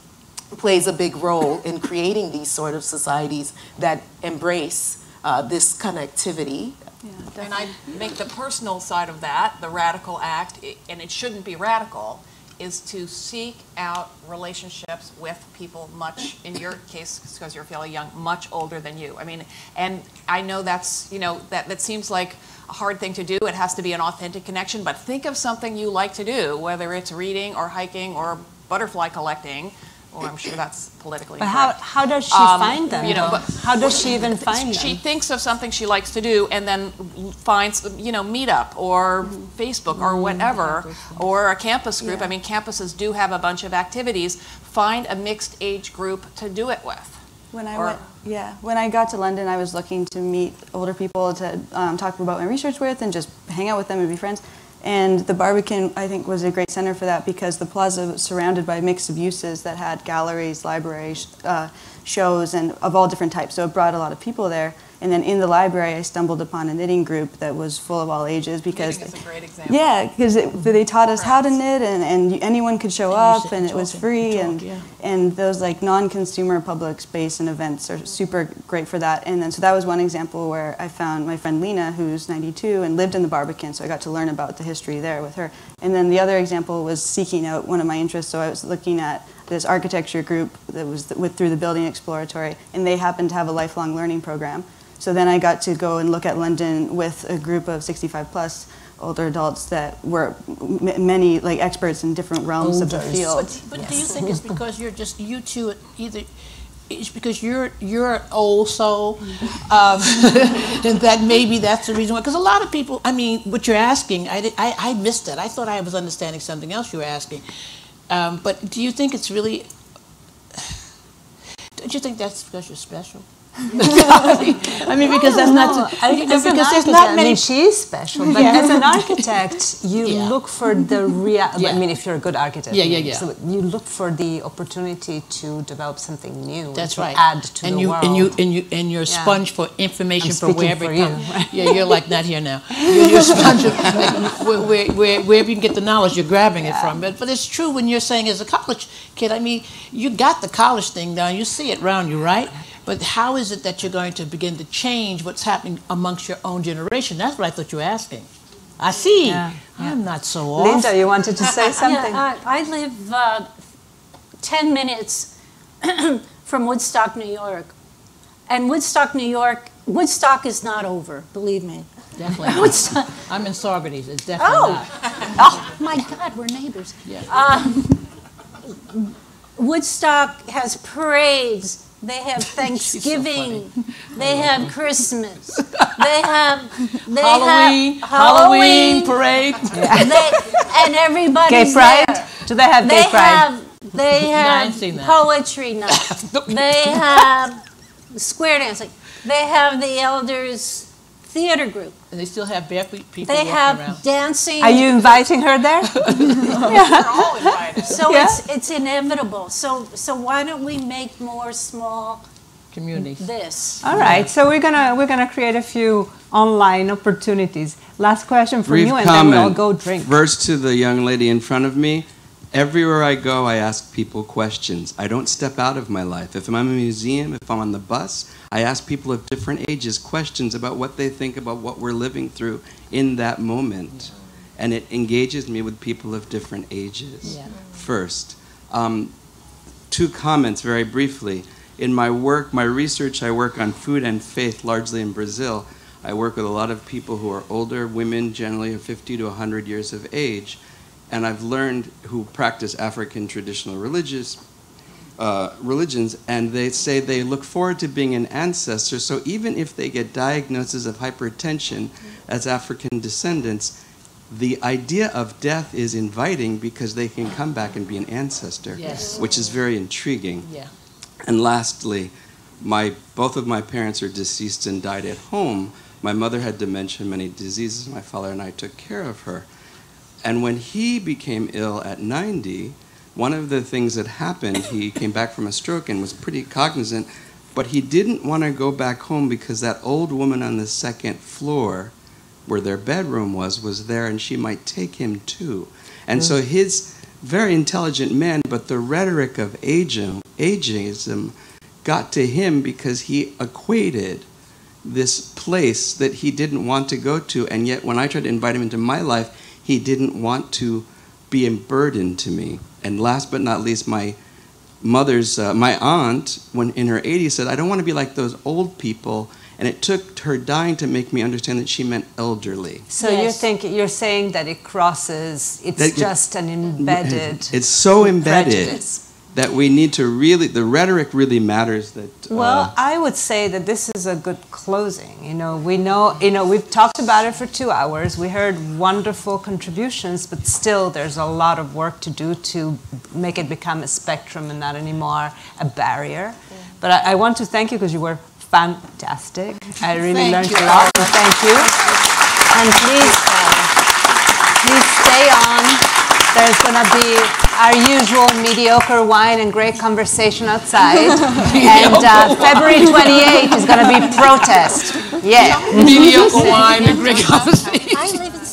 plays a big role in creating these sort of societies that embrace uh, this connectivity. Yeah, and I make the personal side of that, the radical act, and it shouldn't be radical, is to seek out relationships with people much, in your case, because you're fairly young, much older than you. I mean, and I know that's, you know, that, that seems like a hard thing to do. It has to be an authentic connection, but think of something you like to do, whether it's reading or hiking or butterfly collecting well, I'm sure that's politically. But how, how does she um, find them? You know, but how does she even find she them? She thinks of something she likes to do, and then finds, you know, Meetup or Facebook or mm, whatever, or a campus group. Yeah. I mean, campuses do have a bunch of activities. Find a mixed age group to do it with. When I or, went, yeah, when I got to London, I was looking to meet older people to um, talk about my research with and just hang out with them and be friends. And the Barbican, I think, was a great center for that because the plaza was surrounded by a mix of uses that had galleries, libraries, uh, shows, and of all different types. So it brought a lot of people there. And then in the library, I stumbled upon a knitting group that was full of all ages because knitting is a great example. Yeah, because they taught us how to knit, and, and anyone could show and up, and it was free, talk, and yeah. and those like non-consumer public space and events are super great for that. And then so that was one example where I found my friend Lena, who's 92 and lived in the Barbican, so I got to learn about the history there with her. And then the other example was seeking out one of my interests. So I was looking at this architecture group that was with through the Building Exploratory, and they happened to have a lifelong learning program. So then I got to go and look at London with a group of 65 plus older adults that were many like experts in different realms of the field. But, but yes. do you think it's because you're just you two either it's because you're you're an old soul, um, <laughs> and that maybe that's the reason why. Because a lot of people, I mean, what you're asking, I, I, I missed it. I thought I was understanding something else you were asking. Um, but do you think it's really? Don't you think that's because you're special? <laughs> I mean, because that's no, not. Oh, I, because there's not many. I mean, she's special, but yeah. as an architect, you <laughs> yeah. look for the real. Yeah. I mean, if you're a good architect, yeah, yeah, yeah. So you look for the opportunity to develop something new. That's to right. Add to and the you, world. And you and you and you're a sponge for information for wherever for it comes. <laughs> yeah, you're like not here now. You're, you're a sponge of, where, where, where, wherever you can get the knowledge, you're grabbing it from. But but it's true when you're saying as a college kid. I mean, you got the college thing down. You see it around you, right? But how is it that you're going to begin to change what's happening amongst your own generation? That's what I thought you were asking. I see. Yeah, yeah. I'm not so off. Linda, you wanted to <laughs> say something? Yeah, I, I live uh, 10 minutes <clears throat> from Woodstock, New York. And Woodstock, New York, Woodstock is not over, believe me. Definitely. <laughs> Woodstock. I'm in Saugerties. It's definitely oh. not. <laughs> oh, my God, we're neighbors. Yeah. Um, Woodstock has parades they have <laughs> Thanksgiving. so they have Christmas. <laughs> They have they Halloween. Have Halloween, Halloween parade. Yeah. <laughs> They, and everybody. Gay pride. There. Do they have they gay pride? Have, they have poetry night. they have square dancing. They have the elders theater group. And they still have barefoot people They walking have around. dancing. Are you inviting her there? <laughs> We're all invited. So Yeah. it's it's inevitable. So so why don't we make more small Communities. this? All right, so we're gonna we're gonna create a few online opportunities. Last question from Brief you, and comment. then we'll go drink. First to the young lady in front of me. Everywhere I go, I ask people questions. I don't step out of my life. If I'm in a museum, if I'm on the bus, I ask people of different ages questions about what they think about what we're living through in that moment. And it engages me with people of different ages. Yeah. First, um, two comments very briefly. In my work, my research, I work on food and faith largely in Brazil. I work with a lot of people who are older, women generally of 50 to 100 years of age and I've learned who practice African traditional religious uh, religions, and they say they look forward to being an ancestor. So even if they get diagnoses of hypertension as African descendants, the idea of death is inviting because they can come back and be an ancestor, Yes. which is very intriguing. Yeah. And lastly, my, both of my parents are deceased and died at home. My mother had dementia and many diseases. My father and I took care of her. And when he became ill at 90, one of the things that happened, he came back from a stroke and was pretty cognizant, but he didn't want to go back home because that old woman on the second floor, where their bedroom was, was there and she might take him too. And so mm. his very intelligent man, but the rhetoric of aging, ageism got to him because he equated this place that he didn't want to go to, and yet when I tried to invite him into my life, he didn't want to be a burden to me. And last but not least, my mother's, uh, my aunt, when in her 80s, said, I don't want to be like those old people. And it took her dying to make me understand that she meant elderly. So you're thinking, you're saying that it crosses, it's That- just an embedded. It's so embedded prejudice. That we need to really, the rhetoric really matters that. uh, Well, I would say that this is a good closing. You know, we know, you know, we've talked about it for two hours. We heard wonderful contributions, but still, there's a lot of work to do to make it become a spectrum and not anymore a barrier. But I, I want to thank you because you were fantastic. I really Thank learned you. a lot. And thank you. And please, please stay on. There's going to be our usual mediocre wine and great conversation outside. <laughs> and uh, February 28th is going to be protest. Yeah. Mediocre wine and great conversation. I live